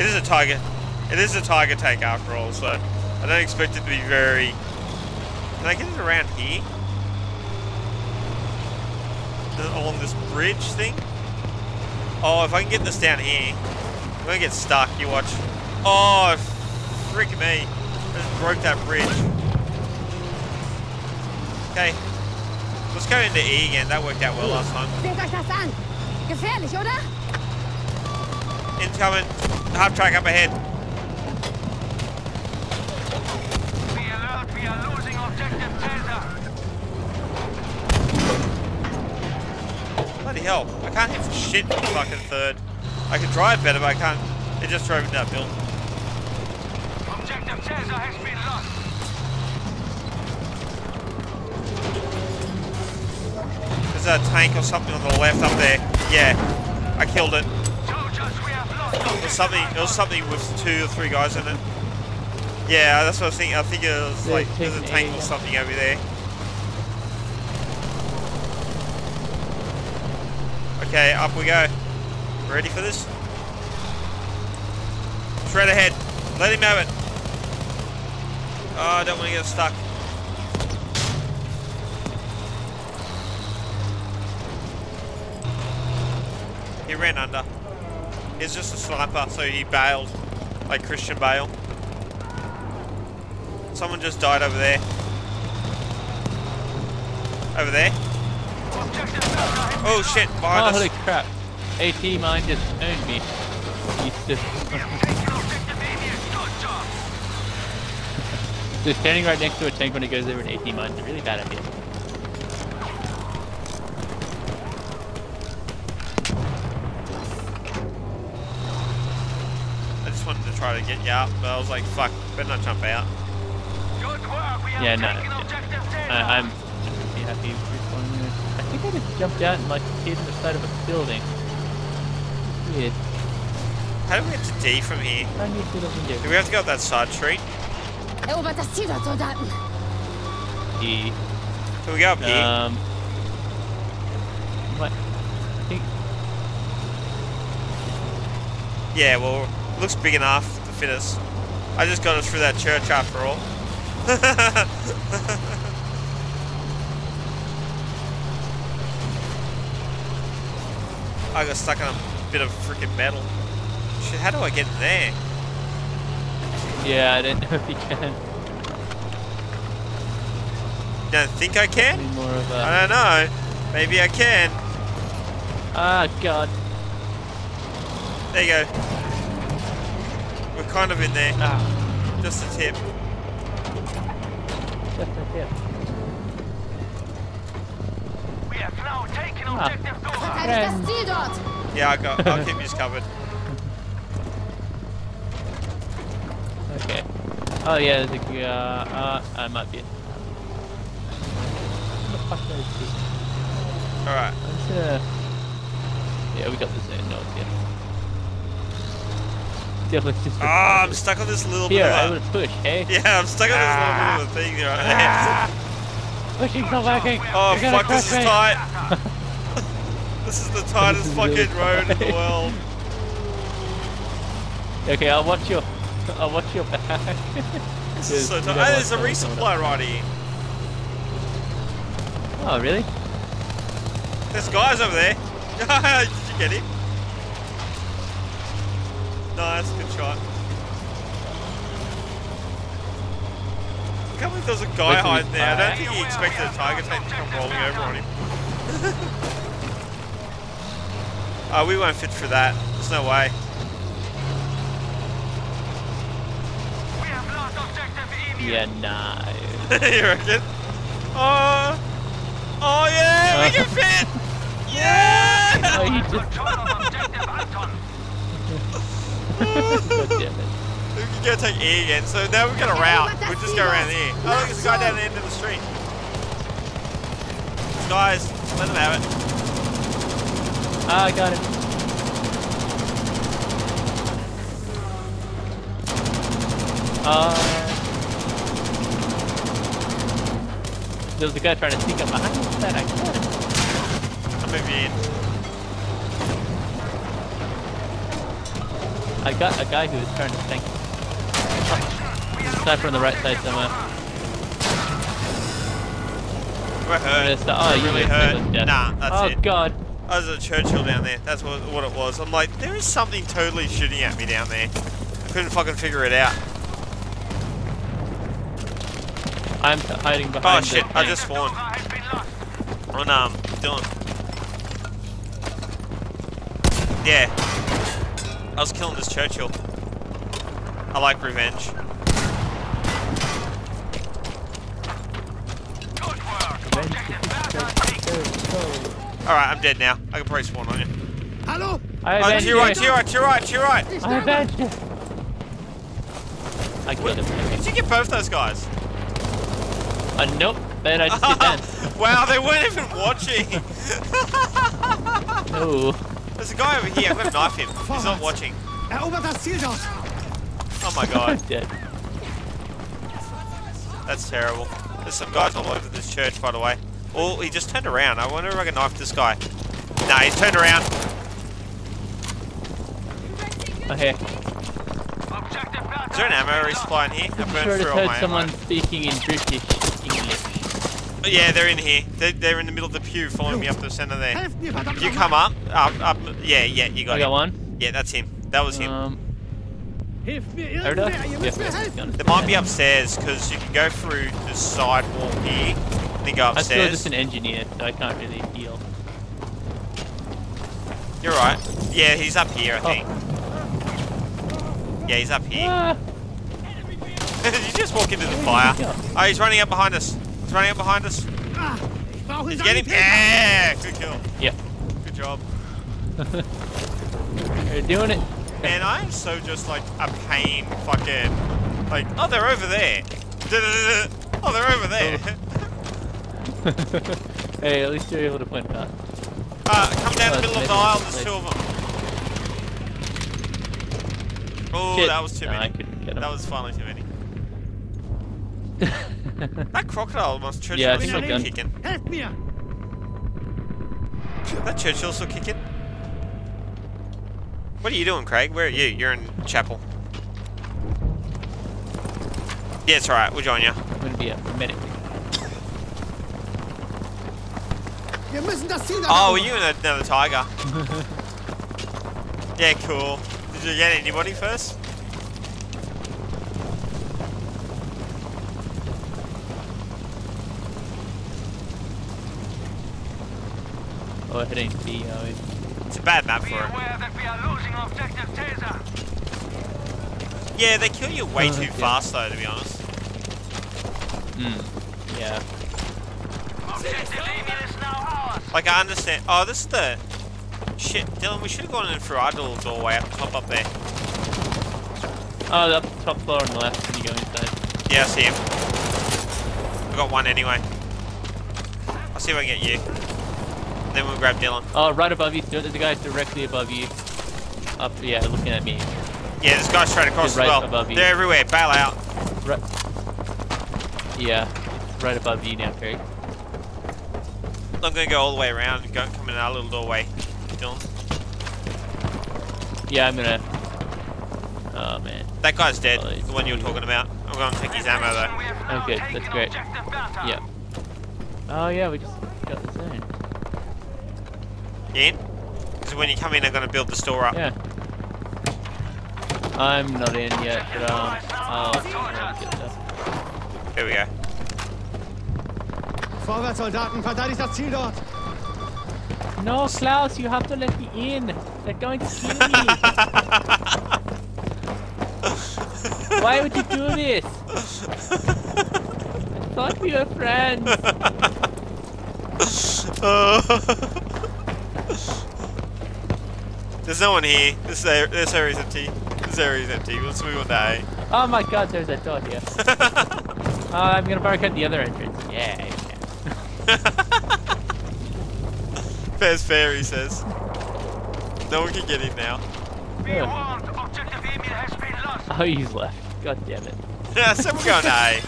It is a tiger. It is a tiger tank after all, so I don't expect it to be very. Can I get it around here? Along this bridge thing? Oh, if I can get this down here, I'm gonna get stuck. You watch. Oh, frick me! I just broke that bridge. Okay, let's go into E again. That worked out well hmm. last time. Seht euch das an. Gefährlich, oder? Incoming. Half track up ahead. Be alert, we are losing objective Caesar. Bloody hell. I can't hit for shit in the fucking third. I can drive better, but I can't. It just drove me that build. Objective Caesar has been lost. There's a tank or something on the left up there. Yeah, I killed it. Soldiers, we have lost It was something. It was something with two or three guys in it. Yeah, that's what I was thinking. I think it was like there's a tank or something over there. Okay, up we go. Ready for this? Straight ahead. Let him have it. Oh, I don't want to get stuck. He ran under. He's just a sniper, so he bailed. Like Christian Bale. Someone just died over there. Over there. Objective Caesar has Oh shit, behind Oh, us. holy crap. AT mine just owned me. He's just, taken objective Avius. Good job. just standing right next to a tank when it goes over an AT mine is a really bad idea. I just wanted to try to get you out, but I was like, fuck, better not jump out. Work, Yeah, no. I, I'm happy. I think I just jumped out and like hid in the side of a building. Weird. How do we get to D from here? Tiny little Do window. we have to go up that side street? Erobert das Ziel. E. Can we go up here? Um. What? I think. Yeah, well, looks big enough to fit us. I just got us through that church after all. I got stuck on a bit of freaking metal. Shit, how do I get there? Yeah, I don't know if you can. Don't think I can? More of I a. don't know. Maybe I can. Ah, God. There you go. We're kind of in there. Ah, Just a tip. just a tip. We have now taken Ah. objective Dora. Verteidigt das Ziel dort. Yeah, I got. I'll keep you covered. Okay. Oh yeah, there's a uh, uh, I might be. What the fuck did I see? All right. Gonna. Yeah, we got this in. No, it's yeah. Definitely just. Ah, I'm stuck on this little Here, bit I of would a, push, hey? Yeah, I'm stuck on this little bit of a thing right there. Pushing's not working! Oh fuck, this is tight. this is the tightest fucking road in the world. Okay, I'll watch your. I'll watch your back. This is so tight. Oh, there's a resupply right here. oh, really? There's guys over there. Did you get him? Nice, good shot. I can't believe there's a guy hiding there. I don't think he expected a tiger tank to come rolling over on him. Oh, we won't fit for that. There's no way. We have lost objective Emil. Yeah, nah. you reckon? Oh, oh yeah, we Uh. can fit. Yeah. Oh, you just. Control of objective Anton. God damn it. We can go take E again. So now we've got a route. We'll just go around here. Oh, look, there's a guy down the end of the street. Guys, let them have it. Ah, I got it. Uh, there was a guy trying to sneak up behind me, That I got him. I'm moving. I got a guy who was trying to tank. Sniper on the right side somewhere. We're hurt. Oh, We're you really hurt. to the death. Nah, that's oh it. god. I was at Churchill down there. That's what, what it was. I'm like, there is something totally shooting at me down there. I couldn't fucking figure it out. I'm hiding Oh behind. shit, I just spawned Dora has been lost. on um Dylan. Yeah. I was killing this Churchill. I like revenge. Good work. Objective Bertha taken. Alright, I'm dead now. I can probably spawn on you. Hallo? I Oh, to your right, it. to your right, to your right, to your right. I sterbe! avenged it. I killed him. Did you get both those guys? Uh, nope. Then I just did that. wow, they weren't even watching. No. There's a guy over here. I'm gonna knife him. He's not watching. Erobert das Ziel dort! Oh my I'm god, dead. that's terrible. There's some guys all over this church, by the way. Oh, he just turned around. I wonder if I can knife this guy. Nah, he's turned around. Okay. Objective Is there an ammo resupply in here? I I'm burned sure through all heard my someone ammo. speaking in British English. Oh, yeah, they're in here. They're, they're in the middle of the pew, following me up the center there. Helft mir, verdammt You come up, up, up. Yeah, yeah, you got I him. got one. Yeah, that's him. That was him. Um, Hilft mir Erda? irgendwer, ihr müsst mir Yeah, helfen! Might be upstairs because you can go through the side wall here, and then go I'm still just an engineer, so I can't really heal. You're right. Yeah, he's up here, I Oh. think. Yeah, he's up here. Ah, Did you just walk into the fire? Oh, he's running up behind us. He's running up behind us. Ah, ich brauche Did get him? Yeah, good kill. yeah. Good job. They're doing it. Man, I am so just like a pain fucking like oh they're over there. Oh they're over there. hey, at least you're able to point that. out. Uh, come down the Oh, middle of the aisle, it's there's two of them. Oh, Shit. that was too No, I many. couldn't get him. That was finally too many. That crocodile must Churchill Yeah, I is think still I'm done. kicking. Helft mir! That Churchill's still kicking. What are you doing, Craig? Where are you? You're in chapel. Yeah, it's alright. We'll join you. I'm gonna be a medic. Wir müssen das Ziel dort Oh, were you in another tiger? Yeah, cool. Did you get anybody first? Oh, we're hitting B. We- It's a bad map Be for it. aware that we are losing objective Caesar. Yeah, they kill you way Oh, too yeah. fast though, to be honest. Hmm. Yeah. Objective Emil is now ours. Like, I understand. Oh, this is the... Shit, Dylan, we should have gone in through our little doorway up top up there. Oh, the top floor on the left when you go inside. Yeah, I see him. I got one anyway. I'll see if I can get you. Then we'll grab Dylan. Oh, right above you. There's a guy directly above you. Up, yeah, looking at me. Yeah, this guy's straight across as right well. above you. They're everywhere. Bail out. Right. Yeah, right above you now, Craig. I'm gonna go all the way around and go come in our little doorway. Dylan. Yeah, I'm gonna. Oh man. That guy's dead. Oh, the one you were talking about. I'm gonna take his ammo though. We have now Okay, that's great. Yeah. Oh yeah, we just got the zone. In? Because when you come in, I'm gonna build the store up. Yeah. I'm not in yet, but um, I'll I'll get that. There we go. Vorwärts, Soldaten, verteidigt das Ziel dort. No, Klaus, you have to let me in. They're going to kill me. Why would you do this? I thought we were friends. There's no one here. This area, this area's empty. This area's empty. Let's move on to A. Oh my god, there's a door here. Uh, I'm gonna barricade the other entrance. Yeah. Yeah. Fair's fair, he says. No one can get in now. Be warned, objective Emil has been lost. Oh, he's left. God damn it. Yeah, so we're going to A.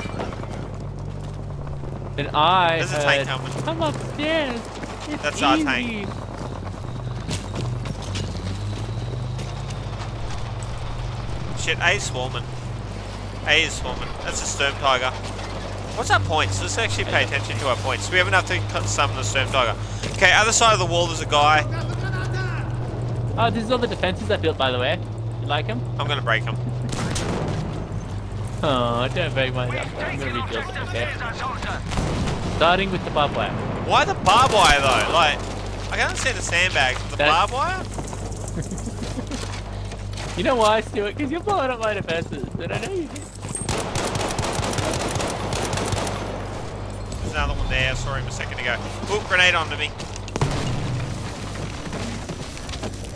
And I There's a tank coming. Come upstairs. It's That's easy. our tank. Shit, A's swarming. A is swarming. That's a Sturm Tiger. What's our points? Let's actually pay attention to our points. We have enough to cut summon the Sturm Tiger. Okay, other side of the wall, there's a guy. Oh, this is all the defenses I built, by the way. You like them? I'm gonna break them. Oh, I don't break mine up. I'm gonna rebuild it, okay? Starting with the barbed wire. Why the barbed wire though? Like, I can understand the sandbags. The That's- barbed wire? You know why, Stuart? Because you're blowing up my defenses, and I know you did. There's another one there. I saw him a second ago. Ooh, grenade onto me.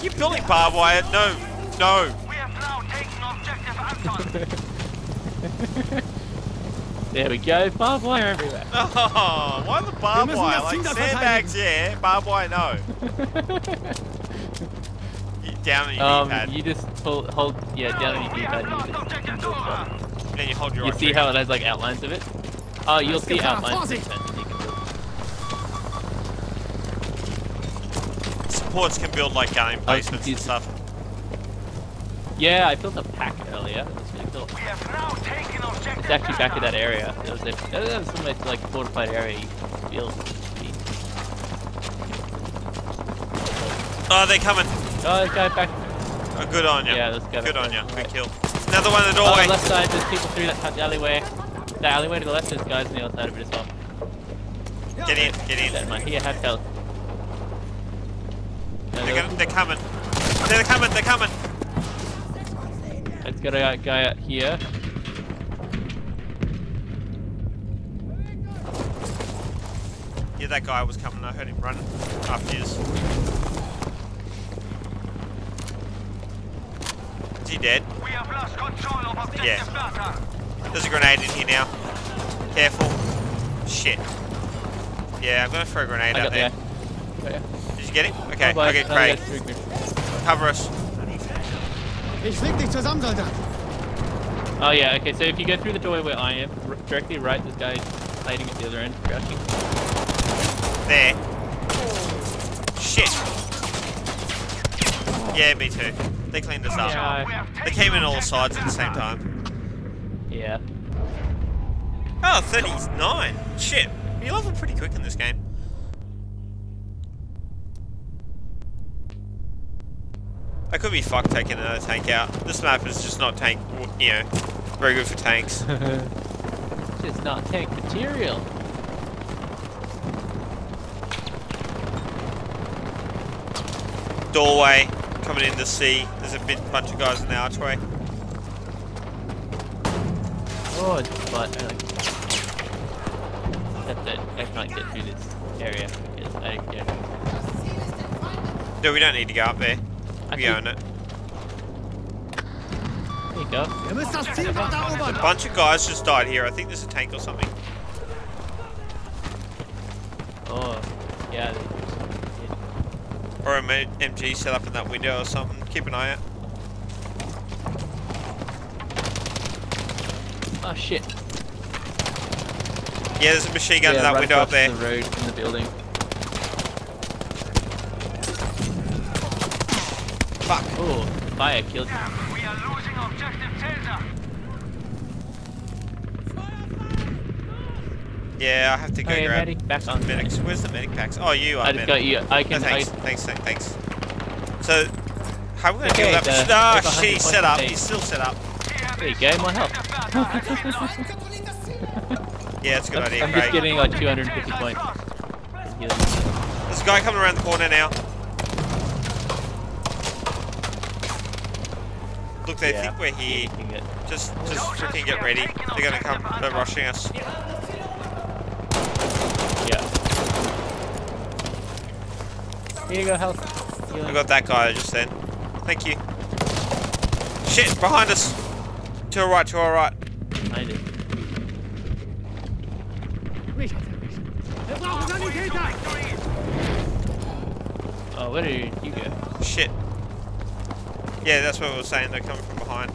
You're building barbed wire? No, no. We have now taken objective Anton. There we go, barbed wire everywhere. Oh, why the barbed müssen wire? das Like Ziel da sandbags, yeah. Barbed wire, no. You down on your um, D-pad. you just pull, hold, yeah, down on your We D-pad. and You, just, Dora. then you hold your you see how it has like outlines of it? Oh, you'll see Gefahr, outlines of Vorsicht! you can build. Supports can build like gun emplacements oh, and stuff. Yeah, I built a PaK earlier. It was really cool. We have now taken objective It's actually back in that area. There was a, that was some like fortified area you could build. Oh, they're coming. Oh, this guy back. Oh, good on you. Yeah, let's go Good on you. there. Good kill. Another one in the doorway. Oh, doorway. left side, there's people through that alleyway. The alleyway to the left, there's guys on the other side of it as well. Get in, get Keep that in in. mind. Here, have health. They're, gonna, they're coming. They're coming, they're coming. Let's get a guy out here. Yeah, that guy was coming. I heard him running after his. Is he dead? We have lost control of objective Yeah. Delta. There's a grenade in here now. Careful. Shit. Yeah, I'm gonna throw a grenade I out got the there. guy. Got. Did you get him? Okay, Oh, boy, okay, Craig. guy's through me. Cover us. Ich flieg dich zusammen, Soldat. Oh yeah, okay, so if you go through the doorway where I am, directly right, this guy hiding at the other end, crouching. There. Shit. Yeah, me too. They cleaned us up. Yeah. They came in all sides at the same time. Yeah. Oh, 39. Shit. You level pretty quick in this game. I could be fucked taking another tank out. This map is just not tank, you know, very good for tanks. It's not tank material. Doorway coming in to see. There's a bit bunch of guys in the archway. Oh, it's but I like. Except that I can't get through this area because I don't. No, we don't need to go up there. I We think- own it. There you go. Ihr müsst das Ziel dort A bunch of guys just died here. I think there's a tank or something. Oh, yeah. Or a M- MG set up in that window or something. Keep an eye out. Oh shit. Yeah, there's a machine gun yeah, in that right window up across there. the road in the building. Fuck. Oh, fire killed him. We are losing objective Caesar. Yeah, I have to go Okay, grab medic, back on. medics. Where's the medic packs? Oh, you are I just medic. got you. I No, thanks, I, thanks, thanks, thanks. So, how are we gonna Okay, deal with that? Ah, over shit, he's set up. He's still set up. There you go. My health. Yeah, it's a good I'm, idea, I'm just getting like 250 points. There's a guy coming around the corner now. Look, they Yeah. think we're here. Just, just freaking get ready. They're gonna come. They're rushing us. Yeah. Here you go, health. I got that guy just then. Thank you. Shit, behind us. To our right, to our right. Behind it. Mich hat erwischt. Wir brauchen Sanitäter. Oh, where did you go? Shit. Yeah, that's what we were saying. They're coming from behind.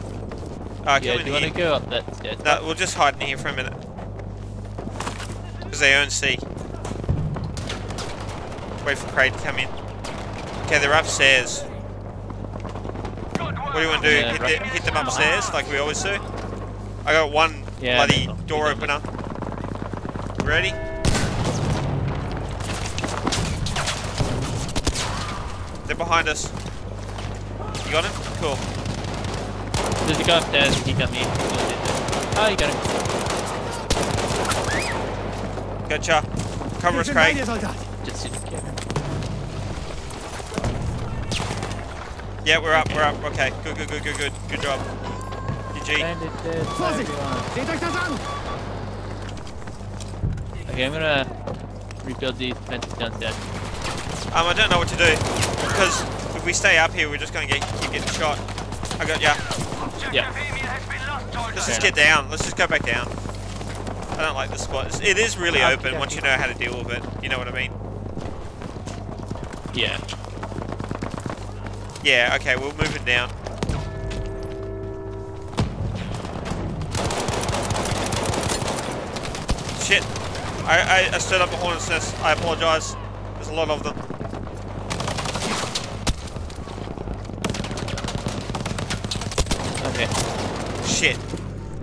Uh, Yeah, do you want to go up that stairs? No, we'll just hide in here for a minute. Because they own C. Wait for Craig to come in. Okay, they're upstairs. What do you want to do? Yeah, hit, the, hit them upstairs like we always do? I got one Yeah, bloody door hit them. opener. Ready? They're behind us. You got him? Cool. There's a guy upstairs. He got me. Oh, you got him. Gotcha. Cover Ich us, Craig. dir, Soldat. Just Yeah, we're up, we're up. Okay, good, good, good, good, good. Good job. GG. Bandit dead. Vorsicht. everyone. Seht euch das an. Okay, I'm gonna rebuild these fences downstairs. Um, I don't know what to do because if we stay up here, we're just gonna get keep getting shot. I got ya. Yeah. Emil has been lost, soldier. Let's just get down. Let's just go back down. I don't like this spot. It's- really Ah, open once you know how to deal with it. You know what I mean? Yeah. Yeah. Okay, we'll move it down. Shit. I, I, I stood up a hornet's nest. I apologize. There's a lot of them. Okay. Shit.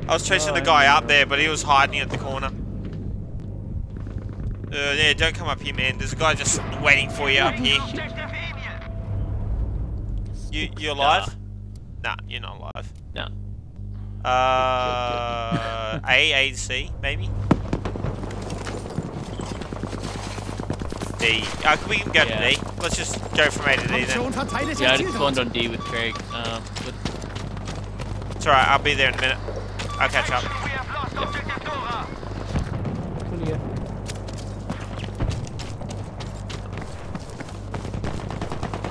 I was chasing the Oh, guy up there, but he was hiding at the corner. Uh, yeah, don't come up here, man. There's a guy just waiting for you up here. Objective Emil. You, you alive? Nah, you're not alive. No. Uh, A, A, C, maybe? D. Uh, we can go Yeah. to D. Let's just go from A to D then. Yeah, I das just spawned on D with Craig. Um, with It's alright, I'll be there in a minute. I'll catch up. We have lost objective Dora.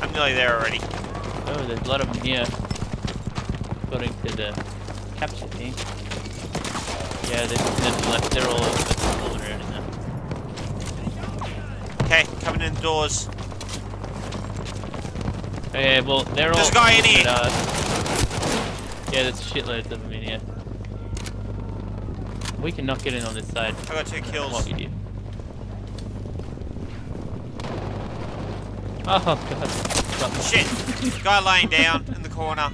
I'm nearly there already. There's a lot of them here. According to the capture thing. Yeah, they're, they're, left, they're all all around now. Okay, coming in doors. Okay, well, they're all. There's a guy in here. uh, yeah, there's shitloads of them in here. We can knock it in on this side. I got two kills. What we do. Oh god. Shit! Guy laying down in the corner.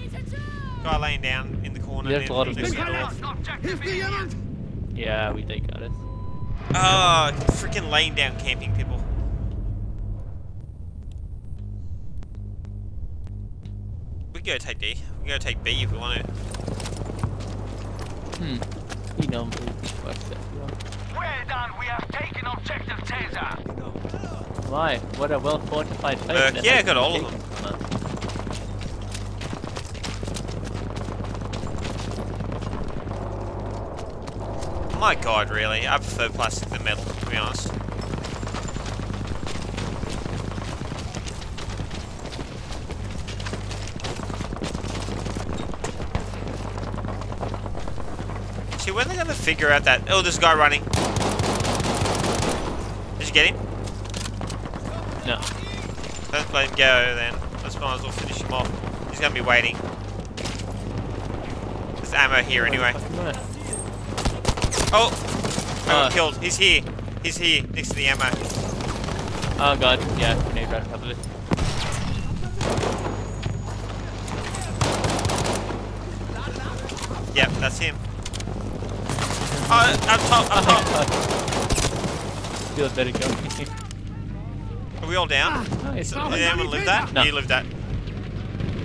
Guy laying down in the corner. There's a lot of next to them. the door. Lost objective Hilft mir jemand? Yeah, we they got us. Oh, freaking laying down camping people. We can go take D. We can go take B if we want to. Hmm. He normally works that well. Well done, we have taken objective Caesar. Why? What a well fortified place. Uh, yeah, I got all of them. from us. My god, really. I prefer plastic than metal, to be honest. Figure out that... Oh, there's a guy running. Did you get him? No. Don't let him go then. Let's might as well finish him off. He's gonna be waiting. There's ammo here anyway. Oh! I got Uh. killed. He's here. He's here, next to the ammo. Oh god, yeah, grenade right of it. Yep, that's him. Up top, up top. Feel better going. Are we all down? nice. Did anyone live that? No. You lived that.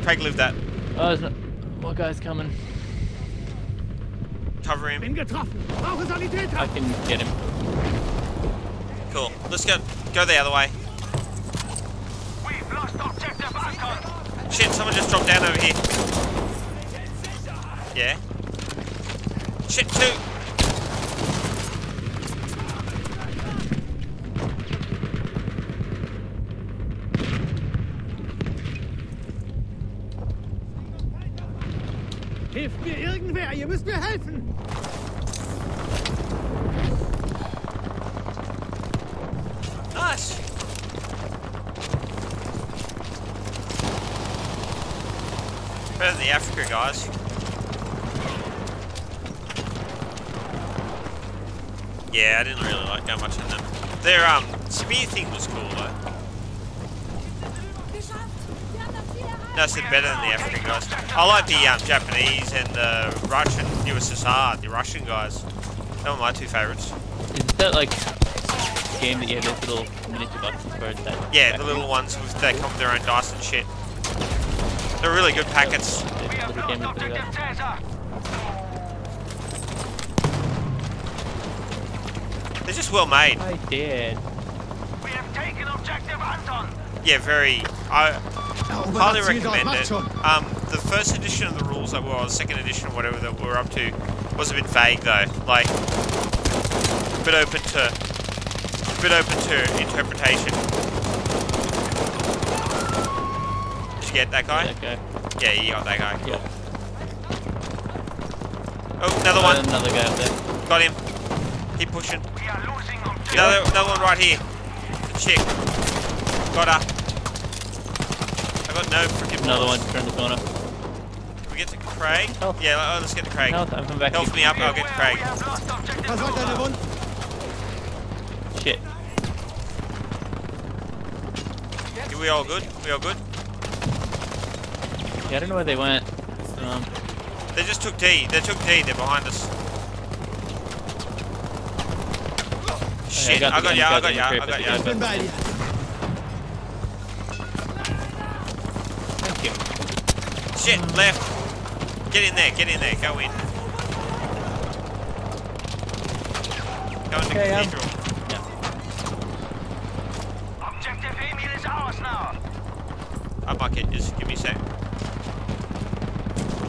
Craig lived that. Oh, there's no more guys coming. Cover him. Bin getroffen. Brauche Sanitäter. I can get him. Cool. Let's go. Go the other way. We've lost objective Anton. Shit, someone just dropped down over here. Yeah. Shit, two. Irgendwer, ihr müsst mir helfen. Better than the Africa guys. Yeah, I didn't really like that much in them. Their um spear thing was cool though. No, I said better than the African guys. I like the um, Japanese and the Russian USSR, the Russian guys. They were my two favourites. Is that like game that you have those little miniature boxes for that? Yeah, the little ones with they come with their own dice and shit. They're really good packets. There's We a have little game lost to do objective that. Caesar. They're just well made. I did. We have taken objective Anton. Yeah, very. I Erobert highly das Ziel dort, recommend it. Um, the first edition of the rules that were, or the second edition, or whatever that we're up to, was a bit vague though. Like, a bit open to, a bit open to interpretation. Did you get that guy? That guy. Yeah, you got that guy. Yeah. Oh, another one. Another guy up there. Got him. Keep pushing. We are losing. Another, another one right here. The chick. Got her. I got no freaking Another one bullets. turned the corner. Can we get to Craig? Health. Yeah, oh, let's get to Craig. Health, I'm coming back. Health me up, I'll get Well, Craig. We have lost objective Versorgt deine Rosa. Wunden. Shit. Are we all good? We all good? Yeah, I don't know where they went. Um, They just took D. They took D. They're behind us. Shit, got I the got gun, ya, I got got the ya, I grip, got I ya. Shit, left. Get in there, get in there, go in. Go in the Okay, um, cathedral. Objective Emil is ours now. I might get, just give me a sec.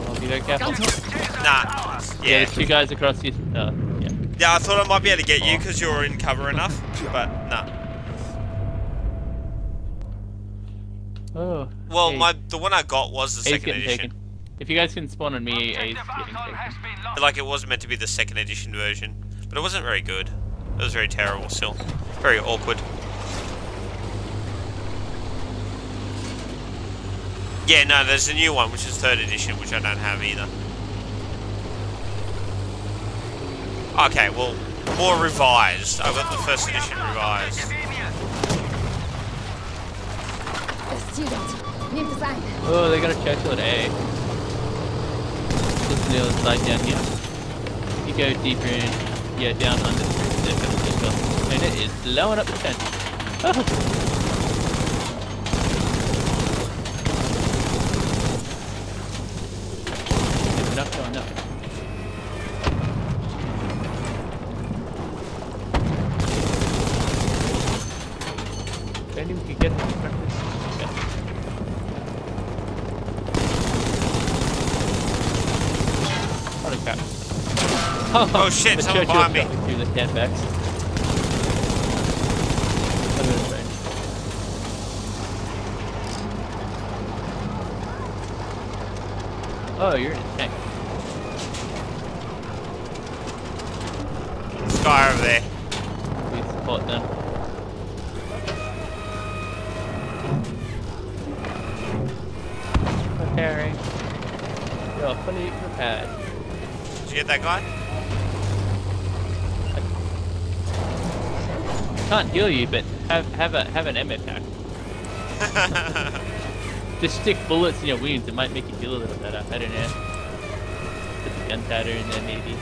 I'll be very careful. Ganz Nah. Yeah, Yeah. there's two guys across you. Uh, yeah. Yeah, I thought I might be able to get you because you're in cover enough, but nah. Oh. Well, hey, my the one I got was the A's second edition. taken. If you guys can spawn on me, A's getting taken. has been lost. Like it was meant to be the second edition version, but it wasn't very good. It was very terrible still. Very awkward. Yeah, no, there's a new one which is third edition, which I don't have either. Okay, well, more revised. I got the first edition revised. Oh, they got a at A. Just the other side down here. You go deeper in, yeah, down under the and it is blowing up the tent. Oh, shit, the someone Churchill me. through the sandbags. That would've been strange. Oh, you're in Can't heal you, but have have a have an ammo pack. Just stick bullets in your wounds. It might make you feel a little better. I don't know. Put the gunpowder in there, maybe.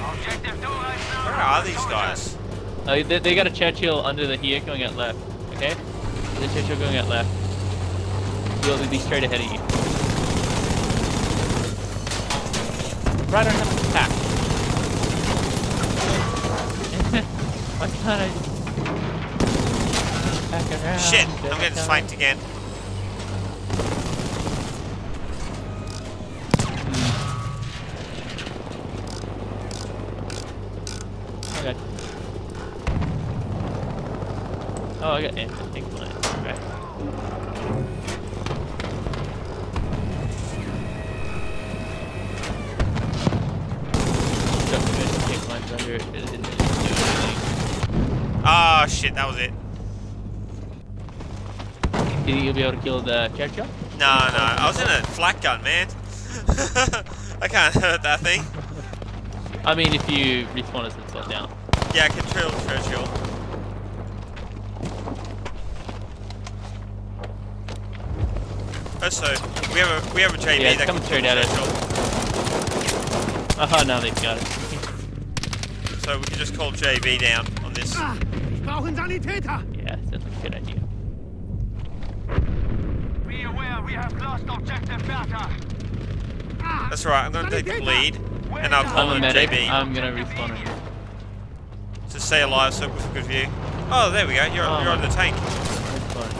Objective Dora is now Where are these guys? Oh, they, they got a Churchill under the here going out left. Okay? There's a Churchill going out left. He'll be straight ahead of you. Right on the attack. Why can't I just back around? Shit, I'm getting flanked again. You think you'll be able to kill the Churchill? No, no, I was in a flak gun, man. I can't hurt that thing. I mean, if you respawn us and slow down. Yeah, I can drill Churchill. Also, we have a we have a JB Yeah, that coming can straight drill at us. Churchill. Oh, now they've got it. So we can just call JB down on this. Ah, ich brauche einen Sanitäter. yeah, that's a good idea. Be aware, we have lost objective Bertha. Ah, That's right. I'm gonna take the lead, and I'll call I'm a him. JB I'm gonna respawn on you. to stay alive, so with a good view. Oh, there we go. You're Oh, you're on the tank. Respawn. Respawn.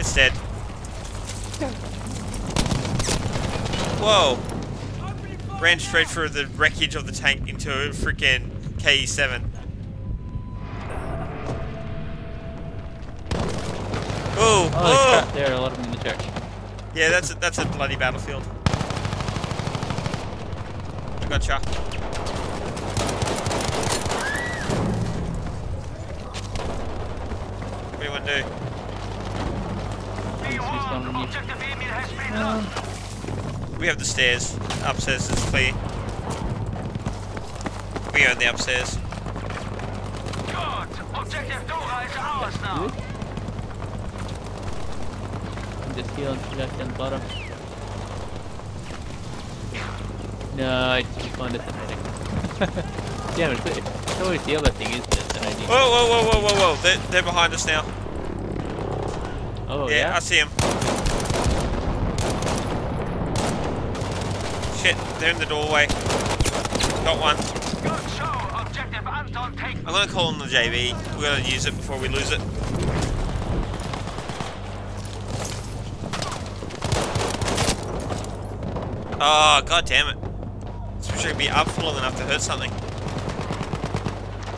It's dead. Whoa! Ran straight through the wreckage of the tank into a freaking KE7. Oh, oh! crap, there are a lot of them in the church. Yeah, that's a, that's a bloody battlefield. I gotcha. What do you want to do? We have the stairs. Upstairs is clear. We own the upstairs. Good. Objective Dora is ours now. I'm just healing for that down the bottom. No, I just responded it medic. Damn it, it's, it's always the other thing, isn't it? That I need. Whoa, whoa, whoa, whoa, whoa, whoa! They're, they're behind us now. Oh, yeah, yeah? I see them. Shit, they're in the doorway. Got one. Objective I'm gonna call on the JB. We're gonna use it before we lose it. Oh, god damn it. This wish I could be up for long enough to hurt something.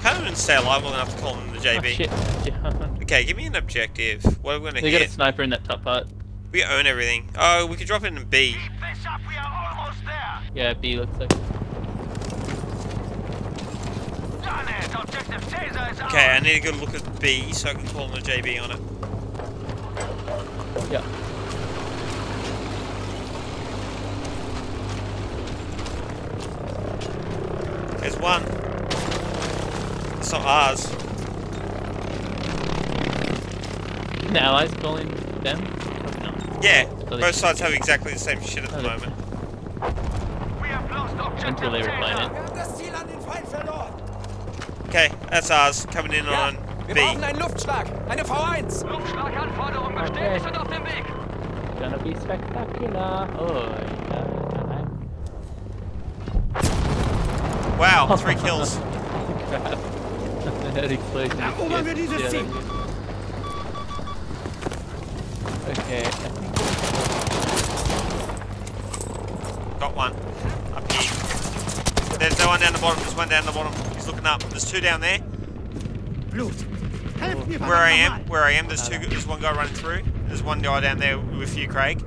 Can't even stay alive long enough to call on the Oh, JB. shit. okay, give me an objective. What are we gonna they got a sniper in that top part. We own everything. Oh, we could drop it in B. Yeah, B looks like. It. Objective Caesar is Okay, I need a good look at B so I can call on the JB on it. Yeah. There's one. It's not ours. The allies calling them? No. Yeah, both sides have exactly the same shit at the moment. We have lost objective Until they refine it. Wir haben das Ziel an den Feind verloren. Okay, that's ours. Coming in Ja, on wir B. brauchen einen Luftschlag. Eine V1. Luftschlaganforderung Okay. und auf dem Weg. Gonna be spectacular. Oh, yeah. Wow, three kills. Crap. that. Erobern wir dieses Ziel. Okay, Got one. Up no one down the bottom. There's one down the bottom. He's looking up. There's two down there. Blut. Helft mir, Where I am, where I am, there's two. There's one guy running through. There's one guy down there with you, Craig.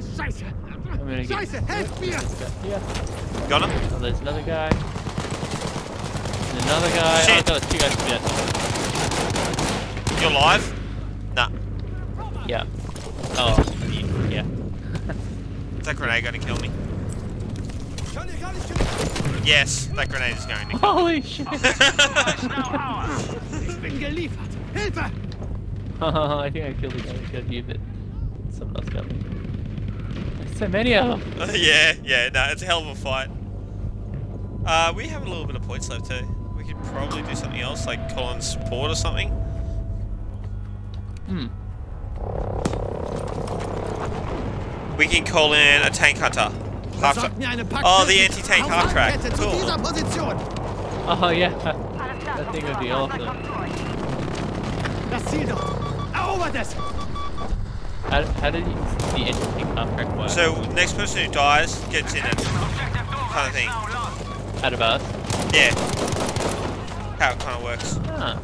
Scheiße. I'm gonna get Scheiße, helft mir. yeah. Got him. Oh, there's another guy. And another guy. Oh, Shit. Oh, there's two guys. Yeah. You're live. Nah. Yeah. Oh, yeah. Is that grenade going to kill me? Yes, that grenade is going to. Holy shit. Is now ours. Ich bin geliefert. Hilfe. I think I killed the guy who killed you, but someone else got me. There's so many of them. yeah, yeah. No, it's a hell of a fight. Uh, we have a little bit of points left too. We could probably do something else, like call in support or something. Hmm. We can call in a tank hunter. Half Besorgt Oh, the anti-tank half track. Cool. Oh, yeah. That thing would be awesome. Das Ziel dort. Erobert es. How, how did you, the interesting contract work? So next person who dies gets in it. Objective Kind of thing. now lost. out of us? Yeah. How it kind of works. Huh.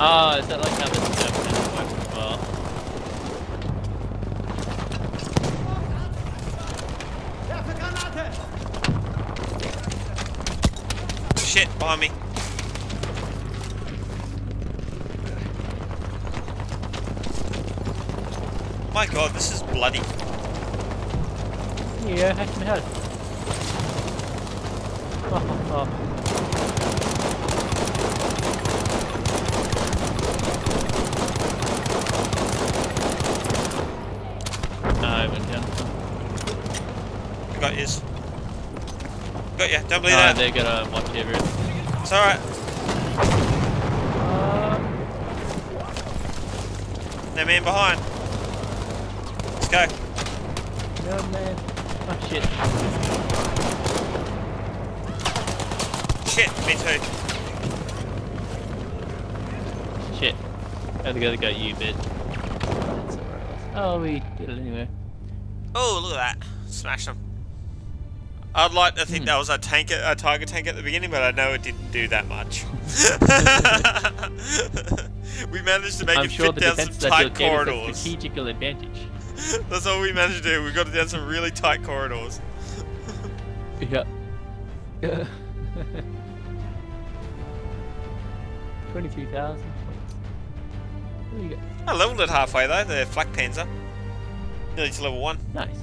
Oh, is that like how the German works as well? Werfe Granate. Shit, behind me. My god, this is bloody. Yeah, hack my head. Oh, oh. I went down. I got yours. Got ya, don't believe Oh, that. they're gonna watch everything. It's alright. Uh, No man behind. Let's go. no man. Oh shit. Shit, me too. Shit. I think I got you, but. That's alright. Oh, we did it anyway. Oh, look at that. Smashed them. I'd like to think Hmm. that was a tank, a tiger tank at the beginning, but I know it didn't do that much. we managed to make I'm it sure fit down some tight built gave a corridors. strategical advantage. That's all we managed to do. We got it down some really tight corridors. Yeah. Yeah. 23,000 points. There you go. I leveled it halfway though, the flak panzer. Nearly to level one. Nice.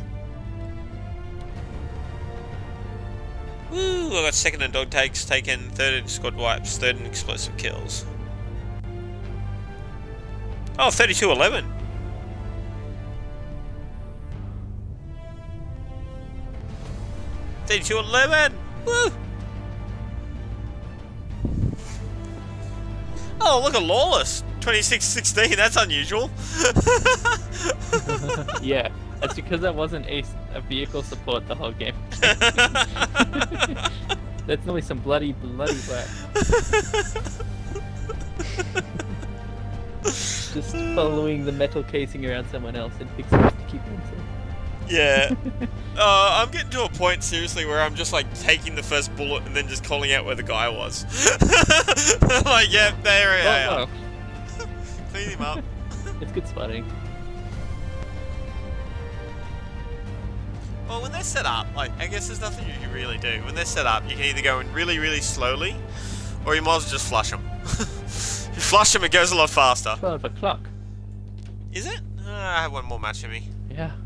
Woo! I got second in dog tags, taken third in squad wipes, third in explosive kills. Oh, 32 11. Thirty-two eleven. Woo! Oh, look at Lawless. 26-16. That's unusual. Yeah, that's because I wasn't a vehicle support the whole game. That's normally some bloody, bloody work. Just following the metal casing around someone else and fixing it to keep them safe. Yeah. Uh, I'm getting to a point, seriously, where I'm just like taking the first bullet and then just calling out where the guy was. like, yep, there we Oh, Clean him up. it's good spotting. Well, when they're set up, like, I guess there's nothing you can really do. When they're set up, you can either go in really, really slowly, or you might as well just flush them. you flush them, it goes a lot faster. 12 o'clock. Is it? Uh, I have one more match in me. Yeah.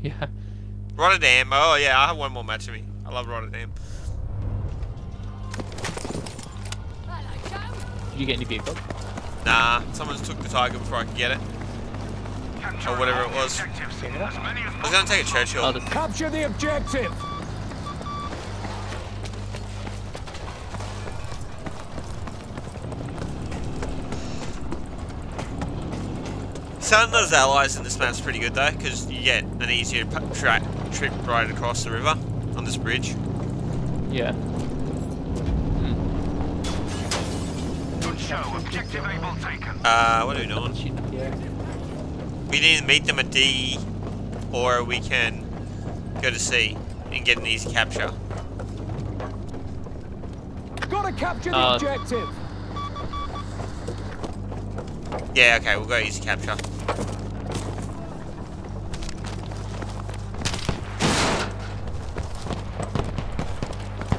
Yeah. Rotterdam. Oh, yeah, I have one more match in me. I love Rotterdam. Did you get any vehicles? Nah, someone just took the Tiger before I could get it. Capture Or whatever it was. objectives. As I was gonna take a Churchill. Oh, the Capture the objective. Some of those allies in this map's pretty good though, because you get an easier track trip right across the river. On this bridge. Yeah. Good show. Objective Able taken. Uh, what are we doing? Shooting up the air. We need to meet them at D, or we can go to C and get an easy capture. Gotta capture the Uh, objective. Yeah, okay, we'll go easy capture.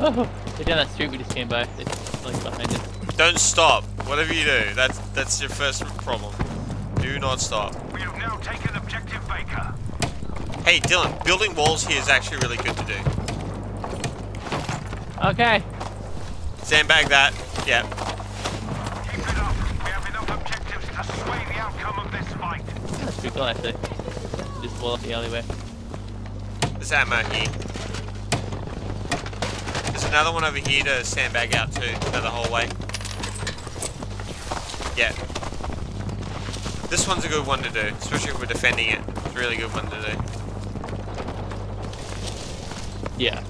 Oh, they're down that street we just came by. They're like behind us. Don't stop. Whatever you do, that's that's your first problem. Do not stop. We have now taken Objective Baker. Hey, Dylan, building walls here is actually really good to do. Okay. Sandbag that. Yeah. Keep it up. We have enough objectives to sway the outcome of this fight. That's pretty cool actually. Just wall up the alleyway. There's ammo here. There's another one over here to sandbag out too, another hallway. Yeah. This one's a good one to do, especially if we're defending it. It's a really good one to do. Yeah.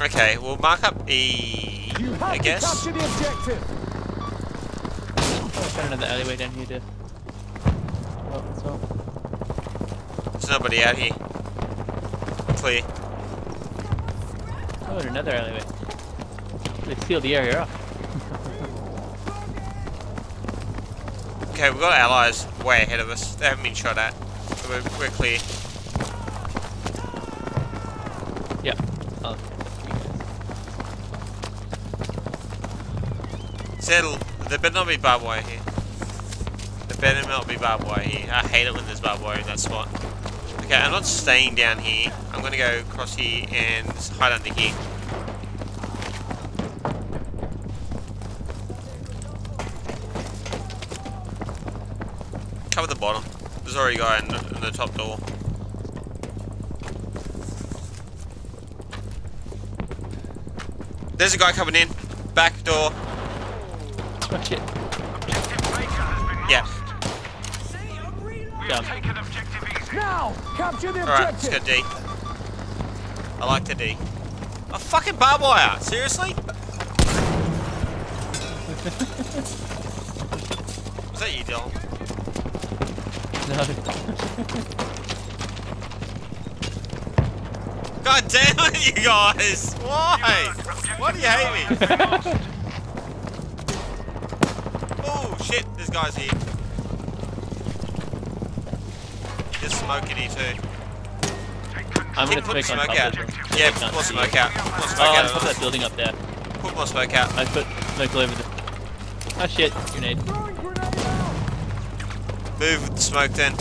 Okay, we'll mark up E, You have I to guess. capture the objective. Oh, got another alleyway down here to. Oh, that's all. There's nobody out here. Clear. Oh, and another alleyway. They sealed the area off. Okay, we've got allies way ahead of us. They haven't been shot at. So we're, we're clear. Yeah. Oh, Settle. There better not be barbed wire here. There better not be barbed wire here. I hate it when there's barbed wire in that spot. Okay, I'm not staying down here. I'm gonna go across here and hide under here. Cover the bottom. There's already a guy in the, in the top door. There's a guy coming in. Back door. Oh shit. Objective Baker has been Yeah. lost. We have Down. taken Objective Easy. Now, capture the Alright, let's go D. I like the D. A fucking barbed wire! Seriously? Was that you, Dylan? No. God damn it, you guys! Why? Why do you hate me? Oh shit, this guys here. Just smoke in here too. I'm Keep gonna putting smoke on smoke top out. Yeah, put more smoke out. Put more smoke Oh, on out. top of that building up there. Put more smoke out. I put smoke all over the. Oh shit, grenade. Throwing grenade out. Move with the smoke then.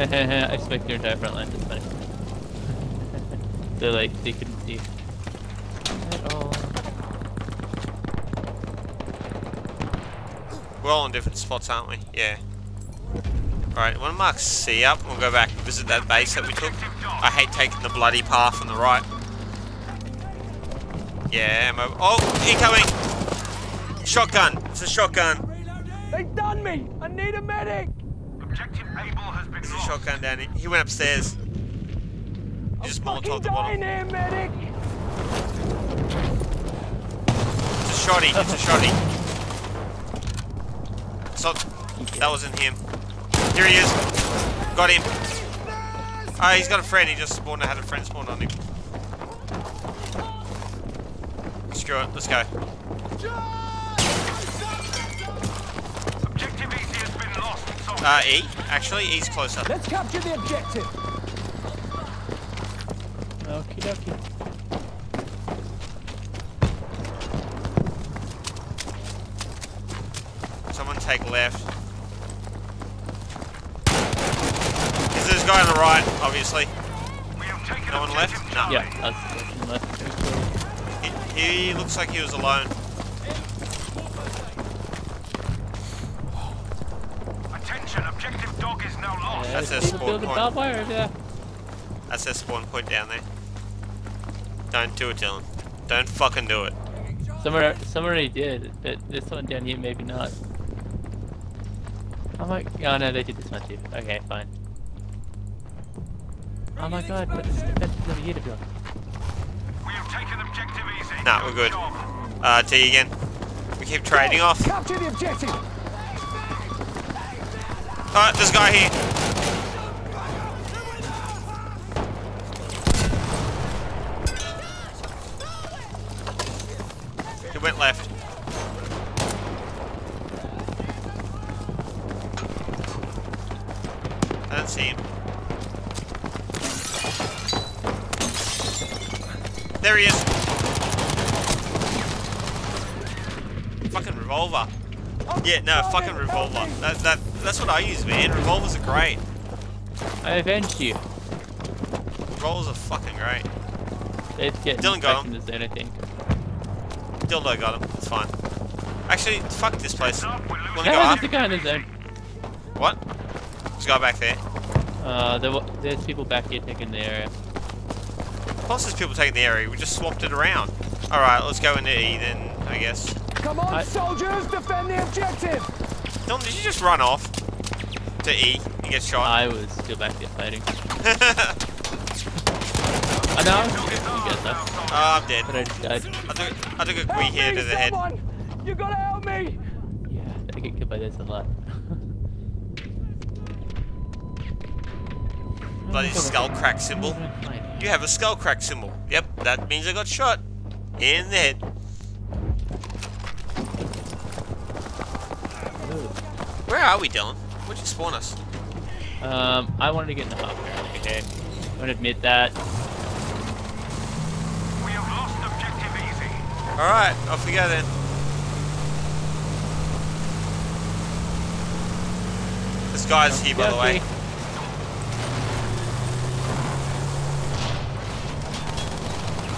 I smoked your entire front line, that's funny. so like, they couldn't see. At all. We're all in different spots, aren't we? Yeah. Alright, to mark C up? We'll go back and visit that base that we took. I hate taking the bloody path on the right. Yeah, ammo. Oh, incoming! Shotgun! It's a shotgun. A medic. Objective Able has been There's a lost. shotgun down here. He went upstairs. I'm Just fucking Molotov the dying bottom. here, medic. It's a shotty. It's a shotty. So, that wasn't him. Here he is. Got him. Ah, he's got a friend. He just spawned. I had a friend spawned on him. Screw it. Let's go. Uh, E. Actually, E's closer. Let's capture the objective. Okie dokie. Someone take left. Is this guy on the right, obviously? we have taken No one left? No. Yeah, I was left. He, he looks like he was alone. That's Yeah, a spawn point. barbed wire over there. That's their spawn point down there. Don't do it, Dylan. Don't fucking do it. Someone, someone already did, but this one down here maybe not. Oh my, oh no, they did this one too. Okay, fine. Oh my god, but this defense is over here to go. We have taken objective easy. Nah, we're good. Uh, T again. We keep trading off. Capture the objective. Alright, there's a guy here. What I use, man. Revolvers are great. I avenged you. Revolvers are fucking great. It's getting Dylan got back in the zone, I think. Dildo got him. It's fine. Actually, fuck this place. Wanna go Yeah, up? guy in the zone. What? There's a guy back there. Uh, there, there's people back here taking the area. Plus, there's people taking the area. We just swapped it around. Alright, let's go into E then, I guess. Come on, I- soldiers, defend the objective. Dylan, did you just run off to E and get shot? I was still back there fighting. I know, I was shooting you guys up, oh, I'm dead. but I just died. I took, I took a Help Gui here to the head. someone. You gotta help me. Yeah, I get killed by this a lot. Bloody skull crack symbol. You have a skull crack symbol. Yep, that means I got shot in the head. Where are we, Dylan? Where'd you spawn us? Um, I wanted to get in the hopper. Okay, I'm gonna admit that. We have lost objective easy. Alright, off we go then. This guy's here, by the way.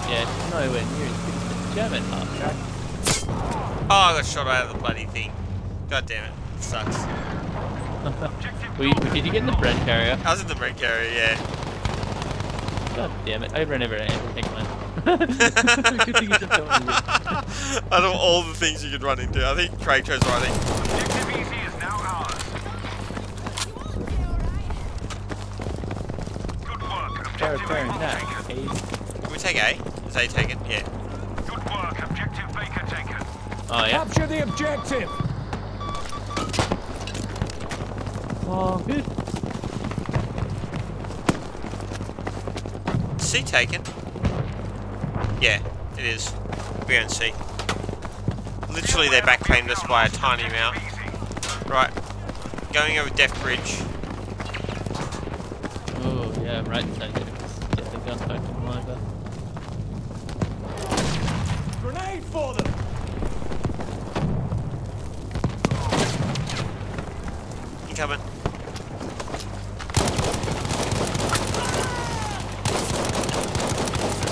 Yeah, it's nowhere near as good as the German half track. Oh, I got shot out of the bloody thing. God damn it. It sucks. Were you, did you get in the Bren carrier? I was in the Bren carrier, yeah. God damn it, I ran over everything, man. Good thing you just told me. Out of all the things you could run into, I think Craig chose right. Objective easy is now ours. Good work. Objective fair Able enough. taken. Okay. Can we take A? Is A taken? Yeah. Good work. Objective Baker taken. Oh yeah. Capture the objective. Oh, good. C taken? Yeah, it is. We own C. Literally, they backclaimed us by a tiny amount. Right. Going over Death Bridge. Oh yeah, right side. Get the gunfight from over. Grenade for them. Incoming.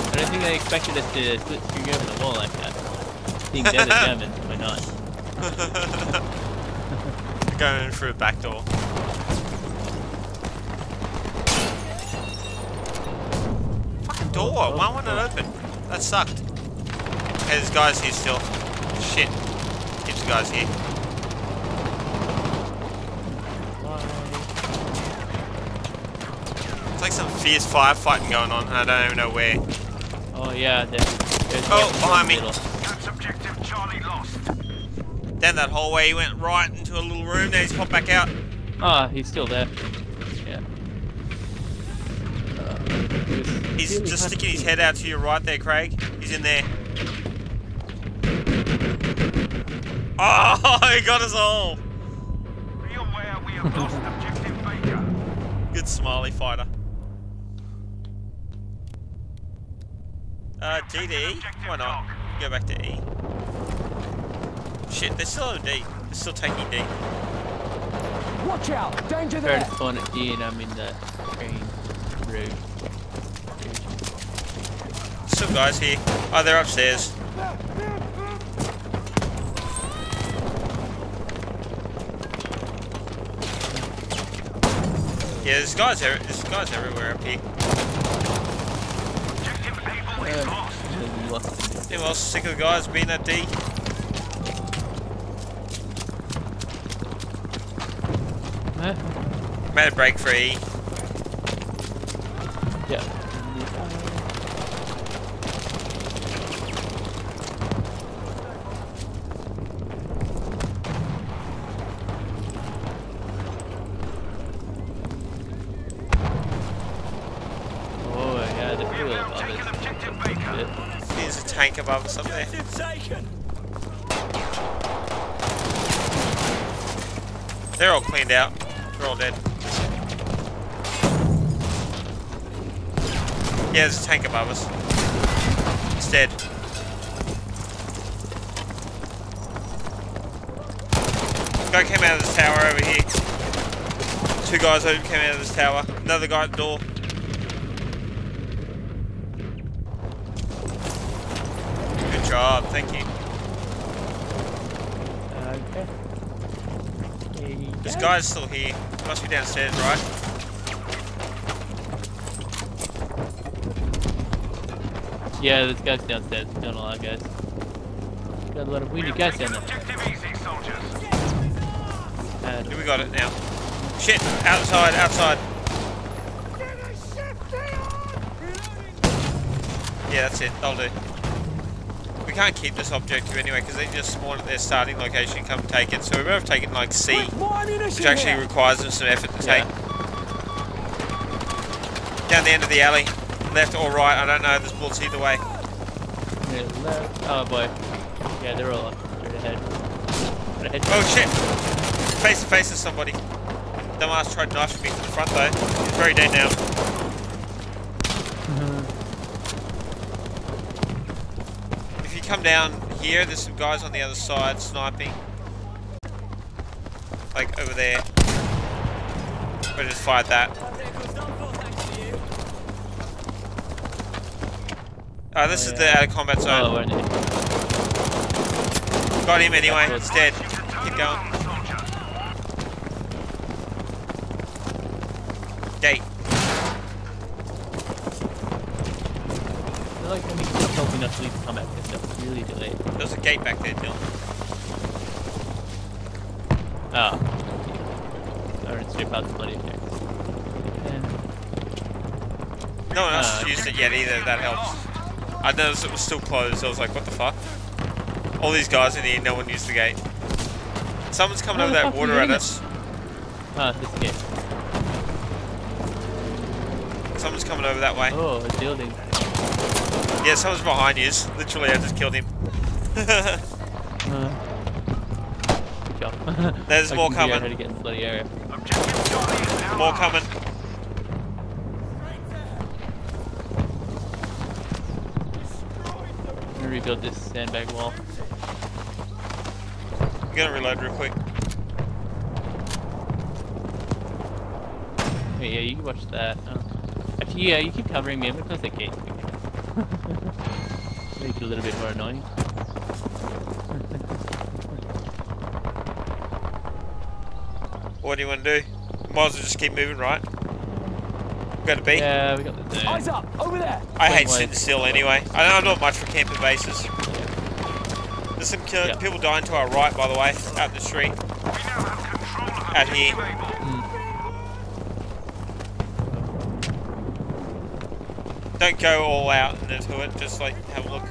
I don't think they expected us to split screen over the wall like that. Being they're the Germans, why not? Going in through a back door. Fucking door! Oh, oh, why won't it oh. open? That sucked. Okay, there's guys here still. Shit. Heaps of guys here. It's like some fierce firefighting going on, and I don't even know where. Oh yeah, there, there's Oh, one behind me. That's objective Charlie lost. Down that hallway, he went right into a little room, now he's popped back out. Ah, he's still there. Yeah. Uh, He's really just sticking his head out to your right there, Craig. He's in there. Oh, he got us all. Be aware we have lost objective Baker. Good smiley fighter. D to E? Why not? Go back to E. Shit, they're still on D. They're still taking D. Watch out. Danger Try there. to spawn at D and I'm in the train road. Still guys here. Oh, they're upstairs. Yeah, there's guys, there's guys everywhere up here. Objective Able is lost. Lost. Anyone else sick of the guys being at D? Huh? Made a break for E. Yeah, there's a tank above us. It's dead. Guy came out of this tower over here. Two guys over came out of this tower. Another guy at the door. Good job, thank you. Okay. This guys. guy's still here. Must be downstairs, right? Yeah, this guy's downstairs. Doing a lot, guys. Got a lot of weedy guys down there. Objective easy, soldiers. And we got it now. Shit! Outside, outside. Yeah, that's it. That'll do. We can't keep this objective anyway because they just spawn at their starting location and come take it. So we better have taken like C, which actually here. requires them some effort to Yeah. take. Down the end of the alley. Left or right, I don't know. Bullets either way. Left. Oh boy. Yeah, they're all up straight ahead. Straight ahead. Oh shit! Face to face with somebody. Dumbass tried knifing me from the front though. He's very dead now. Mm-hmm. If you come down here, there's some guys on the other side sniping. Like over there. We just fired that. Oh, this is the oh, out uh, of combat Oh, zone. we're. Got him anyway. He's dead. Keep going. Gate. I feel like when we keep helping us leave combat, this stuff's really delayed. There's a gate back there, Dylan. Oh. I ran straight past the bloody attack. And No one else ah, has Uh, used it yet either, if that helps. I noticed it was still closed, I was like, what the fuck? All these guys in here, no one used the gate. Someone's coming over that water at in it? us. ah, this game. Someone's coming over that way. Oh, a building. Yeah, someone's behind you. Literally, I just killed him. Uh, good job. There's I more can figure out coming. How to rebuild this sandbag wall. I'm gonna reload real quick. Wait, yeah, you can watch that. Oh. Actually, yeah, you keep covering me. I'm gonna close the gate. Make it a little bit more annoying. What do you want to do? Might as well just keep moving, right? Go to be. Yeah, we got the zone. Eyes up, over there. I hate Wait, sitting still anyway. I know I'm not much for camping bases. There's some Yeah. people dying to our right, by the way, out the street. We now have control of Out here. objective Don't go all out into it, just like have a look.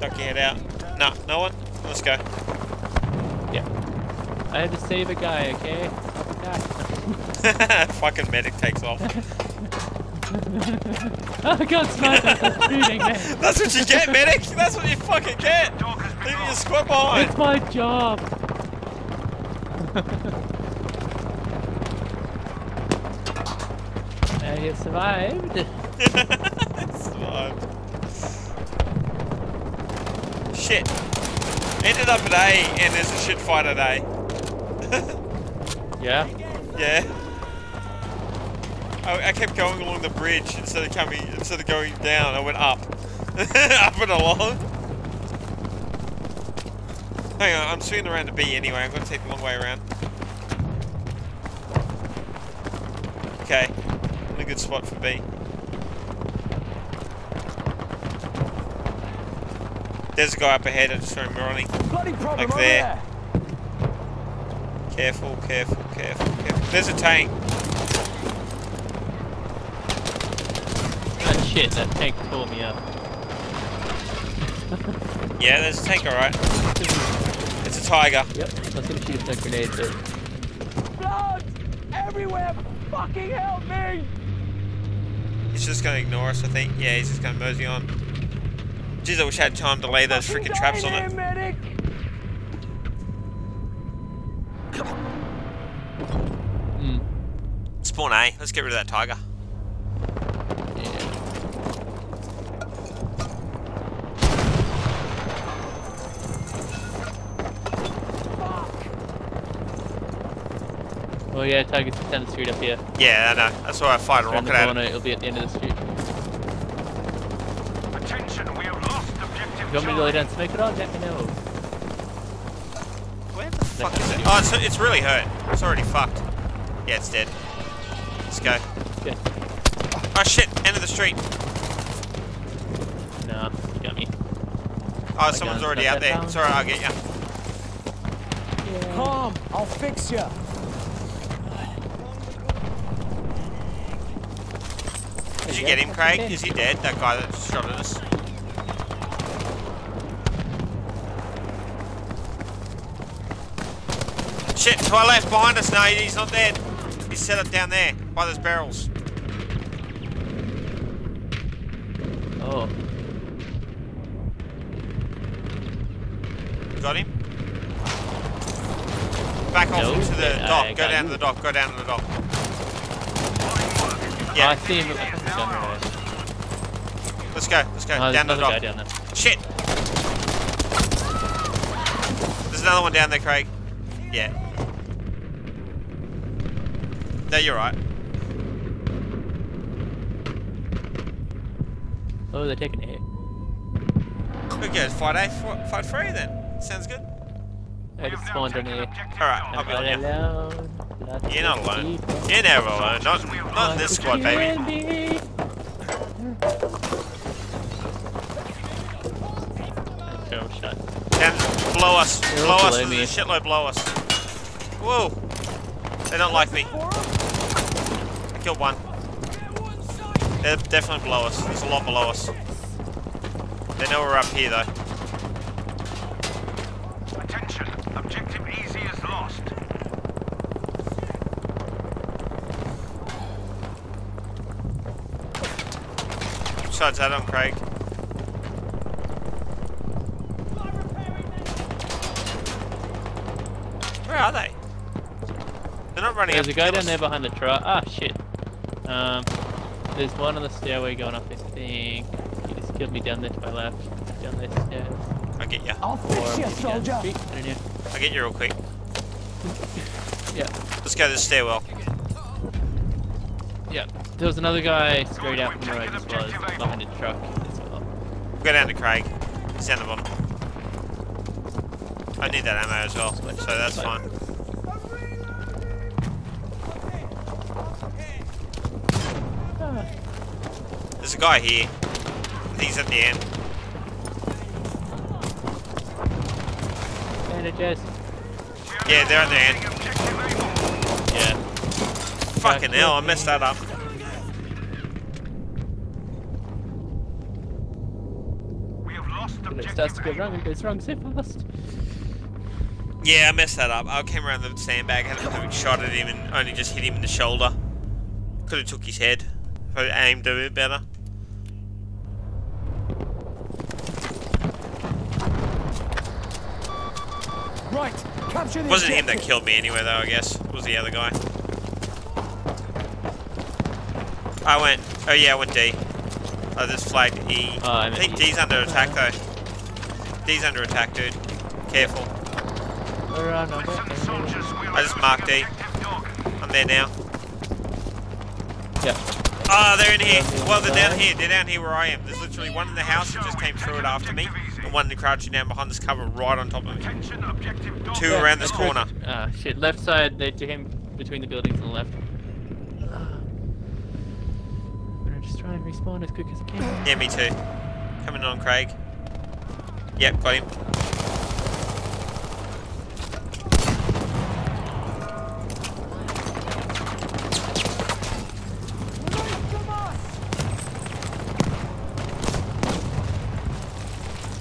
Duck your head out. Nah, no one? Let's go. Yeah. I had to save a guy, okay? Help a guy. Fucking medic takes off. oh, God, sniper! That's shooting, man. That's what you get, medic! That's what you fucking get! Dog has been Leave your squad behind! It's my job! Uh, I survived. Survived. Shit. Ended up at A and there's a shit fight at A. Yeah? Yeah. I, I kept going along the bridge instead of coming, instead of going down, I went up. up and along. Hang on, I'm swinging around to B anyway, I'm gonna take the long way around. Okay, in a good spot for B. There's a guy up ahead, I just saw him running. Bloody problem Like there. there. Careful, careful, careful, careful. There's a tank. Ah, shit, that tank tore me up. Yeah, there's a tank, alright. It's a tiger. Yep, I was gonna shoot that grenade, but Blood everywhere. Fucking help me. He's just gonna ignore us, I think. Yeah, he's just gonna mosey on. Jeez, I wish I had time to lay those freaking traps on it. Medic! Hmm. Spawn A. Let's get rid of that tiger. Yeah, Tiger's just down the street up here. Yeah, I know. That's why I fired a rocket at corner, him. it'll be at the end of the street. Attention, we have lost objective You want me to lay Charlie. down smoke it on? Let me know. Where the fuck is it? Oh, it's, it's really hurt. It's already fucked. Yeah, it's dead. Let's go. Okay. Oh shit! End of the street. Nah, you got me. Oh, My someone's already out there. down. It's alright, I'll get you. Calm, I'll fix you. Did you get him, Craig? Is he dead? That guy that shot at us. Shit, to our left, behind us. No, he's not dead. He's set up down there, by those barrels. Oh, Got him? Back off No, into the yeah, I dock. Go down you. to the dock. Go down to the dock. I Yeah, see him. I think he's on the way. let's go. There's down the another guy dock. down there. Shit! There's another one down there, Craig. Yeah. No, you're right. Oh, they're taking a hit. Who goes? Fight A? Fight free then? Sounds good. I just spawned on here. Alright, I'll be not on you. Alone. You're not alone. You're never alone. Not, not in this squad, baby. They're Below us. below There's a shitload blow us. Whoa. They don't like me. I killed one. They're definitely below us. There's a lot below us. They know we're up here, though. Attention, objective easy is lost. Which side's that on, Craig? Where are they? They're not running There's up a guy down us. there behind the truck. Ah, shit. Um, there's one on the stairway going up, I think. He just killed me down there to my left. Down those stairs. I'll get you. I'll Or fix you, maybe down the soldier. I don't know. I'll get you real quick. Yeah. Let's go to the stairwell. Yeah. There was another guy straight out from the road as well behind the truck as well. We'll go down to Craig. He's down the bottom. I need that ammo as well, so that's fine. There's a guy here. I think he's at the end. Bandages. Yeah, they're at the end. Yeah. Fucking hell, I messed that up. We have lost When it starts to objective go A. wrong, it goes wrong so fast. Yeah, I messed that up. I came around the sandbag, had having shot at him, and only just hit him in the shoulder. Could have took his head. If I aimed a bit better. Right, capture the wasn't him that killed me anyway, though, I guess. It was the other guy. I went... Oh, yeah, I went D. I just flagged E. Oh, I I think. D's under attack, though. D's under attack, dude. Careful. We're on our way. Listen, soldiers, we I just marked D. objective dog. I'm there now. Yeah. Oh, they're in here. Well, they're down here. They're down here where I am. There's literally one in the house that just came through it after me, and one crouching down behind this cover right on top of me. Attention, objective dog. Two around this corner. Ah, shit. Left side, they to him between the buildings on the left. I'm gonna just try and respawn as quick as I can. Yeah, me too. Coming on, Craig. Yep, got him.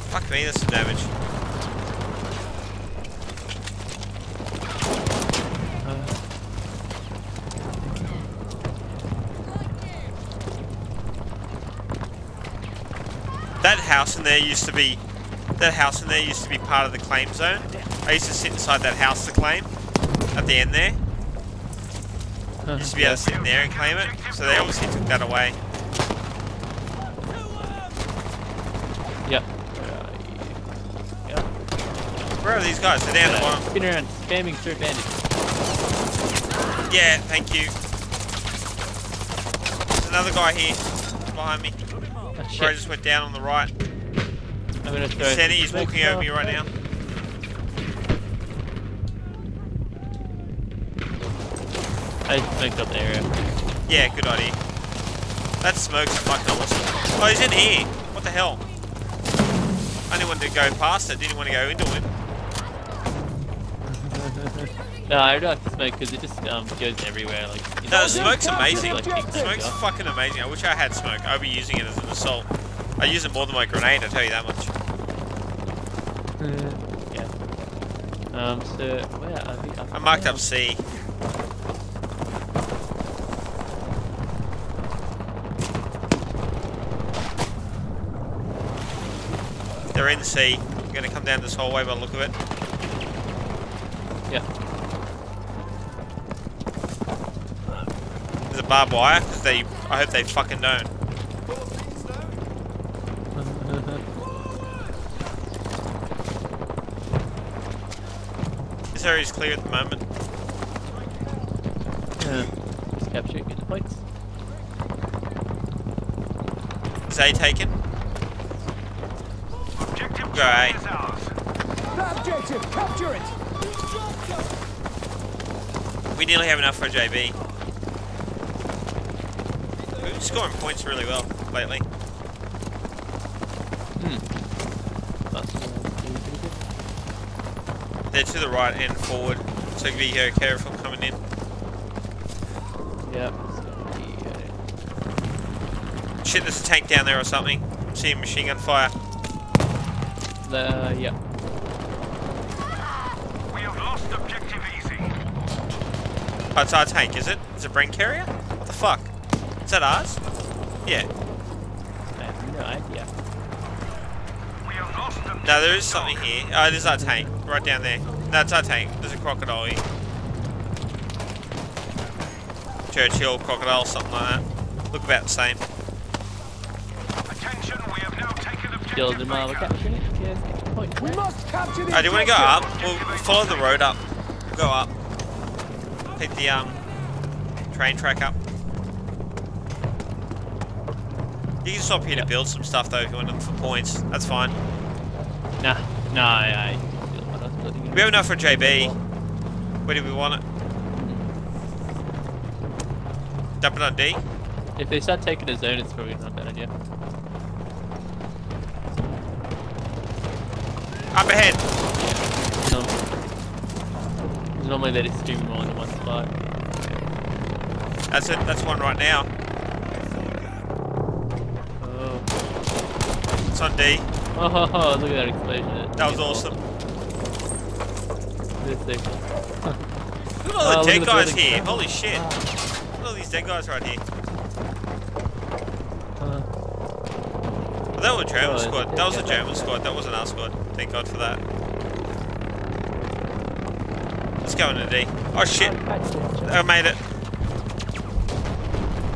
Fuck me, that's some damage. Uh, that house in there used to be that house in there used to be part of the claim zone. I used to sit inside that house to claim at the end there. Used to be able to sit in there and claim it. So they obviously took that away. Yep. Uh, yep. Where are these guys? They're down the bottom. Spin around, spamming third bandage. Yeah, thank you. There's another guy here behind me. Oh, Where I just went down on the right. Gonna throw. Sandy is walking over me right now. I smoked up the area. Yeah, good idea. That smoke's fucking awesome. Oh, he's in here. What the hell? I didn't want to go past it. Didn't want to go into it. No, I don't like the smoke because it just um, goes everywhere. Like you No, know, the smoke's amazing. Like, Smoke's fucking amazing. I wish I had smoke. I'd be using it as an assault. I use it more than my grenade, I tell you that much. yeah. Um. So where are we? I marked up C. They're in C. I'm gonna come down this hallway by the look of it. Yeah. There's a barbed wire, they, I hope they fucking don't. This area's clear at the moment. Yeah. Just capture the points. Is A taken? Objective Go A. is ours. Objective, capture it! We nearly have enough for a JB. We've been scoring points really well lately. That's uh, pretty good. They're to the right and forward, so be uh, careful coming in. Yep. So we, Shit, there's a tank down there or something. I'm seeing machine gun fire. the yeah. We have lost objective easy. Oh, it's our tank, is it? Is it Bren carrier? What the fuck? Is that ours? Yeah. I have no idea. We have lost objective No, there is something here. Oh, there's our tank. Right down there. No, it's our tank. There's a crocodile. Churchill, crocodile, something like that. Look about the same. Attention, we have now taken objective the marble Baker. capture it. Yes, point. We must capture the do you want to go up? We'll, we'll follow the road up. We'll go up. Pick the um train track up. You can stop here to build some stuff though if you want them for points. That's fine. Nah, nah, I, I feel what I was building. We have enough for JB. Where do we want it? Dump it on D. If they start taking a zone, it's probably not a bad idea. Up ahead. No. Normally they just do more than one spot. That's it. That's one right now. Oh. It's on D. Oh, look at that explosion. That was awesome. This. Look at all Oh, the dead guys here. Holy shit. Look at all these dead guys right here. Uh, Well, that was a German Oh, squad. That was a. German squad. That wasn't our squad. Thank God for that. Let's go into D. Oh shit. I made it.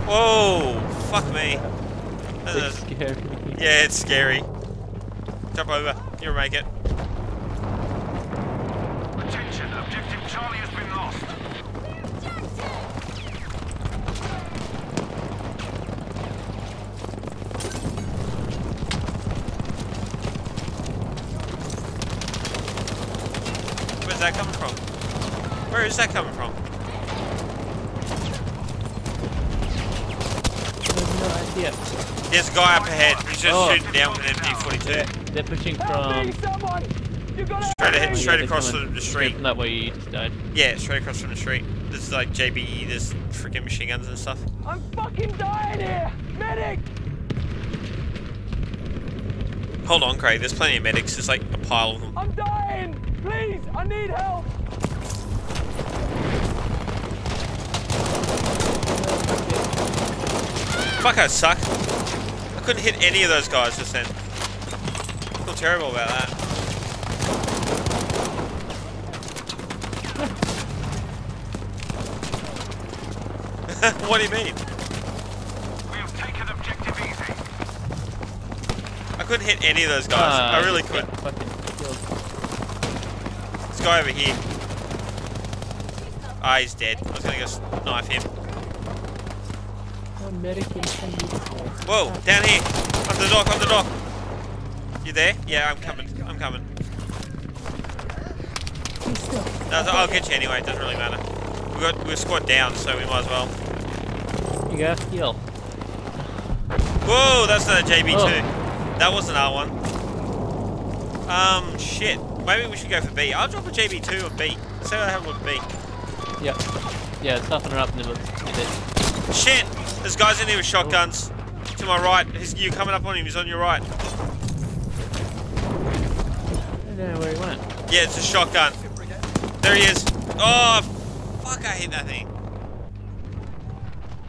Whoa. Fuck me. It's scary. Yeah, it's scary. Jump over. You'll make it. Attention, objective Charlie has been lost. Where's that coming from? Where is that coming from? I have no idea. There's a guy up ahead. He's just Oh. shooting down with an MG42. They're pushing from. me, someone! You gotta Straight ahead, straight Yeah, across coming the, the street. From that way you just died. Yeah, straight across from the street. There's like JBE, there's freaking machine guns and stuff. I'm fucking dying here! Medic! Hold on, Craig. There's plenty of medics. There's like a pile of them. I'm dying! Please, I need help! Fuck, I suck. I couldn't hit any of those guys just then. I feel terrible about that. what do you mean? We have taken objective easy. I couldn't hit any of those guys. Ah, I really couldn't. got Fucking killed. This guy over here. Ah, he's dead. I was gonna go knife him. What medication do you take? Whoa, down here. On the dock, on the dock. You there? Yeah, I'm coming. I'm coming. No, I'll get you anyway. It doesn't really matter. We got we're squad down, so we might as well. You got heal. Whoa, that's not a JB2. Oh. That was an R1. Um, shit. Maybe we should go for B. I'll drop a JB2 on B. Let's see what I have with B. Yeah. Yeah, toughen her up in the books. Shit! There's guys in here with shotguns. To my right. He's, you're coming up on him. He's on your right. I don't know where he went. Yeah, it's a shotgun. There he is. Oh, fuck! I hit that thing.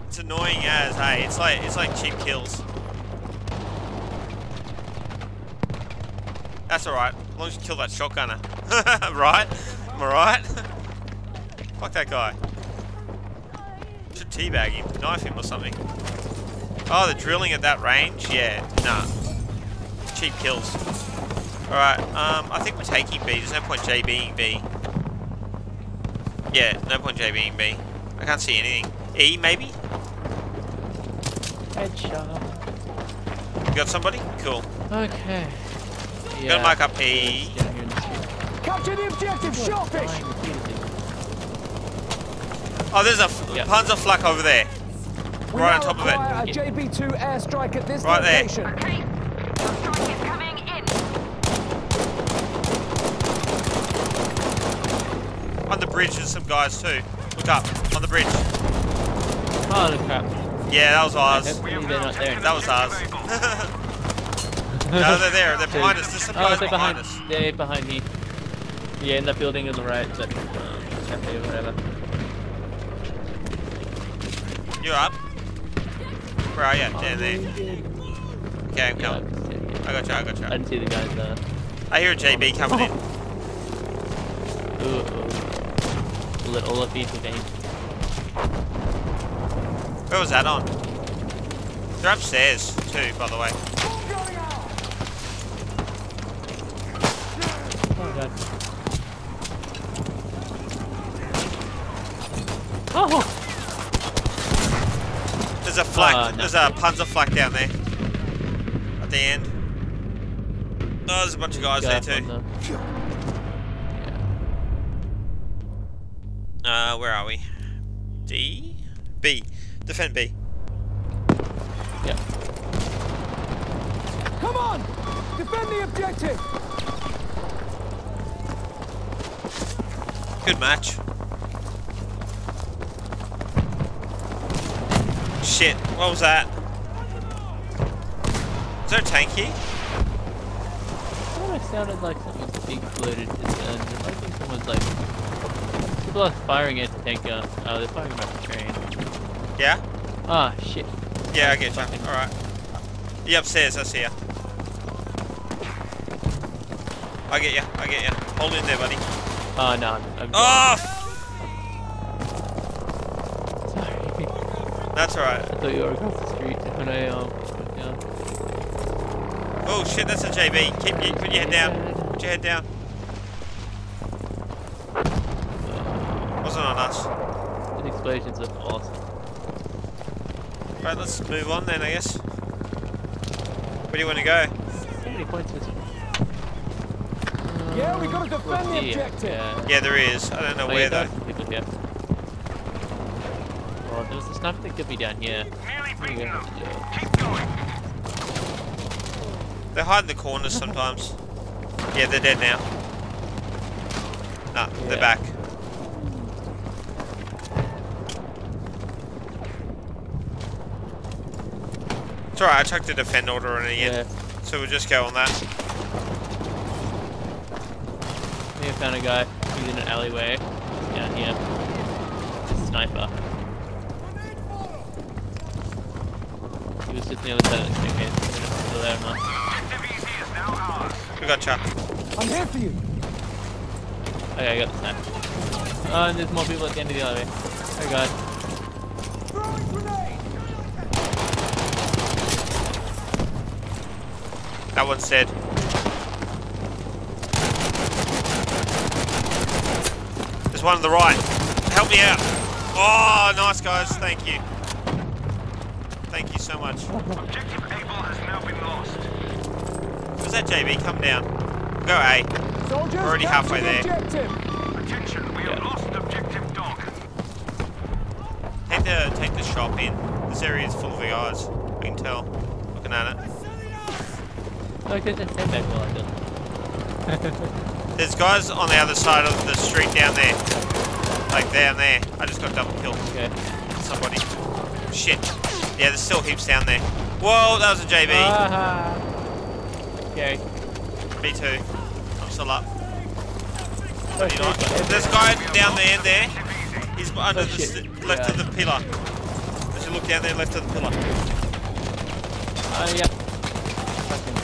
It's annoying as hey. It's like it's like cheap kills. That's all right. As long as you kill that shotgunner, right? Am I right? fuck that guy. Should teabag him, knife him or something. Oh, the drilling at that range? Yeah, nah. Cheap kills. Alright, um, I think we're taking B. There's no point JBing B. Yeah, no point JBing B. I can't see anything. E, maybe? Headshot. You got somebody? Cool. Okay. Yeah. Gonna mark up E. Here in the. Capture the objective, People are sharpish! dying repeatedly. Oh, there's a f Yeah. Panzer flak over there. We Right on top of it. require a JB2 airstrike at this Right there. location. Okay. Strike is coming in. On the bridge, there's some guys too. Look up. On the bridge. Oh, the crap. Yeah, that was ours. They're not there. That was ours. no, they're there. They're behind us. There's some Oh, guys they're behind behind. us. They're behind me. Yeah, in that building on the right. That um, cafe or whatever. You're up. Where are you? Down there. Okay, I'm coming. I got you. I got you. I didn't see the guys uh I hear a JB coming in. Ooh, ooh. Let all of you today. Where was that on? They're upstairs too, by the way. Oh god. Oh! There's a flak. Ah, no. There's a Panzer flak down there. At the end. Oh, there's a bunch of guys there too. on the- Uh, where are we? D? B. Defend B. Yeah. Come on! Defend the objective! Good match. Shit, what was that? Is there a tank here? Thought it sounded like something big floated to the end. I think someone's like. People are firing at the tank gun. Oh, they're firing at the train. Yeah? Ah, shit. Yeah, I get you. Alright. You upstairs, I see ya. I get you, I get you. Hold in there, buddy. Oh, no. I'm, I'm Oh! That's alright. I thought you were across the street when I um went down. Oh shit, that's a JB. Keep your, put your head down. Put your head down. Wasn't on us. The explosions are awesome. Right, let's move on then, I guess. Where do you want to go? So many points missing. Yeah, we gotta defend the Yeah, objective. Yeah. Yeah, there is. I don't know Oh, where though. there are some people here. Well, there was a sniper that could be down here. Nearly There you beaten go. them. Yeah. Keep going. They hide in the corners sometimes. Yeah, they're dead now. Nah, they're back. It's alright, I chucked the defend order on it again. Yeah. So we'll just go on that. I think I found a guy who's in an alleyway. Down here. Sniper. He was just near the other side of the staircase. I don't know if he's still there or not. Objective easy is now ours. We got Chuck. I'm here for you. Okay, I got the sniper. Oh, and there's more people at the end of the elevator. Oh god. Throwing grenade. That one's dead. There's one on the right. Help me out. Oh, nice guys. Thank you. Thank you so much. Objective Able has now been lost. Was that JB? Come down. Go A. Soldiers, Already halfway there. Objective. Attention, we have lost Objective Dog. Take the take the shop in. This area is full of guys. I can tell. Looking at it. Look, there's a sandbag while I do. There's guys on the other side of the street down there. Like down there. I just got double killed. Okay. Somebody. Shit. Yeah, there's still heaps down there. Whoa, that was a JB. Ah. Okay. Me too. I'm still up. Oh, shit. there's a guy down the end there. He's under Oh, the left Yeah. of the pillar. As you look down there, left of the pillar. Oh, yeah. Fucking.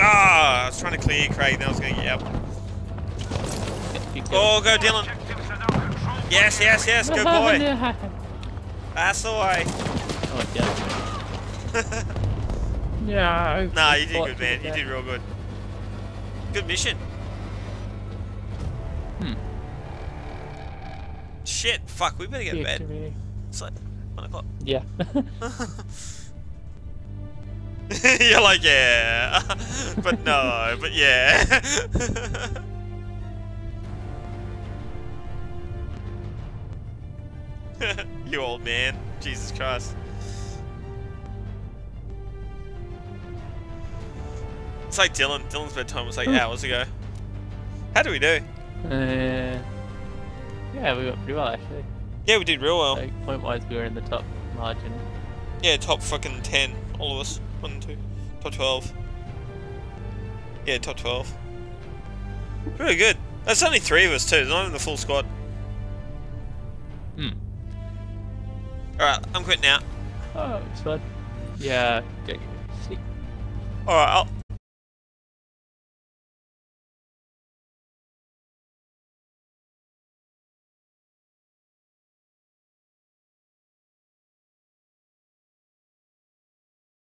Ah, I was trying to clear you, Craig. Then I was going to get out. Oh, go Dylan. Objectives are now controlled. Yes, yes, yes. Good boy. No. That's the way. Oh, yeah. Yeah. Nah, you did good, man. You did real good. Good mission. Hmm. Shit, fuck, we better get to Yeah, bed. community. It's like one o'clock. Yeah. You're like, yeah, but no, but yeah. Man, Jesus Christ. It's like Dylan. Dylan's bedtime was like hours ago. How do we do? uh, yeah, we went pretty well actually. Yeah, we did real well. Like point wise, we were in the top margin. Yeah, top fucking 10, all of us. One two. Top 12. Yeah, top 12. Very good. That's only three of us too, it's not even the full squad. Alright, I'm quitting now. Oh, it's fun. Yeah. Okay. Sleep. Alright, I'll,